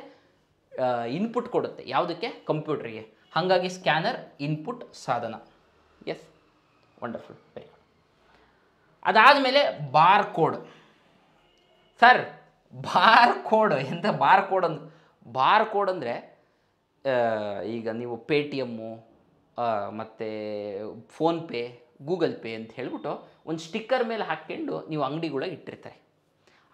Speaker 1: ಇನ್ಪುಟ್ ಕೊಡುತ್ತೆ. ಯಾವುದಕ್ಕೆ? ಕಂಪ್ಯೂಟ್ರಿಗೆ ಹಾಗಾಗಿ ಸ್ಕ್ಯಾನರ್ ಇನ್ಪುಟ್ ಸಾಧನ. ಎಸ್ ವಂಡರ್ಫುಲ್ ವೆರಿ ಗುಡ್ ಅದಾದಮೇಲೆ bar code sir bar code ಎಂಥ ಬಾರ್ ಕೋಡ್ ಅಂದ್ರೆ ಬಾರ್ ಕೋಡ್ ಅಂದರೆ ಈಗ ನೀವು ಪೇ ಟಿ ಎಮ್ಮು ಮತ್ತು ಫೋನ್ಪೇ ಗೂಗಲ್ ಪೇ ಅಂತ ಹೇಳ್ಬಿಟ್ಟು ಒಂದು ಸ್ಟಿಕ್ಕರ್ ಮೇಲೆ ಹಾಕ್ಕೊಂಡು ನೀವು ಅಂಗಡಿಗಳಿಗೆ ಇಟ್ಟಿರ್ತಾರೆ.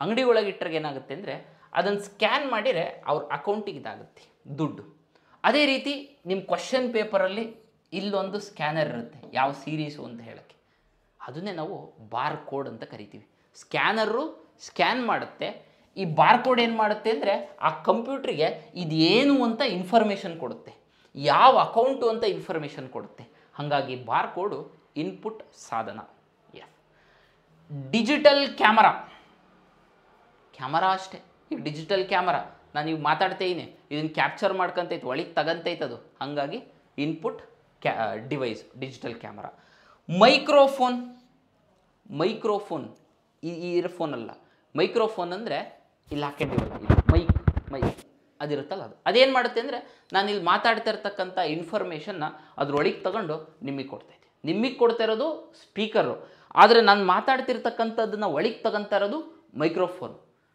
Speaker 1: ಅಂಗಡಿ ಒಳಗೆ ಇಟ್ಟರೆ ಏನಾಗುತ್ತೆ ಅಂದರೆ ಅದನ್ನು ಸ್ಕ್ಯಾನ್ ಮಾಡಿದರೆ ಅವ್ರ ಅಕೌಂಟಿಗೆ ಇದಾಗುತ್ತೆ, ದುಡ್ಡು. ಅದೇ ರೀತಿ ನಿಮ್ಮ ಕ್ವಶನ್ ಪೇಪರಲ್ಲಿ ಇಲ್ಲೊಂದು ಸ್ಕ್ಯಾನರ್ ಇರುತ್ತೆ, ಯಾವ ಸೀರೀಸು ಅಂತ ಹೇಳೋಕ್ಕೆ. ಅದನ್ನೇ ನಾವು ಬಾರ್ ಕೋಡ್ ಅಂತ ಕರಿತೀವಿ. ಸ್ಕ್ಯಾನರು ಸ್ಕ್ಯಾನ್ ಮಾಡುತ್ತೆ ಈ ಬಾರ್ ಕೋಡ್ ಏನು ಮಾಡುತ್ತೆ ಅಂದರೆ ಆ ಕಂಪ್ಯೂಟ್ರಿಗೆ ಇದೇನು ಅಂತ ಇನ್ಫಾರ್ಮೇಷನ್ ಕೊಡುತ್ತೆ. ಯಾವ ಅಕೌಂಟು ಅಂತ ಇನ್ಫಾರ್ಮೇಷನ್ ಕೊಡುತ್ತೆ. ಹಾಗಾಗಿ ಬಾರ್ ಕೋಡು ಇನ್ಪುಟ್ ಸಾಧನ. ಎಸ್ ಡಿಜಿಟಲ್ ಕ್ಯಾಮರಾ ಕ್ಯಾಮರಾ ಅಷ್ಟೇ. ಈಗ ಡಿಜಿಟಲ್ ಕ್ಯಾಮರಾ ನಾನು ಈಗ ಮಾತಾಡ್ತಾ ಇದೀನಿ ಇದನ್ನು ಕ್ಯಾಪ್ಚರ್ ಮಾಡ್ಕೊಂತೈತೆ, ಒಳಗೆ ತಗಂತೈತೆ ಅದು. ಹಾಗಾಗಿ ಇನ್ಪುಟ್ ಕ್ಯಾ device digital camera microphone microphone ಈ ಇಯರ್ಫೋನ್ ಅಲ್ಲ. ಮೈಕ್ರೋಫೋನ್ ಅಂದರೆ ಇಲ್ಲಿ ಹಾಕೊಂಡಿವಲ್ಲ ಇದು ಮೈಕ್ ಮೈಕ್ ಅದಿರುತ್ತಲ್ಲ ಅದು. ಅದೇನು ಮಾಡುತ್ತೆ ಅಂದರೆ ನಾನು ಇಲ್ಲಿ ಮಾತಾಡ್ತಾ ಇರ್ತಕ್ಕಂಥ ಇನ್ಫಾರ್ಮೇಷನ್ನ ಅದ್ರೊಳಗೆ ತಗೊಂಡು ನಿಮಗೆ ಕೊಡ್ತೈತೆ ನಿಮಗೆ ಕೊಡ್ತಾ ಇರೋದು ಸ್ಪೀಕರು ಆದರೆ ನಾನು ಮಾತಾಡ್ತಿರ್ತಕ್ಕಂಥದ್ದನ್ನು ಒಳಗೆ ತಗೊಂತಾ ಇರೋದು ಮೈಕ್ರೋಫೋನ್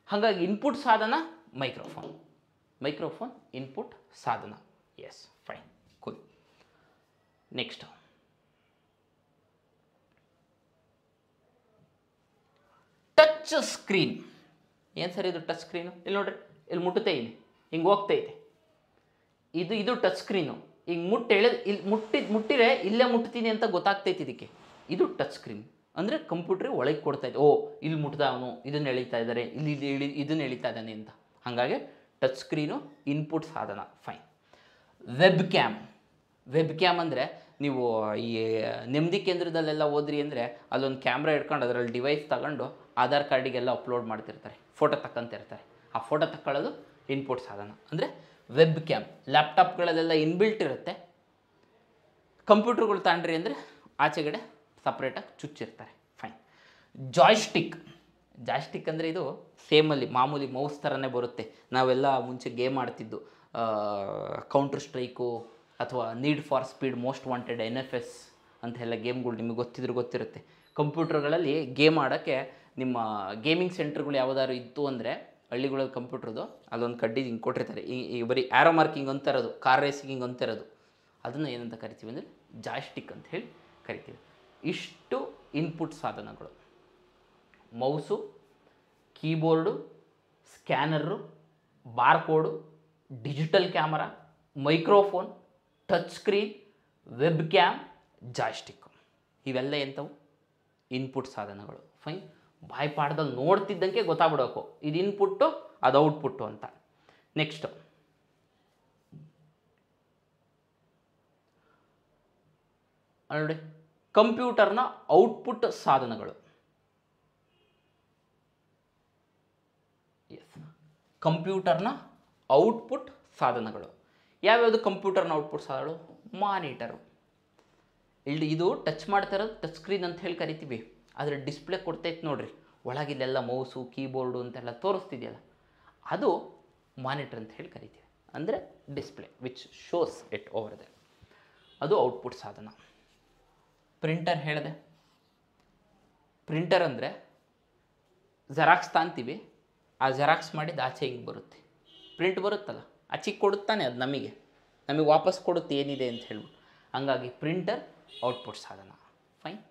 Speaker 1: ಹಾಗಾಗಿ ಇನ್ಪುಟ್ ಸಾಧನ ಮೈಕ್ರೋಫೋನ್ ಮೈಕ್ರೋಫೋನ್ ಇನ್ಪುಟ್ ಸಾಧನ. Yes fine cool next touch screen ಏನು ಸರ್ ಇದು ಟಚ್ ಸ್ಕ್ರೀನು ಇಲ್ಲಿ ನೋಡ್ರಿ, ಇಲ್ಲಿ ಮುಟ್ಟುತ್ತೆ ಇಲ್ಲಿ. ಹಿಂಗೆ ಹೋಗ್ತೈತೆ ಇದು. ಇದು ಟಚ್ ಸ್ಕ್ರೀನು ಹಿಂಗೆ ಮುಟ್ಟು ಎಳೆದು ಇಲ್ಲಿ ಮುಟ್ಟಿ ಮುಟ್ಟಿರೆ ಇಲ್ಲೇ ಮುಟ್ತೀನಿ ಅಂತ ಗೊತ್ತಾಗ್ತೈತೆ ಇದಕ್ಕೆ. ಇದು ಟಚ್ ಸ್ಕ್ರೀನ್ ಅಂದರೆ ಕಂಪ್ಯೂಟ್ರ್ ಒಳಗೆ ಕೊಡ್ತಾ ಇದೆ. ಓ, ಇಲ್ಲಿ ಮುಟ್ದ ಅವನು ಇದನ್ನು ಎಳಿತಾ ಇದ್ದಾರೆ ಇಲ್ಲಿ ಇಲ್ಲಿ ಇಳಿ ಇದನ್ನು ಎಳಿತಾ ಇದ್ದಾನೆ ಅಂತ. ಹಾಗಾಗಿ ಟಚ್ ಸ್ಕ್ರೀನು ಇನ್ಪುಟ್ ಸಾಧನ. Fine webcam webcam ಅಂದರೆ ನೀವು ಈ ನೆಮ್ಮದಿ ಕೇಂದ್ರದಲ್ಲೆಲ್ಲ ಹೋದ್ರಿ ಅಂದರೆ ಅಲ್ಲೊಂದು ಕ್ಯಾಮ್ರಾ ಇಟ್ಕೊಂಡು ಅದರಲ್ಲಿ ಡಿವೈಸ್ ತಗೊಂಡು ಆಧಾರ್ ಕಾರ್ಡಿಗೆಲ್ಲ ಅಪ್ಲೋಡ್ ಮಾಡ್ತಿರ್ತಾರೆ, ಫೋಟೋ ತಕ್ಕಂತಿರ್ತಾರೆ. ಆ ಫೋಟೋ ತಕ್ಕೊಳ್ಳೋದು ಇನ್ಪುಟ್ ಸಾಧನ. ಅಂದರೆ ವೆಬ್ ಕ್ಯಾಮ್ ಲ್ಯಾಪ್ಟಾಪ್ಗಳಲ್ಲೆಲ್ಲ ಇನ್ಬಿಲ್ಟ್ ಇರುತ್ತೆ. ಕಂಪ್ಯೂಟರ್ಗಳು ತಾಂಡ್ರಿ ಅಂದರೆ ಆಚೆಗಡೆ ಸಪ್ರೇಟಾಗಿ ಚುಚ್ಚಿರ್ತಾರೆ. ಫೈನ್ ಜಾಯ್ಸ್ಟಿಕ್ ಜಾಯ್ಸ್ಟಿಕ್ ಅಂದರೆ ಇದು ಸೇಮಲ್ಲಿ ಮಾಮೂಲಿ ಮೌಸ್ ಥರನೇ ಬರುತ್ತೆ. ನಾವೆಲ್ಲ ಮುಂಚೆ ಗೇಮ್ ಆಡ್ತಿದ್ದು ಕೌಂಟರ್ ಸ್ಟ್ರೈಕು ಅಥವಾ need for speed most wanted N F S ಅಂತೆಲ್ಲ ಗೇಮ್ಗಳು ನಿಮಗೆ ಗೊತ್ತಿದ್ರು ಗೊತ್ತಿರುತ್ತೆ. ಕಂಪ್ಯೂಟರ್ಗಳಲ್ಲಿ ಗೇಮ್ ಆಡೋಕ್ಕೆ ನಿಮ್ಮ ಗೇಮಿಂಗ್ ಸೆಂಟ್ರ್ಗಳು ಯಾವುದಾದ್ರು ಇತ್ತು ಅಂದರೆ ಹಳ್ಳಿಗಳಲ್ಲಿ ಕಂಪ್ಯೂಟ್ರದು, ಅಲ್ಲೊಂದು ಕಡ್ಡಿ ಹಿಂಗೆ ಕೊಟ್ಟಿರ್ತಾರೆ. ಈ ಈ ಬರೀ ಆ್ಯರೋ ಮಾರ್ಕಿಂಗ್ ಅಂತ ಇರೋದು ಕಾರ್ ರೇಸಿಂಗ್ ಅಂತ ಇರೋದು. ಅದನ್ನು ಏನಂತ ಕರಿತೀವಿ ಅಂದರೆ ಜಾಯ್ಸ್ಟಿಕ್ ಅಂತ ಹೇಳಿ ಕರಿತೀವಿ. ಇಷ್ಟು ಇನ್ಪುಟ್ ಸಾಧನಗಳು. Mouse keyboard scanner barcode digital camera microphone touch screen webcam joystick ಇವೆಲ್ಲ ಎಂಥವು ಇನ್ಪುಟ್ ಸಾಧನಗಳು. ಫೈನ್ ಬಾಯ್ಪಾಡ್ದಲ್ಲಿ ನೋಡ್ತಿದ್ದಂಗೆ ಗೊತ್ತಾಗ್ಬಿಡೋಕು. ಇದು ಇನ್ಪುಟ್ಟು ಅದು ಔಟ್ಪುಟ್ಟು ಅಂತ. ನೆಕ್ಸ್ಟು ನೋಡಿ, ಕಂಪ್ಯೂಟರ್ನ ಔಟ್ಪುಟ್ ಸಾಧನಗಳು. ಕಂಪ್ಯೂಟರ್ನ ಔಟ್ಪುಟ್ ಸಾಧನಗಳು. ಯಾವ್ಯಾವುದು ಕಂಪ್ಯೂಟರ್ನ ಔಟ್ಪುಟ್ ಸಾಧನಗಳು? ಮಾನಿಟರು ಇಲ್ಲಿ ಇದು ಟಚ್ ಮಾಡ್ತಾ ಟಚ್ ಸ್ಕ್ರೀನ್ ಅಂತ ಹೇಳಿ ಕರಿತೀವಿ. ಆದರೆ ಡಿಸ್ಪ್ಲೇ ಕೊಡ್ತೈತೆ ನೋಡ್ರಿ. ಒಳಗಿಲ್ಲೆಲ್ಲ ಮೌಸು ಕೀಬೋರ್ಡು ಅಂತೆಲ್ಲ ತೋರಿಸ್ತಿದೆಯಲ್ಲ, ಅದು ಮಾನಿಟ್ರ್ ಅಂತ ಹೇಳಿ ಕರಿತೀವಿ. ಅಂದರೆ display which shows it over the ಅದು ಔಟ್ಪುಟ್ ಸಾಧನ. ಪ್ರಿಂಟರ್ ಹೇಳಿದೆ. ಪ್ರಿಂಟರ್ ಅಂದರೆ ಜೆರಾಕ್ಸ್ ತಾಂತೀವಿ. ಆ ಜೆರಾಕ್ಸ್ ಮಾಡಿದ ಆಚೆ ಹಿಂಗೆ ಬರುತ್ತೆ. ಪ್ರಿಂಟ್ ಬರುತ್ತಲ್ಲ ಆಚೆಗೆ ಕೊಡುತ್ತಾನೆ ಅದು ನಮಗೆ. ನಮಗೆ ವಾಪಸ್ ಕೊಡುತ್ತೆ ಏನಿದೆ ಅಂತ ಹೇಳ್ಬಿಟ್ಟು. ಹಂಗಾಗಿ ಪ್ರಿಂಟರ್ ಔಟ್ಪುಟ್ ಸಾಧನ. ಫೈನ್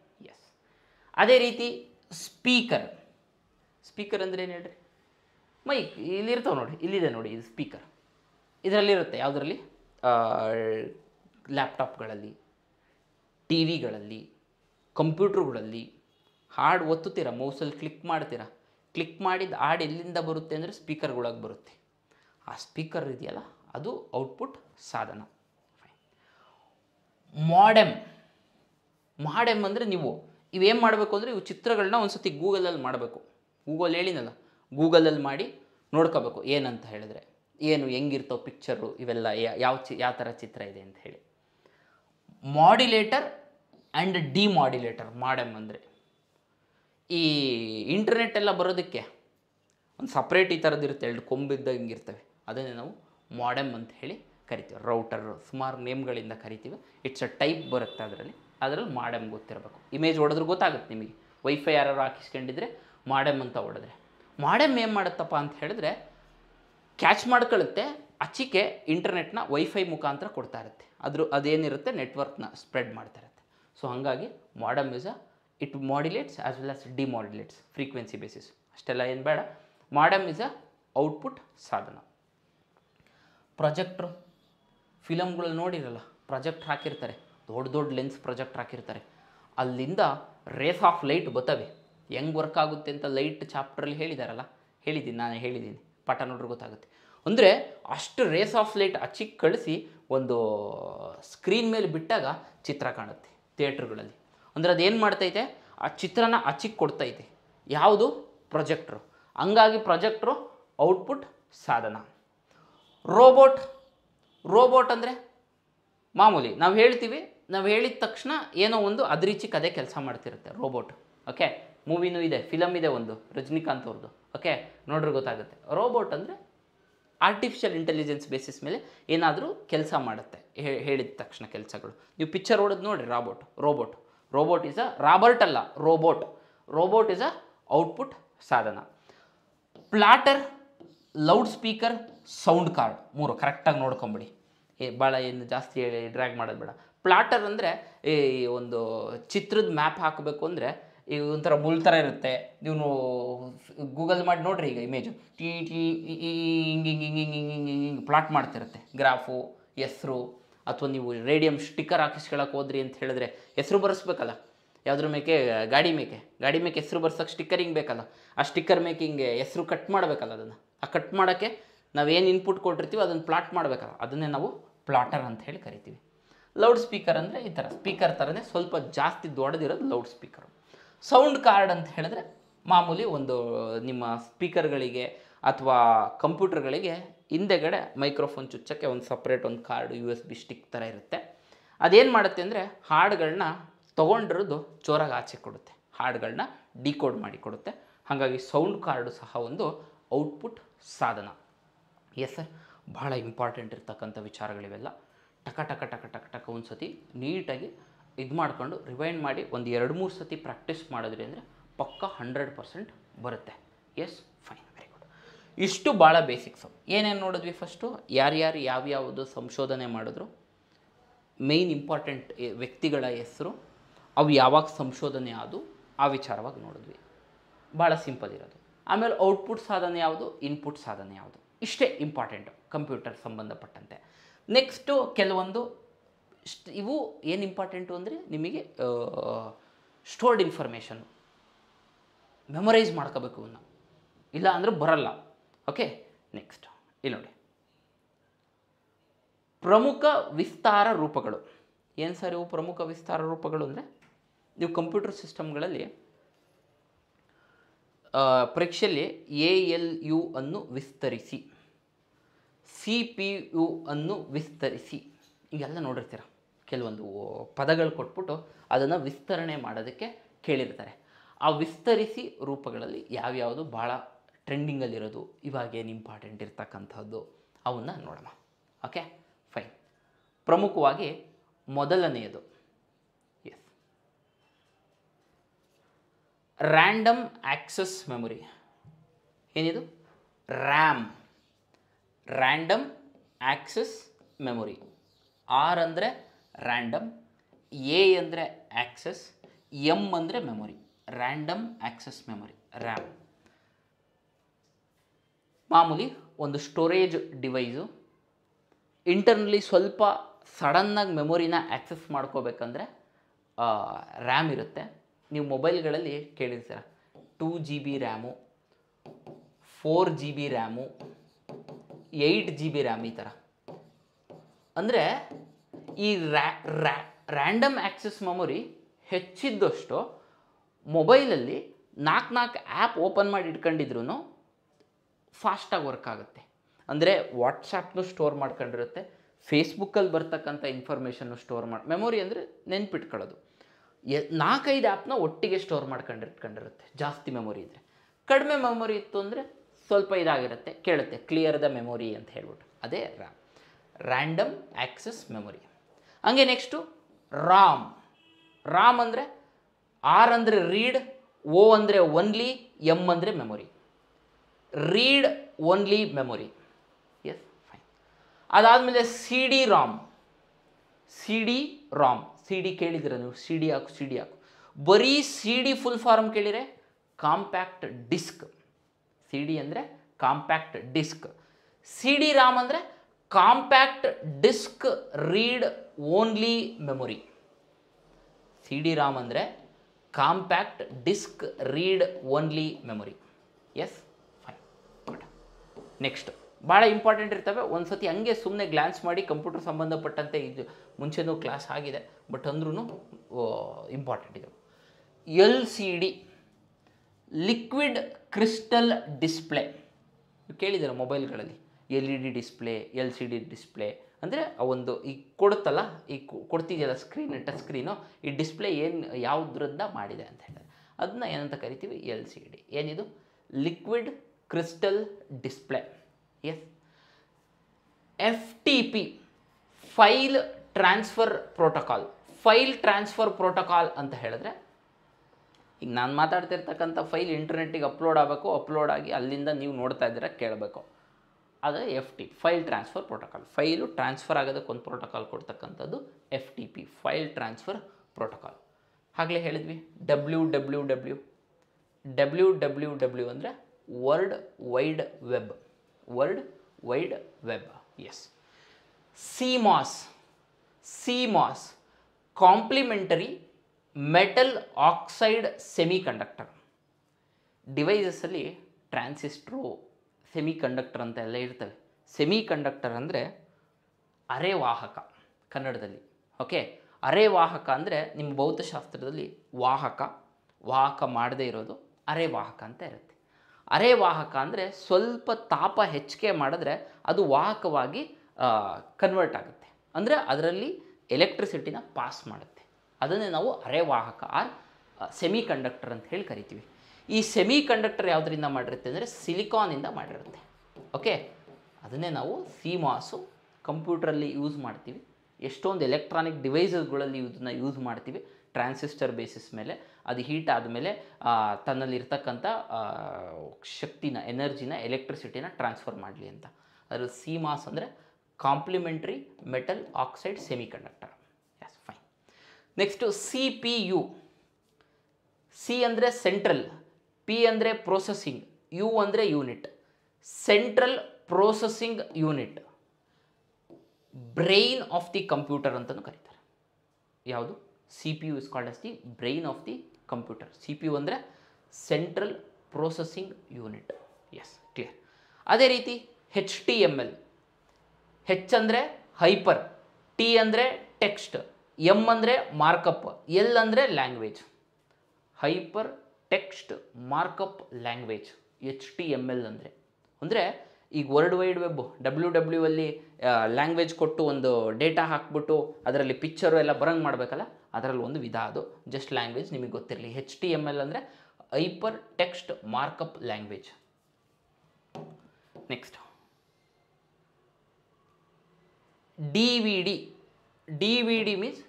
Speaker 1: ಅದೇ ರೀತಿ ಸ್ಪೀಕರ್. ಸ್ಪೀಕರ್ ಅಂದರೆ ಏನು ಹೇಳ್ರಿ? ಮೈಕ್ ಇಲ್ಲಿರ್ತಾವೆ ನೋಡಿ ಇಲ್ಲಿದೆ ನೋಡಿ ಇದು ಸ್ಪೀಕರ್. ಇದರಲ್ಲಿರುತ್ತೆ ಯಾವುದರಲ್ಲಿ? ಲ್ಯಾಪ್ಟಾಪ್ಗಳಲ್ಲಿ ಟಿ ವಿಗಳಲ್ಲಿ ಕಂಪ್ಯೂಟ್ರುಗಳಲ್ಲಿ, ಹಾಡು ಒತ್ತುತ್ತೀರಾ, ಮೌಸಲ್ಲಿ ಕ್ಲಿಕ್ ಮಾಡ್ತೀರಾ? ಕ್ಲಿಕ್ ಮಾಡಿದ ಹಾಡು ಎಲ್ಲಿಂದ ಬರುತ್ತೆ ಅಂದರೆ ಸ್ಪೀಕರ್ಗಳಾಗಿ ಬರುತ್ತೆ. ಆ ಸ್ಪೀಕರ್ ಇದೆಯಲ್ಲ, ಅದು ಔಟ್ಪುಟ್ ಸಾಧನ. ಮಾಡೆಮ್. ಮಾಡೆಮ್ ಅಂದರೆ ನೀವು. ಇವೇನು ಮಾಡಬೇಕು ಅಂದರೆ ಇವು ಚಿತ್ರಗಳನ್ನ ಒಂದು ಸತಿ ಗೂಗಲಲ್ಲಿ ಮಾಡಬೇಕು. ಗೂಗಲ್ ಹೇಳಿನಲ್ಲ ಗೂಗಲಲ್ಲಿ ಮಾಡಿ ನೋಡ್ಕೋಬೇಕು. ಏನಂತ ಹೇಳಿದ್ರೆ? ಏನು ಹೆಂಗಿರ್ತಾವೆ ಪಿಕ್ಚರು ಇವೆಲ್ಲ ಯಾವ ಚಿ, ಯಾವ ಥರ ಚಿತ್ರ ಇದೆ ಅಂತ ಹೇಳಿ. ಮಾಡ್ಯುಲೇಟರ್ ಆ್ಯಂಡ್ ಡಿಮಾಡ್ಯುಲೇಟರ್ ಮಾಡಮ್ ಅಂದರೆ. ಈ ಇಂಟರ್ನೆಟ್ ಎಲ್ಲ ಬರೋದಕ್ಕೆ ಒಂದು ಸಪ್ರೇಟ್ ಈ ಥರದ್ದು ಇರುತ್ತೆ. ಎರಡು ಕೊಂಬಿದ್ದಾಗ ಇರ್ತವೆ ಅದನ್ನೇ ನಾವು ಮಾಡೆಮ್ ಅಂತ ಹೇಳಿ ಕರಿತೀವಿ. ರೌಟರ್ ಸುಮಾರು ನೇಮ್ಗಳಿಂದ ಕರಿತೀವಿ. ಇಟ್ಸ್ ಅ ಟೈಪ್ ಬರುತ್ತೆ ಅದರಲ್ಲಿ. ಅದರಲ್ಲಿ ಮಾಡಮ್ ಗೊತ್ತಿರಬೇಕು. ಇಮೇಜ್ ಹೊಡೆದ್ರೆ ಗೊತ್ತಾಗುತ್ತೆ ನಿಮಗೆ. ವೈಫೈ ಯಾರು ಹಾಕಿಸ್ಕೊಂಡಿದ್ರೆ ಮಾಡಮ್ ಅಂತ ಹೊಡೆದ್ರೆ. ಮಾಡೆಮ್ ಏನು ಮಾಡುತ್ತಪ್ಪ ಅಂತ ಹೇಳಿದ್ರೆ ಕ್ಯಾಚ್ ಮಾಡ್ಕೊಳ್ಳುತ್ತೆ, ಅಚ್ಚಿಕೆ ಇಂಟರ್ನೆಟ್ನ ವೈಫೈ ಮುಖಾಂತರ ಕೊಡ್ತಾ ಇರುತ್ತೆ. ಅದ್ರ ಅದೇನಿರುತ್ತೆ ನೆಟ್ವರ್ಕ್ನ ಸ್ಪ್ರೆಡ್ ಮಾಡ್ತಾ ಇರುತ್ತೆ. ಸೊ ಹಾಗಾಗಿ modem is a it modulates as well as demodulates frequency basis ಅಷ್ಟೆಲ್ಲ ಏನು ಬೇಡ. ಮಾಡಮ್ ಇಸ್ ಅ ಔಟ್ಪುಟ್ ಸಾಧನ. ಪ್ರೊಜೆಕ್ಟ್ರು ಫಿಲಮ್ಗಳು ನೋಡಿರಲ್ಲ ಪ್ರೊಜೆಕ್ಟ್ ಹಾಕಿರ್ತಾರೆ. ದೊಡ್ಡ ದೊಡ್ಡ ಲೆನ್ಸ್ ಪ್ರೊಜೆಕ್ಟ್ ಹಾಕಿರ್ತಾರೆ. ಅಲ್ಲಿಂದ ರೇಸ್ ಆಫ್ ಲೈಟ್ ಬರ್ತವೆ. ಹೆಂಗೆ ವರ್ಕ್ ಆಗುತ್ತೆ ಅಂತ ಲೈಟ್ ಚಾಪ್ಟ್ರಲ್ಲಿ ಹೇಳಿದಾರಲ್ಲ? ಹೇಳಿದ್ದೀನಿ ನಾನು ಹೇಳಿದ್ದೀನಿ ಪಾಠ ನೋಡ್ರಿ ಗೊತ್ತಾಗುತ್ತೆ. ಅಂದರೆ ಅಷ್ಟು ರೇಸ್ ಆಫ್ ಲೈಟ್ ಅಚ್ಚಿಗೆ ಕಳಿಸಿ ಒಂದು ಸ್ಕ್ರೀನ್ ಮೇಲೆ ಬಿಟ್ಟಾಗ ಚಿತ್ರ ಕಾಣುತ್ತೆ ಥಿಯೇಟ್ರ್ಗಳಲ್ಲಿ ಅಂದರೆ ಅದೇನು ಮಾಡ್ತೈತೆ? ಆ ಚಿತ್ರನ ಅಚ್ಚಿಗೆ ಕೊಡ್ತೈತೆ. ಯಾವುದು? ಪ್ರೊಜೆಕ್ಟ್ರು ಹಂಗಾಗಿ ಪ್ರೊಜೆಕ್ಟ್ರು ಔಟ್ಪುಟ್ ಸಾಧನ. ರೋಬೋಟ್ ರೋಬೋಟ್ ಅಂದರೆ ಮಾಮೂಲಿ ನಾವು ಹೇಳ್ತೀವಿ ನಾವು ಹೇಳಿದ ತಕ್ಷಣ ಏನೋ ಒಂದು ಅದ್ರೀಚಿಕ್ ಕದೆ ಕೆಲಸ ಮಾಡ್ತಿರುತ್ತೆ ರೋಬೋಟ್ ಓಕೆ ಮೂವಿನೂ ಇದೆ ಫಿಲಮ್ ಇದೆ ಒಂದು, ರಜನಿಕಾಂತ್ ಅವ್ರದ್ದು ಓಕೆ ನೋಡ್ರಿ ಗೊತ್ತಾಗುತ್ತೆ. ರೋಬೋಟ್ ಅಂದರೆ ಆರ್ಟಿಫಿಷಿಯಲ್ ಇಂಟೆಲಿಜೆನ್ಸ್ ಬೇಸಿಸ್ ಮೇಲೆ ಏನಾದರೂ ಕೆಲಸ ಮಾಡುತ್ತೆ ಹೇಳಿದ ತಕ್ಷಣ ಕೆಲಸಗಳು. ನೀವು ಪಿಕ್ಚರ್ ಓಡೋದು ನೋಡಿ robot robot robot is a Robert ಅಲ್ಲ robot robot is a output ಸಾಧನ. Plotter loud speaker sound card ಮೂರು ಕರೆಕ್ಟಾಗಿ ನೋಡ್ಕೊಂಬಿಡಿ. ಏ ಭಾಳ ಏನು ಜಾಸ್ತಿ ಹೇಳಿ ಡ್ರ್ಯಾಗ್ ಮಾಡೋದು ಬೇಡ. ಪ್ಲಾಟರ್ ಅಂದರೆ ಈ ಒಂದು ಚಿತ್ರದ ಮ್ಯಾಪ್ ಹಾಕಬೇಕು ಅಂದರೆ ಈ ಒಂಥರ ಬುಲ್ ಥರ ಇರುತ್ತೆ. ನೀವು ಗೂಗಲ್ ಮಾಡಿ ನೋಡ್ರಿ ಈಗ ಇಮೇಜು ಟಿ ಟಿ ಹಿಂಗೆ ಹಿಂಗೆ ಹಿಂಗೆ ಹಿಂಗೆ ಹಿಂಗೆ ಹಿಂಗೆ ಹಿಂಗೆ ಪ್ಲಾಟ್ ಮಾಡ್ತಿರುತ್ತೆ. ಗ್ರಾಫು ಹೆಸರು, ಅಥವಾ ನೀವು ರೇಡಿಯಂ ಸ್ಟಿಕ್ಕರ್ ಹಾಕಿಸ್ಕೊಳಕ್ಕೆ ಹೋದ್ರಿ ಅಂತ ಹೇಳಿದ್ರೆ ಹೆಸರು ಬರೆಸ್ಬೇಕಲ್ಲ. ಯಾವುದ್ರ ಮೇಕೆ? ಗಾಡಿ ಮೇಕೆ. ಗಾಡಿ ಮೇಕೆ ಹೆಸರು ಬರ್ಸೋಕ್ಕೆ ಸ್ಟಿಕ್ಕರಿಂಗ್ ಬೇಕಲ್ಲ. ಆ ಸ್ಟಿಕ್ಕರ್ ಮೇಕಿಂಗ್ಗೆ ಹೆಸರು ಕಟ್ ಮಾಡಬೇಕಲ್ಲ ಅದನ್ನು. ಆ ಕಟ್ ಮಾಡೋಕ್ಕೆ ನಾವೇನು ಇನ್ಪುಟ್ ಕೊಟ್ಟಿರ್ತೀವಿ ಅದನ್ನು ಪ್ಲಾಟ್ ಮಾಡಬೇಕಲ್ಲ. ಅದನ್ನೇ ನಾವು ಪ್ಲಾಟರ್ ಅಂತ ಹೇಳಿ ಕರಿತೀವಿ. ಲೌಡ್ ಸ್ಪೀಕರ್ ಅಂದರೆ ಈ ಥರ ಸ್ಪೀಕರ್ ಥರನೇ ಸ್ವಲ್ಪ ಜಾಸ್ತಿ ದೊಡ್ಡದಿರೋದು ಲೌಡ್ ಸ್ಪೀಕರು. ಸೌಂಡ್ ಕಾರ್ಡ್ ಅಂತ ಹೇಳಿದ್ರೆ ಮಾಮೂಲಿ ಒಂದು ನಿಮ್ಮ ಸ್ಪೀಕರ್ಗಳಿಗೆ ಅಥವಾ ಕಂಪ್ಯೂಟರ್ಗಳಿಗೆ ಹಿಂದೆಗಡೆ ಮೈಕ್ರೋಫೋನ್ ಚುಚ್ಚಕ್ಕೆ ಒಂದು ಸಪ್ರೇಟ್ ಒಂದು card U S B stick ಥರ ಇರುತ್ತೆ. ಅದೇನು ಮಾಡುತ್ತೆ ಅಂದರೆ ಹಾಡುಗಳನ್ನ ತೊಗೊಂಡಿರೋದು ಜೋರಾಗಿ ಆಚೆ ಕೊಡುತ್ತೆ. ಹಾಡುಗಳನ್ನ ಡಿಕೋಡ್ ಮಾಡಿ ಕೊಡುತ್ತೆ. ಹಾಗಾಗಿ ಸೌಂಡ್ ಕಾರ್ಡು ಸಹ ಒಂದು ಔಟ್ಪುಟ್ ಸಾಧನ. ಎಸ್ ಸರ್ ಭಾಳ ಇಂಪಾರ್ಟೆಂಟ್ ಇರ್ತಕ್ಕಂಥ ವಿಚಾರಗಳಿವೆಲ್ಲ. ಟಕ ಟಕ ಟಕ ಟಕ ಟಕ ಒಂದು ಸತಿ ನೀಟಾಗಿ ಇದು ಮಾಡಿಕೊಂಡು ರಿವೈಂಡ್ ಮಾಡಿ ಒಂದು ಎರಡು ಮೂರು ಸತಿ ಪ್ರಾಕ್ಟೀಸ್ ಮಾಡಿದ್ರಿ ಅಂದರೆ ಪಕ್ಕ ಹಂಡ್ರೆಡ್ ಪರ್ಸೆಂಟ್ ಬರುತ್ತೆ. ಎಸ್ ಫೈನ್ ವೆರಿ ಗುಡ್ ಇಷ್ಟು ಭಾಳ ಬೇಸಿಕ್ಸು ಏನೇನು ನೋಡಿದ್ವಿ ಫಸ್ಟು ಯಾರ್ಯಾರು ಯಾವ್ಯಾವುದು ಸಂಶೋಧನೆ ಮಾಡಿದ್ರು? ಮೇಯ್ನ್ ಇಂಪಾರ್ಟೆಂಟ್ ವ್ಯಕ್ತಿಗಳ ಹೆಸರು, ಅವು ಯಾವಾಗ ಸಂಶೋಧನೆ ಆದು ಆ ವಿಚಾರವಾಗಿ ನೋಡಿದ್ವಿ. ಭಾಳ ಸಿಂಪಲ್ ಇರೋದು. ಆಮೇಲೆ ಔಟ್ಪುಟ್ ಸಾಧನೆ ಯಾವುದು? ಇನ್ಪುಟ್ ಸಾಧನೆ ಯಾವುದು? ಇಷ್ಟೇ ಇಂಪಾರ್ಟೆಂಟು ಕಂಪ್ಯೂಟರ್ ಸಂಬಂಧಪಟ್ಟಂತೆ. ನೆಕ್ಸ್ಟು ಕೆಲವೊಂದು ಇವು ಏನು ಇಂಪಾರ್ಟೆಂಟು ಅಂದರೆ ನಿಮಗೆ ಸ್ಟೋರ್ಡ್ ಇನ್ಫಾರ್ಮೇಷನ್ನು ಮೆಮೊರೈಸ್ ಮಾಡ್ಕೋಬೇಕು ಇವನ್ನ ಇಲ್ಲ ಅಂದರೆ ಬರಲ್ಲ. ಓಕೆ ನೆಕ್ಸ್ಟ್ ಇಲ್ಲಿ ನೋಡಿ. ಪ್ರಮುಖ ವಿಸ್ತಾರ ರೂಪಗಳು. ಏನು ಸರ್ ಇವು ಪ್ರಮುಖ ವಿಸ್ತಾರ ರೂಪಗಳು ಅಂದರೆ? ನೀವು ಕಂಪ್ಯೂಟರ್ ಸಿಸ್ಟಮ್ಗಳಲ್ಲಿ ಪರೀಕ್ಷೆಯಲ್ಲಿ ಎ ಎಲ್ ಯು ಅನ್ನು ವಿಸ್ತರಿಸಿ. ಸಿ ಪಿ ಯು ಅನ್ನು ವಿಸ್ತರಿಸಿ. ಹೀಗೆಲ್ಲ ನೋಡಿರ್ತೀರ? ಕೆಲವೊಂದು ಪದಗಳು ಕೊಟ್ಬಿಟ್ಟು ಅದನ್ನು ವಿಸ್ತರಣೆ ಮಾಡೋದಕ್ಕೆ ಕೇಳಿರ್ತಾರೆ. ಆ ವಿಸ್ತರಿಸಿ ರೂಪಗಳಲ್ಲಿ ಯಾವ್ಯಾವುದು ಭಾಳ ಟ್ರೆಂಡಿಂಗಲ್ಲಿರೋದು, ಇವಾಗೇನು ಇಂಪಾರ್ಟೆಂಟ್ ಇರ್ತಕ್ಕಂಥದ್ದು ಅವನ್ನ ನೋಡೋಣ. ಓಕೆ? ಫೈನ್. ಪ್ರಮುಖವಾಗಿ ಮೊದಲನೆಯದು. ಎಸ್ ರ್ಯಾಂಡಮ್ ಆಕ್ಸಸ್ ಮೆಮೊರಿ ಏನಿದು? RAM random access memory R ಅಂದರೆ ರ್ಯಾಂಡಮ್ ಎ ಅಂದರೆ ಆಕ್ಸಸ್ ಎಂ ಅಂದರೆ memory random access memory RAM ಮಾಮೂಲಿ ಒಂದು ಸ್ಟೋರೇಜ್ ಡಿವೈಸು ಇಂಟರ್ನಲಿ ಸ್ವಲ್ಪ ಸಡನ್ನಾಗಿ ಮೆಮೊರಿನ ಆ್ಯಕ್ಸೆಸ್ ಮಾಡ್ಕೋಬೇಕಂದ್ರೆ ರ್ಯಾಮ್ ಇರುತ್ತೆ. ನೀವು ಮೊಬೈಲ್ಗಳಲ್ಲಿ ಕೇಳಿರ್ತೀರ. Two G B RAM four G B RAM eight G B RAM ಈ ಥರ ಅಂದರೆ ಈ ರ್ಯಾ ರ್ಯಾ ರ್ಯಾಂಡಮ್ ಆ್ಯಕ್ಸಸ್ ಮೆಮೊರಿ ಹೆಚ್ಚಿದ್ದಷ್ಟು ಮೊಬೈಲಲ್ಲಿ ನಾಲ್ಕು ನಾಲ್ಕು ಆ್ಯಪ್ ಓಪನ್ ಮಾಡಿ ಇಟ್ಕೊಂಡಿದ್ರು ಫಾಸ್ಟಾಗಿ ವರ್ಕ್ ಆಗುತ್ತೆ. ಅಂದರೆ ವಾಟ್ಸಾಪ್ನು ಸ್ಟೋರ್ ಮಾಡ್ಕೊಂಡಿರುತ್ತೆ ಫೇಸ್ಬುಕ್ಕಲ್ಲಿ ಬರ್ತಕ್ಕಂಥ ಇನ್ಫಾರ್ಮೇಷನ್ನು ಸ್ಟೋರ್ ಮಾಡಿ ಮೆಮೊರಿ ಅಂದರೆ ನೆನ್ಪಿಟ್ಕೊಳ್ಳೋದು. ಎ ನಾಲ್ಕೈದು ಆ್ಯಪ್ನ ಒಟ್ಟಿಗೆ ಸ್ಟೋರ್ ಮಾಡ್ಕೊಂಡಿಟ್ಕೊಂಡಿರುತ್ತೆ, ಜಾಸ್ತಿ ಮೆಮೊರಿ ಇದ್ದರೆ ಕಡಿಮೆ ಮೆಮೊರಿ ಇತ್ತು ಅಂದರೆ ಸ್ವಲ್ಪ ಇದಾಗಿರುತ್ತೆ, ಕೇಳುತ್ತೆ ಕ್ಲಿಯರ್ ದ ಮೆಮೊರಿ ಅಂತ ಹೇಳ್ಬಿಟ್ಟು. ಅದೇ ರ್ಯಾಮ್ ರ್ಯಾಂಡಮ್ ಆ್ಯಕ್ಸೆಸ್ ಮೆಮೊರಿ ಹಂಗೆ ನೆಕ್ಸ್ಟು ರಾಮ್ ರಾಮ್ ಅಂದರೆ ಆರ್ ಅಂದರೆ ರೀಡ್ ಓ ಅಂದರೆ ಒನ್ಲಿ ಎಂ ಅಂದರೆ memory read only memory yes fine ಅದಾದಮೇಲೆ C D ROM C D ROM C D ಕೇಳಿದಿರ ನೀವು? ಸಿ ಡಿ ಹಾಕು ಸಿ ಡಿ ಹಾಕು. ಬರೀ ಸಿ ಡಿ ಫುಲ್ ಫಾರ್ಮ್ ಕೇಳಿದರೆ ಕಾಂಪ್ಯಾಕ್ಟ್ ಡಿಸ್ಕ್ ಸಿ ಡಿ ಅಂದರೆ compact disc C D ROM ಅಂದರೆ compact disc read only memory C D ROM ಅಂದರೆ compact disc read only memory yes fine good next ಭಾಳ important ಇರ್ತವೆ. ಒಂದು ಸತಿ ಹಂಗೆ ಸುಮ್ಮನೆ ಗ್ಲಾನ್ಸ್ ಮಾಡಿ ಕಂಪ್ಯೂಟರ್ ಸಂಬಂಧಪಟ್ಟಂತೆ ಇದು ಮುಂಚೆನೂ ಕ್ಲಾಸ್ ಆಗಿದೆ. ಬಟ್ ಅಂದ್ರೂ ಇಂಪಾರ್ಟೆಂಟ್ ಇದು. L C D liquid crystal display. ಕೇಳಿದ್ದಾರೆ ಮೊಬೈಲ್ಗಳಲ್ಲಿ? L E D display, L C D display. ಅಂದರೆ ಆ ಒಂದು ಈ ಕೊಡುತ್ತಲ್ಲ, ಈ ಕೊಡ್ತಿದೆಯಲ್ಲ ಸ್ಕ್ರೀನ್, ಟಚ್ ಸ್ಕ್ರೀನು, ಈ ಡಿಸ್ಪ್ಲೇ ಏನು, ಯಾವುದ್ರಿಂದ ಮಾಡಿದೆ ಅಂತ ಹೇಳಿದ್ರೆ, ಅದನ್ನ ಏನಂತ ಕರಿತೀವಿ? L C D. ಏನಿದು? Liquid crystal display. Yes F T P, file transfer protocol. File transfer protocol ಅಂತ ಹೇಳಿದ್ರೆ ಈಗ ನಾನು ಮಾತಾಡ್ತಿರ್ತಕ್ಕಂಥ ಫೈಲ್ ಇಂಟರ್ನೆಟ್ಟಿಗೆ ಅಪ್ಲೋಡ್ ಆಗಬೇಕು, ಅಪ್ಲೋಡ್ ಆಗಿ ಅಲ್ಲಿಂದ ನೀವು ನೋಡ್ತಾ ಇದ್ದೀರಾ, ಕೇಳಬೇಕು. ಅದು F T file transfer protocol. File transfer ಆಗೋದಕ್ಕೆ ಒಂದು ಪ್ರೋಟೋಕಾಲ್ ಕೊಡ್ತಕ್ಕಂಥದ್ದು F T P file transfer protocol. ಆಗಲೇ ಹೇಳಿದ್ವಿ W W W W W W ಅಂದರೆ world wide web. World wide web yes CMOS CMOS complementary metal oxide semiconductor. ಡಿವೈಸಸ್ಸಲ್ಲಿ transistor semiconductor ಅಂತ ಎಲ್ಲ ಇರ್ತವೆ. Semi conductor ಅಂದರೆ ಅರೆವಾಹಕ ಕನ್ನಡದಲ್ಲಿ. ಓಕೆ? ಅರೆವಾಹಕ ಅಂದರೆ ನಿಮ್ಮ ಭೌತಶಾಸ್ತ್ರದಲ್ಲಿ ವಾಹಕ ವಾಹಕ ಮಾಡದೇ ಇರೋದು ಅರೆವಾಹಕ ಅಂತ ಇರುತ್ತೆ. ಅರೆವಾಹಕ ಅಂದರೆ ಸ್ವಲ್ಪ ತಾಪ ಹೆಚ್ಚಿಗೆ ಮಾಡಿದ್ರೆ ಅದು ವಾಹಕವಾಗಿ ಕನ್ವರ್ಟ್ ಆಗುತ್ತೆ. ಅಂದರೆ ಅದರಲ್ಲಿ ಎಲೆಕ್ಟ್ರಿಸಿಟಿನ ಪಾಸ್ ಮಾಡುತ್ತೆ. ಅದನ್ನೇ ನಾವು ಅರೆವಾಹಕ ಆರ್ ಸೆಮಿ ಕಂಡಕ್ಟರ್ ಅಂತ ಹೇಳಿ ಕರಿತೀವಿ. ಈ ಸೆಮಿ ಕಂಡಕ್ಟರ್ ಯಾವುದರಿಂದ ಮಾಡಿರುತ್ತೆ ಅಂದರೆ ಸಿಲಿಕಾನಿಂದ ಮಾಡಿರುತ್ತೆ. ಓಕೆ ಅದನ್ನೇ ನಾವು ಸಿಮಾಸು ಕಂಪ್ಯೂಟ್ರಲ್ಲಿ ಯೂಸ್ ಮಾಡ್ತೀವಿ. ಎಷ್ಟೊಂದು ಎಲೆಕ್ಟ್ರಾನಿಕ್ ಡಿವೈಸಸ್ಗಳಲ್ಲಿ ಇದನ್ನ ಯೂಸ್ ಮಾಡ್ತೀವಿ. ಟ್ರಾನ್ಸಿಸ್ಟರ್ ಬೇಸಿಸ್ ಮೇಲೆ, ಅದು ಹೀಟ್ ಆದಮೇಲೆ ತನ್ನಲ್ಲಿರ್ತಕ್ಕಂಥ ಶಕ್ತಿನ ಎನರ್ಜಿನ ಎಲೆಕ್ಟ್ರಿಸಿಟಿನ ಟ್ರಾನ್ಸ್ಫರ್ ಮಾಡಲಿ ಅಂತ. ಅದರಲ್ಲಿ ಸಿಮಾಸ್ ಅಂದರೆ complementary metal oxide semiconductor yes fine next C P U. C ಅಂದರೆ ಸೆಂಟ್ರಲ್, ಪಿ ಅಂದರೆ ಪ್ರೊಸೆಸಿಂಗ್, ಯು ಅಂದರೆ unit. Central processing unit. Brain of the computer ಅಂತಲೂ ಕರೀತಾರೆ. ಯಾವುದು? C P U is called as the brain of the computer. C P U ಅಂದರೆ central processing unit. Yes clear ಅದೇ ರೀತಿ H T M L H ಅಂದರೆ hyper T ಅಂದರೆ text. M ಅಂದರೆ markup, L ಅಂದರೆ language. Hyper text markup language H T M L ಅಂದರೆ. ಅಂದರೆ ಈಗ world wide web W W ಅಲ್ಲಿ ಲ್ಯಾಂಗ್ವೇಜ್ ಕೊಟ್ಟು ಒಂದು ಡೇಟಾ ಹಾಕ್ಬಿಟ್ಟು ಅದರಲ್ಲಿ ಪಿಕ್ಚರು ಎಲ್ಲ ಬರಂಗೆ ಮಾಡಬೇಕಲ್ಲ, ಅದರಲ್ಲಿ ಒಂದು ವಿಧ ಅದು. ಜಸ್ಟ್ ಲ್ಯಾಂಗ್ವೇಜ್ ನಿಮಗೆ ಗೊತ್ತಿರಲಿ. ಹೆಚ್ ಟಿ ಎಂ ಎಲ್ ಅಂದರೆ hyper text markup language. Next. D V D D means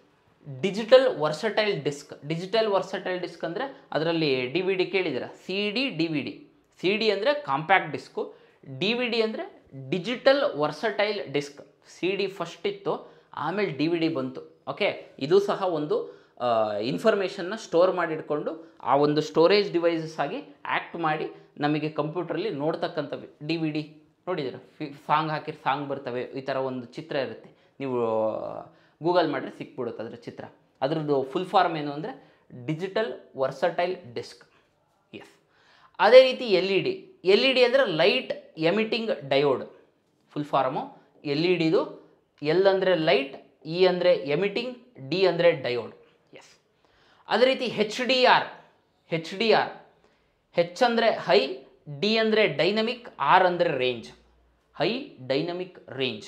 Speaker 1: digital versatile disc digital versatile disc ಅಂದರೆ ಅದರಲ್ಲಿ D V D DVD. C D D V D C D ಅಂದರೆ compact disc D V D ಅಂದರೆ digital versatile disc C D first ಇತ್ತು, ಆಮೇಲೆ D V D ಬಂತು. Okay ಇದು ಸಹ ಒಂದು ಇನ್ಫಾರ್ಮೇಷನ್ನ ಸ್ಟೋರ್ ಮಾಡಿಟ್ಕೊಂಡು ಆ ಒಂದು ಸ್ಟೋರೇಜ್ ಡಿವೈಸಸ್ ಆಗಿ ಆ್ಯಕ್ಟ್ ಮಾಡಿ ನಮಗೆ ಕಂಪ್ಯೂಟ್ರಲ್ಲಿ ನೋಡ್ತಕ್ಕಂಥ ಡಿ ವಿ ಡಿ ನೋಡಿದ್ದೀರ? ಫಿ ಸಾಂಗ್ ಹಾಕಿದ್ರೆ ಸಾಂಗ್ ಬರ್ತವೆ. ಈ ಥರ ಒಂದು ಚಿತ್ರ ಇರುತ್ತೆ. ನೀವು ಗೂಗಲ್ ಮಾಡಿದ್ರೆ ಸಿಕ್ಬಿಡುತ್ತೆ ಅದರ ಚಿತ್ರ. ಅದರದ್ದು ಫುಲ್ ಫಾರ್ಮ್ ಏನು ಅಂದರೆ ಡಿಜಿಟಲ್ ವರ್ಸಟೈಲ್ ಡಿಸ್ಕ್ ಎಸ್ ಅದೇ ರೀತಿ L E D L E D ಅಂದರೆ light emitting diode full form L E ಡಿದು L ಅಂದರೆ ಲೈಟ್ ಇ ಅಂದರೆ ಎಮಿಟಿಂಗ್ ಡಿ ಅಂದರೆ ಡಯೋಡ್ ಎಸ್ ಅದೇ ರೀತಿ H D R H D R H ಅಂದರೆ high D ಅಂದರೆ ಡೈನಮಿಕ್ ಆರ್ ಅಂದರೆ range high dynamic range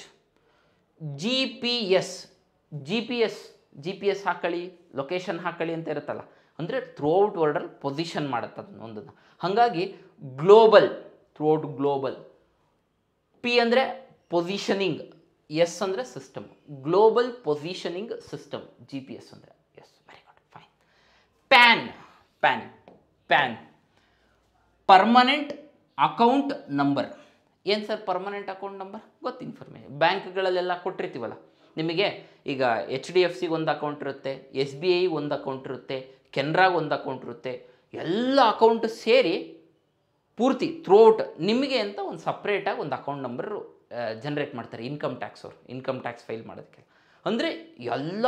Speaker 1: G P S G P S G P S ಹಾಕಳಿ location ಹಾಕಳಿ ಅಂತ ಇರುತ್ತಲ್ಲ, ಅಂದರೆ ಔಟ್ ವರ್ಲ್ಡಲ್ಲಿ ಪೊಸಿಷನ್ ಮಾಡುತ್ತೆ ಅದನ್ನ ಹಾಗಾಗಿ global throughout global P ಅಂದರೆ ಪೊಸಿಷನಿಂಗ್ ಎಸ್ ಅಂದರೆ system global positioning system G P S ಅಂದರೆ yes very good fine PAN PAN PAN permanent account number ಏನು ಸರ್ ಪರ್ಮನೆಂಟ್ ಅಕೌಂಟ್ ನಂಬರ್ ಗೊತ್ತು ಇನ್ಫಾರ್ಮೇಷನ್ ಬ್ಯಾಂಕ್ಗಳಲ್ಲೆಲ್ಲ ಕೊಟ್ಟಿರ್ತೀವಲ್ಲ ನಿಮಗೆ ಈಗ ಎಚ್ ಡಿ ಎಫ್ ಸಿಗೆ ಒಂದು ಅಕೌಂಟ್ ಇರುತ್ತೆ, ಎಸ್ ಬಿ ಐ ಒಂದು ಅಕೌಂಟ್ ಇರುತ್ತೆ ಕೆನರಾಗೆ ಒಂದು ಅಕೌಂಟ್ ಇರುತ್ತೆ, ಎಲ್ಲ ಅಕೌಂಟ್ ಸೇರಿ ಪೂರ್ತಿ ಥ್ರೂಔಟ್ ನಿಮಗೆ ಅಂತ ಒಂದು ಸಪ್ರೇಟಾಗಿ ಒಂದು ಅಕೌಂಟ್ ನಂಬರು ಜನ್ರೇಟ್ ಮಾಡ್ತಾರೆ ಇನ್ಕಮ್ ಟ್ಯಾಕ್ಸ್ ಅವರು ಇನ್ಕಮ್ ಟ್ಯಾಕ್ಸ್ ಫೈಲ್ ಮಾಡೋದಕ್ಕೆ. ಅಂದರೆ ಎಲ್ಲ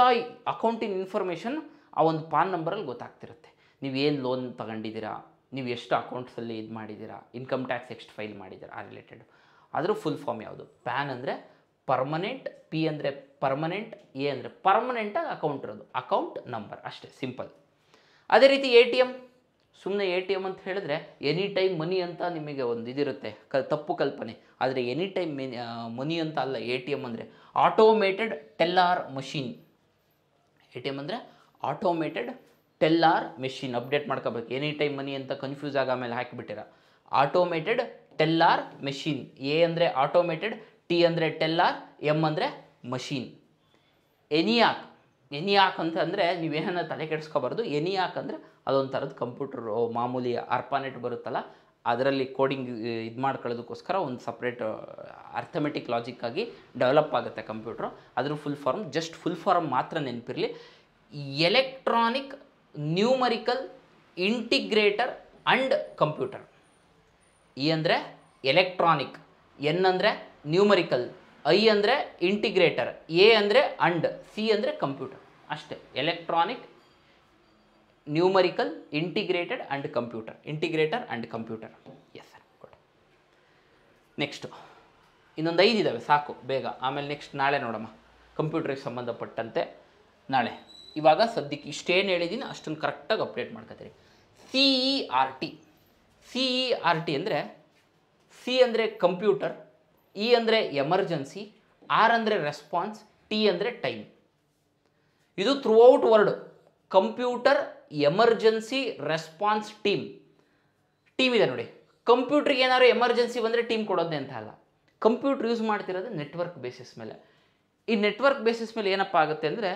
Speaker 1: ಅಕೌಂಟಿನ ಇನ್ಫಾರ್ಮೇಷನ್ ಆ ಒಂದು ಪಾನ್ ನಂಬರಲ್ಲಿ ಗೊತ್ತಾಗ್ತಿರುತ್ತೆ. ನೀವು ಏನು ಲೋನ್ ತಗೊಂಡಿದ್ದೀರಾ, ನೀವು ಎಷ್ಟು ಅಕೌಂಟ್ಸಲ್ಲಿ ಇದು ಮಾಡಿದ್ದೀರಾ ಇನ್ಕಮ್ ಟ್ಯಾಕ್ಸ್ ಎಷ್ಟು ಫೈಲ್ ಮಾಡಿದ್ದೀರಾ, ಆ ರಿಲೇಟೆಡ್ ಆದರೂ ಫುಲ್ ಫಾರ್ಮ್ ಯಾವುದು? ಪ್ಯಾನ್ ಅಂದರೆ ಪರ್ಮನೆಂಟ್ ಪಿ ಅಂದರೆ ಪರ್ಮನೆಂಟ್ ಎ ಅಂದರೆ ಪರ್ಮನೆಂಟಾಗಿ ಅಕೌಂಟ್ ಇರೋದು. ಅಕೌಂಟ್ ನಂಬರ್ ಅಷ್ಟೇ ಸಿಂಪಲ್ ಅದೇ ರೀತಿ ಎ ಟಿ ಎಂ ಸುಮ್ಮನೆ ಎ ಟಿ ಎಂ ಅಂತ ಹೇಳಿದ್ರೆ ಎನಿ ಟೈಮ್ ಮನಿ ಅಂತ ನಿಮಗೆ ಒಂದು ಇದಿರುತ್ತೆ, ಕ, ತಪ್ಪು ಕಲ್ಪನೆ. ಆದರೆ ಎನಿ ಟೈಮ್ ಮನಿ ಅಂತ ಅಲ್ಲ ಎ ಟಿ ಎಂ ಅಂದರೆ automated teller machine A T M ಅಂದರೆ ಆಟೋಮೇಟೆಡ್ ಟೆಲ್ಲಾರ್ ಮೆಷಿನ್ ಅಪ್ಡೇಟ್ ಮಾಡ್ಕೋಬೇಕು. ಎನಿ ಟೈಮ್ ಮನಿ ಅಂತ ಕನ್ಫ್ಯೂಸ್ ಆಗ ಆಮೇಲೆ ಹಾಕಿಬಿಟ್ಟಿರ. ಆಟೋಮೇಟೆಡ್ ಟೆಲ್ಲಾರ್ ಮೆಷಿನ್ ಎ ಅಂದರೆ ಆಟೋಮೇಟೆಡ್ ಟಿ ಅಂದರೆ ಟೆಲ್ಲಾರ್ ಎಂ ಅಂದರೆ ಮಷೀನ್ ಎನಿಯಾಕ್ ಎನಿಯಾಕ್ ಅಂತ ಅಂದರೆ ನೀವೇನ ತಲೆ ಕೆಡಿಸ್ಕೋಬಾರ್ದು. ಎನಿಯಾಕ್ ಅಂದರೆ ಅದೊಂದು ಥರದ ಕಂಪ್ಯೂಟರ್ ಮಾಮೂಲಿ ಅರ್ಪಾನೆಟ್ ಬರುತ್ತಲ್ಲ, ಅದರಲ್ಲಿ ಕೋಡಿಂಗ್ ಇದು ಮಾಡ್ಕೊಳ್ಳೋದಕ್ಕೋಸ್ಕರ ಒಂದು ಸಪ್ರೇಟ್ ಅರ್ಥಮೆಟಿಕ್ ಲಾಜಿಕ್ಕಾಗಿ ಡೆವಲಪ್ ಆಗುತ್ತೆ ಕಂಪ್ಯೂಟ್ರು ಅದ್ರ full form just full form ಮಾತ್ರ ನೆನಪಿರಲಿ. Electronic numerical integrator and computer E ಅಂದರೆ ಎಲೆಕ್ಟ್ರಾನಿಕ್ ಎನ್ ಅಂದರೆ ನ್ಯೂಮರಿಕಲ್ ಐ ಅಂದರೆ ಇಂಟಿಗ್ರೇಟರ್ ಎ ಅಂದರೆ ಅಂಡ್ ಸಿ ಅಂದರೆ ಕಂಪ್ಯೂಟರ್ ಅಷ್ಟೇ electronic numerical integrated and computer integrator and computer yes sir ಕೊಡಿ ನೆಕ್ಸ್ಟು ಇನ್ನೊಂದು ಐದು ಇದ್ದಾವೆ ಸಾಕು, ಬೇಗ. ಆಮೇಲೆ ನೆಕ್ಸ್ಟ್ ನಾಳೆ ನೋಡಮ್ಮ. ಕಂಪ್ಯೂಟ್ರಿಗೆ ಸಂಬಂಧಪಟ್ಟಂತೆ ನಾಳೆ. ಇವಾಗ ಸದ್ಯಕ್ಕೆ ಇಷ್ಟೇನು ಹೇಳಿದ್ದೀನಿ ಅಷ್ಟನ್ನು ಕರೆಕ್ಟಾಗಿ update ಮಾಡ್ಕೊತೀರಿ C E R T C E R T ಅಂದರೆ ಸಿ ಅಂದರೆ ಕಂಪ್ಯೂಟರ್ ಇ ಅಂದರೆ ಎಮರ್ಜೆನ್ಸಿ ಆರ್ ಅಂದರೆ ರೆಸ್ಪಾನ್ಸ್ ಟಿ ಅಂದರೆ ಟೈಮ್ ಇದು throughout world computer emergency response team team ಇದೆ ನೋಡಿ. ಕಂಪ್ಯೂಟ್ರಿಗೆ ಏನಾದ್ರು ಎಮರ್ಜೆನ್ಸಿ ಬಂದರೆ ಟೀಮ್ ಕೊಡೋದೇ ಅಂತ ಅಲ್ಲ. ಕಂಪ್ಯೂಟ್ರ್ ಯೂಸ್ ಮಾಡ್ತಿರೋದು ನೆಟ್ವರ್ಕ್ ಬೇಸಿಸ್ ಮೇಲೆ. ಈ ನೆಟ್ವರ್ಕ್ ಬೇಸಿಸ್ ಮೇಲೆ ಏನಪ್ಪ ಆಗುತ್ತೆ ಅಂದರೆ,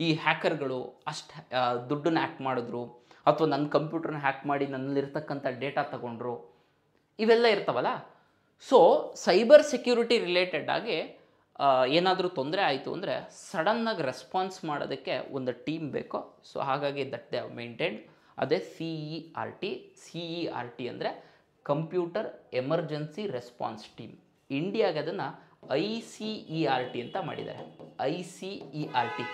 Speaker 1: ಈ ಹ್ಯಾಕರ್ಗಳು ಅಷ್ಟು ದುಡ್ಡನ್ನು ಹ್ಯಾಕ್ ಮಾಡಿದ್ರು, ಅಥವಾ ನನ್ನ ಕಂಪ್ಯೂಟ್ರನ್ನ ಹ್ಯಾಕ್ ಮಾಡಿ ನನ್ನಲ್ಲಿರ್ತಕ್ಕಂಥ ಡೇಟಾ ತಗೊಂಡ್ರು, ಇವೆಲ್ಲ ಇರ್ತಾವಲ್ಲ. ಸೊ ಸೈಬರ್ ಸೆಕ್ಯೂರಿಟಿ ರಿಲೇಟೆಡ್ ಆಗಿ ಏನಾದರೂ ತೊಂದರೆ ಆಯಿತು ಅಂದರೆ ಸಡನ್ನಾಗಿ ರೆಸ್ಪಾನ್ಸ್ ಮಾಡೋದಕ್ಕೆ ಒಂದು ಟೀಮ್ ಬೇಕು. ಸೊ ಹಾಗಾಗಿ ದಟ್ ದೇ ಮೇಂಟೈನ್ಡ್ ಅದೇ C E R T C E R T ಅಂದರೆ ಕಂಪ್ಯೂಟರ್ ಎಮರ್ಜೆನ್ಸಿ ರೆಸ್ಪಾನ್ಸ್ ಟೀಮ್ ಇಂಡಿಯಾಗೆ ಅದನ್ನು I C E R T ಅಂತ ಮಾಡಿದ್ದಾರೆ. I C E R T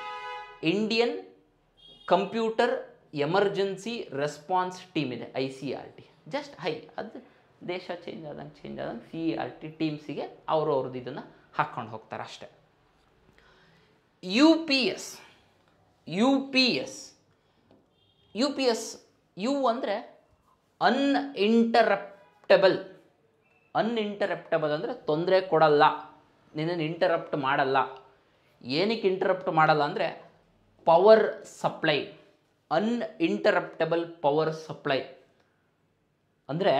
Speaker 1: Indian computer emergency response team ಇದೆ I C R T just high ಅದು ದೇಶ change ಆದಂಗೆ change ಆದಂಗೆ ಸಿ ಆರ್ ಟಿ ಟೀಮ್ಸಿಗೆ ಅವರು ಅವ್ರದ್ದು ಇದನ್ನು ಹಾಕ್ಕೊಂಡು ಹೋಗ್ತಾರೆ ಅಷ್ಟೇ. U P S U P S U P S U ಅಂದರೆ ಅನ್ಇಂಟರಪ್ಟಬಲ್ ಅನ್ಇಂಟರಪ್ಟಬಲ್ ಅಂದರೆ ತೊಂದರೆ ಕೊಡಲ್ಲ. ನಿನ್ನನ್ನು ಇಂಟರಪ್ಟ್ ಮಾಡಲ್ಲ. ಏನಕ್ಕೆ ಇಂಟರಪ್ಟ್ ಮಾಡಲ್ಲ ಅಂದರೆ power supply uninterruptible power supply ಅಂದರೆ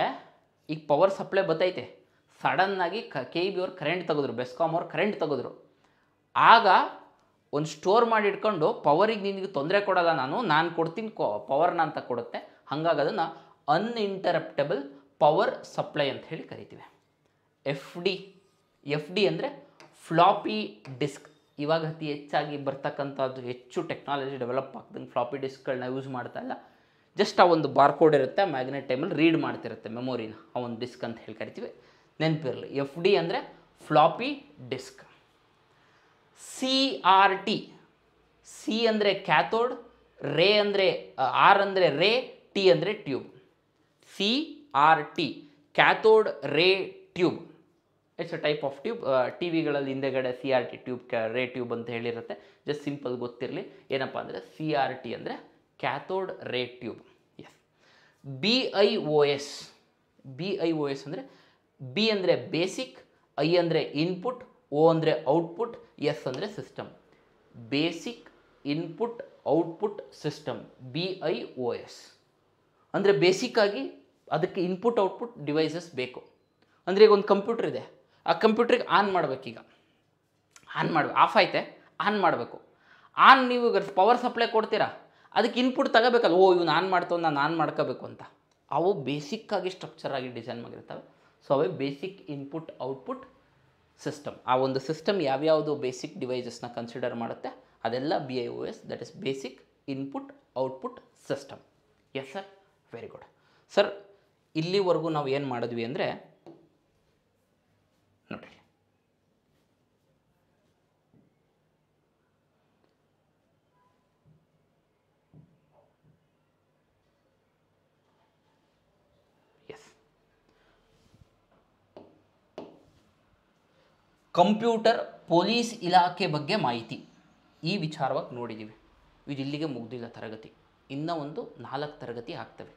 Speaker 1: ಈಗ ಪವರ್ ಸಪ್ಲೈ ಬತ್ತೈತೆ. ಸಡನ್ನಾಗಿ ಕ ಕೆ ಬಿ ಅವ್ರು ಕರೆಂಟ್ ತೆಗೆದ್ರು ಬೆಸ್ಕಾಮ್ ಅವ್ರು ಕರೆಂಟ್ ತೆಗೆದ್ರು. ಆಗ ಒಂದು ಸ್ಟೋರ್ ಮಾಡಿ ಇಟ್ಕೊಂಡು ಪವರಿಗೆ ನಿನಗೆ ತೊಂದರೆ ಕೊಡೋಲ್ಲ ನಾನು ನಾನು ಕೊಡ್ತೀನಿ ಕೊ ಪವರ್ನ ಅಂತ ಕೊಡುತ್ತೆ. ಹಾಗಾಗಿ ಅದನ್ನು ಅನ್ಇಂಟರಪ್ಟೆಬಲ್ ಪವರ್ ಸಪ್ಲೈ ಅಂತ ಹೇಳಿ ಕರಿತೀವಿ. ಎಫ್ ಡಿ ಎಫ್ ಡಿ ಅಂದರೆ ಫ್ಲಾಪಿ ಡಿಸ್ಕ್ ಇವಾಗ ಅತಿ ಹೆಚ್ಚಾಗಿ ಬರ್ತಕ್ಕಂಥದ್ದು ಹೆಚ್ಚು ಟೆಕ್ನಾಲಜಿ ಡೆವಲಪ್ ಆಗ್ತದೆ ಫ್ಲಾಪಿ ಡಿಸ್ಕ್ಗಳನ್ನ ಯೂಸ್ ಮಾಡ್ತಾ ಇಲ್ಲ. ಜಸ್ಟ್ ಆ ಒಂದು ಬಾರ್ಕೋಡ್ ಇರುತ್ತೆ ಮ್ಯಾಗ್ನೆಟ್ ಟೈಮಲ್ಲಿ ರೀಡ್ ಮಾಡ್ತಿರುತ್ತೆ ಮೆಮೊರಿನ ಆ ಒಂದು ಡಿಸ್ಕ್ ಅಂತ ಹೇಳಿ ಕರಿತೀವಿ. ನೆನಪಿರಲಿ. ಎಫ್ ಡಿ ಅಂದರೆ floppy disk C R T C ಅಂದರೆ ಕ್ಯಾಥೋಡ್ ರೇ ಅಂದರೆ ಆರ್ ಅಂದರೆ ರೇ ಟಿ ಅಂದರೆ tube C R T cathode ray tube it's a type of tube T ವಿಗಳಲ್ಲಿ ಹಿಂದೆಗಡೆ C R T tube ray tube ಅಂತ ಹೇಳಿರುತ್ತೆ. Just simple ಗೊತ್ತಿರಲಿ. ಏನಪ್ಪ ಅಂದರೆ ಸಿ ಆರ್ ಟಿ ಅಂದರೆ cathode ray tube B I O S B I O S ಅಂದರೆ B ಅಂದರೆ basic I ಅಂದರೆ ಇನ್ಪುಟ್ ಓ ಅಂದರೆ ಔಟ್ಪುಟ್ ಎಸ್ ಅಂದರೆ system basic input output system B I O S ಅಂದರೆ ಬೇಸಿಕ್ಕಾಗಿ ಅದಕ್ಕೆ ಇನ್ಪುಟ್ ಔಟ್ಪುಟ್ ಡಿವೈಸಸ್ ಬೇಕು. ಅಂದರೆ ಈಗ ಒಂದು ಕಂಪ್ಯೂಟ್ರ್ ಇದೆ. ಆ ಕಂಪ್ಯೂಟ್ರಿಗೆ ಆನ್ ಮಾಡಬೇಕೀಗ ಆನ್ ಮಾಡಬೇಕು. ಆಫ್ ಐತೆ ಆನ್ ಮಾಡಬೇಕು. ಆನ್ ನೀವು ಪವರ್ ಸಪ್ಲೈ ಕೊಡ್ತೀರಾ? ಅದಕ್ಕೆ ಇನ್ಪುಟ್ ತಗೋಬೇಕಲ್ಲ, ಓ ಇವು ನಾನು ಮಾಡ್ತೇವೆ ನಾನು ನಾನು ಮಾಡ್ಕೋಬೇಕು ಅಂತ. ಅವು ಬೇಸಿಕ್ಕಾಗಿ ಸ್ಟ್ರಕ್ಚರ್ ಆಗಿ ಡಿಸೈನ್ ಮಾಡಿರ್ತವೆ. ಸೊ ಅವೇ ಬೇಸಿಕ್ ಇನ್ಪುಟ್ ಔಟ್ಪುಟ್ ಸಿಸ್ಟಮ್ ಆ ಒಂದು ಸಿಸ್ಟಮ್ ಯಾವ್ಯಾವುದು ಬೇಸಿಕ್ ಡಿವೈಸಸ್ನ ಕನ್ಸಿಡರ್ ಮಾಡುತ್ತೆ, ಅದೆಲ್ಲ B I O S that is basic input output system yes sir very good sir ಇಲ್ಲಿವರೆಗೂ ನಾವು ಏನು ಮಾಡಿದ್ವಿ ಅಂದರೆ, ನೋಡಿರಿ ಎಸ್ ಕಂಪ್ಯೂಟರ್ ಪೊಲೀಸ್ ಇಲಾಖೆ ಬಗ್ಗೆ ಮಾಹಿತಿ. ಈ ವಿಚಾರವಾಗಿ ನೋಡಿದ್ದೀವಿ ಇದು ಇಲ್ಲಿಗೆ ಮುಗ್ದಿಲ್ಲ ತರಗತಿ. ಇನ್ನೂ ಒಂದು ನಾಲ್ಕು ತರಗತಿ ಆಗ್ತವೆ.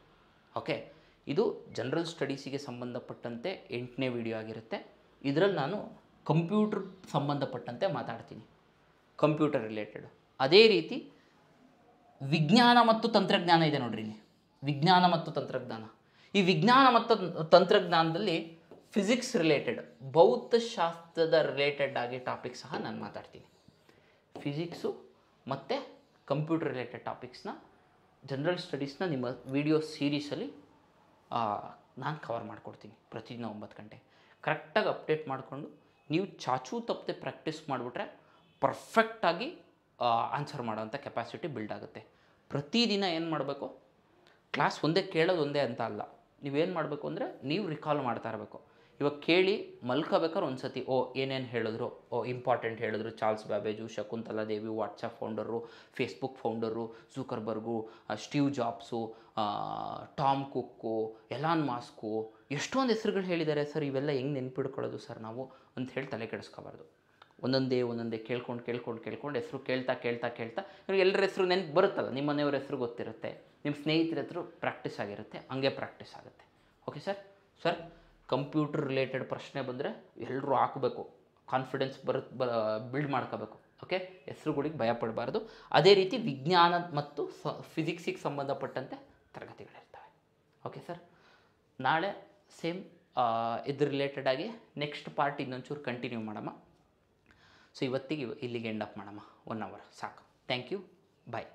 Speaker 1: ಓಕೆ? ಇದು ಜನರಲ್ ಸ್ಟಡೀಸಿಗೆ ಸಂಬಂಧಪಟ್ಟಂತೆ ಎಂಟನೇ ವಿಡಿಯೋ ಆಗಿರುತ್ತೆ. ಇದರಲ್ಲಿ ನಾನು ಕಂಪ್ಯೂಟರ್ ಸಂಬಂಧಪಟ್ಟಂತೆ ಮಾತಾಡ್ತೀನಿ. Computer related. ಅದೇ ರೀತಿ ವಿಜ್ಞಾನ ಮತ್ತು ತಂತ್ರಜ್ಞಾನ ಇದೆ ನೋಡ್ರಿ ವಿಜ್ಞಾನ ಮತ್ತು ತಂತ್ರಜ್ಞಾನ. ಈ ವಿಜ್ಞಾನ ಮತ್ತು ತಂತ್ರಜ್ಞಾನದಲ್ಲಿ ಫಿಸಿಕ್ಸ್ ರಿಲೇಟೆಡ್ ಭೌತಶಾಸ್ತ್ರದ ರಿಲೇಟೆಡ್ ಆಗಿ ಟಾಪಿಕ್ ಸಹ ನಾನು ಮಾತಾಡ್ತೀನಿ. ಫಿಸಿಕ್ಸು ಮತ್ತು ಕಂಪ್ಯೂಟರ್ ರಿಲೇಟೆಡ್ ಟಾಪಿಕ್ಸ್ನ ಜನರಲ್ ಸ್ಟಡೀಸ್ನ ನಿಮ್ಮ ವಿಡಿಯೋ ಸೀರೀಸಲ್ಲಿ ನಾನು ಕವರ್ ಮಾಡಿಕೊಡ್ತೀನಿ ಪ್ರತಿದಿನ ಒಂಬತ್ತು ಗಂಟೆ. ಕರೆಕ್ಟಾಗಿ ಅಪ್ಡೇಟ್ ಮಾಡಿಕೊಂಡು, ನೀವು ಚಾಚೂ ತಪ್ಪದೆ ಪ್ರಾಕ್ಟೀಸ್ ಮಾಡಿಬಿಟ್ರೆ ಪರ್ಫೆಕ್ಟಾಗಿ ಆನ್ಸರ್ ಮಾಡೋವಂಥ ಕೆಪಾಸಿಟಿ ಬಿಲ್ಡ್ ಆಗುತ್ತೆ. ಪ್ರತಿದಿನ ಏನು ಮಾಡಬೇಕು? ಕ್ಲಾಸ್ ಒಂದೇ ಕೇಳೋದು ಒಂದೇ ಅಂತ ಅಲ್ಲ. ನೀವೇನು ಮಾಡಬೇಕು ಅಂದರೆ, ನೀವು ರಿಕಾಲ್ ಮಾಡ್ತಾ ಇರಬೇಕು. ಇವಾಗ ಕೇಳಿ ಮಲ್ಕೋಬೇಕಾದ್ರೆ ಒಂದು ಸತಿ ಓ, ಏನೇನು ಹೇಳಿದ್ರು? ಓ ಇಂಪಾರ್ಟೆಂಟ್ ಹೇಳಿದ್ರು, Charles Babbage, Shakuntala Devi WhatsApp founder, Facebook founder, Zuckerberg Steve Jobs Tom Cook, Elon Musk, ಎಷ್ಟೊಂದು ಹೆಸರುಗಳು ಹೇಳಿದ್ದಾರೆ. ಸರ್, ಇವೆಲ್ಲ ಹೆಂಗೆ ನೆನ್ಪಿಡ್ಕೊಳ್ಳೋದು ಸರ್ ನಾವು ಅಂತ ಹೇಳಿ ತಲೆ ಕೆಡಿಸ್ಕೋಬಾರ್ದು. ಒಂದೊಂದೇ ಒಂದೊಂದೇ ಕೇಳ್ಕೊಂಡು ಕೇಳ್ಕೊಂಡು ಕೇಳ್ಕೊಂಡು ಹೆಸರು ಕೇಳ್ತಾ ಕೇಳ್ತಾ ಕೇಳ್ತಾ ನಿಮಗೆ ಎಲ್ಲರ ಹೆಸರು ನೆನ್ಪು ಬರುತ್ತಲ್ಲ, ನಿಮ್ಮ ಮನೆಯವ್ರ ಹೆಸರು ಗೊತ್ತಿರುತ್ತೆ, ನಿಮ್ಮ ಸ್ನೇಹಿತರ ಹೆಸರು ಪ್ರಾಕ್ಟೀಸ್ ಆಗಿರುತ್ತೆ, ಹಂಗೆ ಪ್ರಾಕ್ಟೀಸ್ ಆಗುತ್ತೆ. Okay sir sir computer related ಪ್ರಶ್ನೆ ಬಂದರೆ ಎಲ್ಲರೂ ಹಾಕಬೇಕು. ಕಾನ್ಫಿಡೆನ್ಸ್ ಬರು ಬಿಲ್ಡ್ ಮಾಡ್ಕೋಬೇಕು. ಓಕೆ ಹೆಸರುಗಳಿಗೆ ಭಯ ಪಡಬಾರ್ದು. ಅದೇ ರೀತಿ ವಿಜ್ಞಾನ ಮತ್ತು ಸ ಫಿಸಿಕ್ಸಿಗೆ ಸಂಬಂಧಪಟ್ಟಂತೆ ತರಗತಿಗಳಿರ್ತವೆ. ಓಕೆ ಸರ್ ನಾಳೆ ಸೇಮ್ ಇದ್ರ ರಿಲೇಟೆಡ್ ಆಗಿ ನೆಕ್ಸ್ಟ್ ಪಾರ್ಟ್ ಇನ್ನೊಂಚೂರು ಕಂಟಿನ್ಯೂ ಮಾಡಮ್ಮ. ಸೊ ಇವತ್ತಿಗೆ ಇವ್- ಇಲ್ಲಿಗೆ ಎಂಡ್ ಅಪ್ ಮಾಡಮ್ಮ. ಒನ್ ಅವರ್ ಸಾಕು. Thank you bye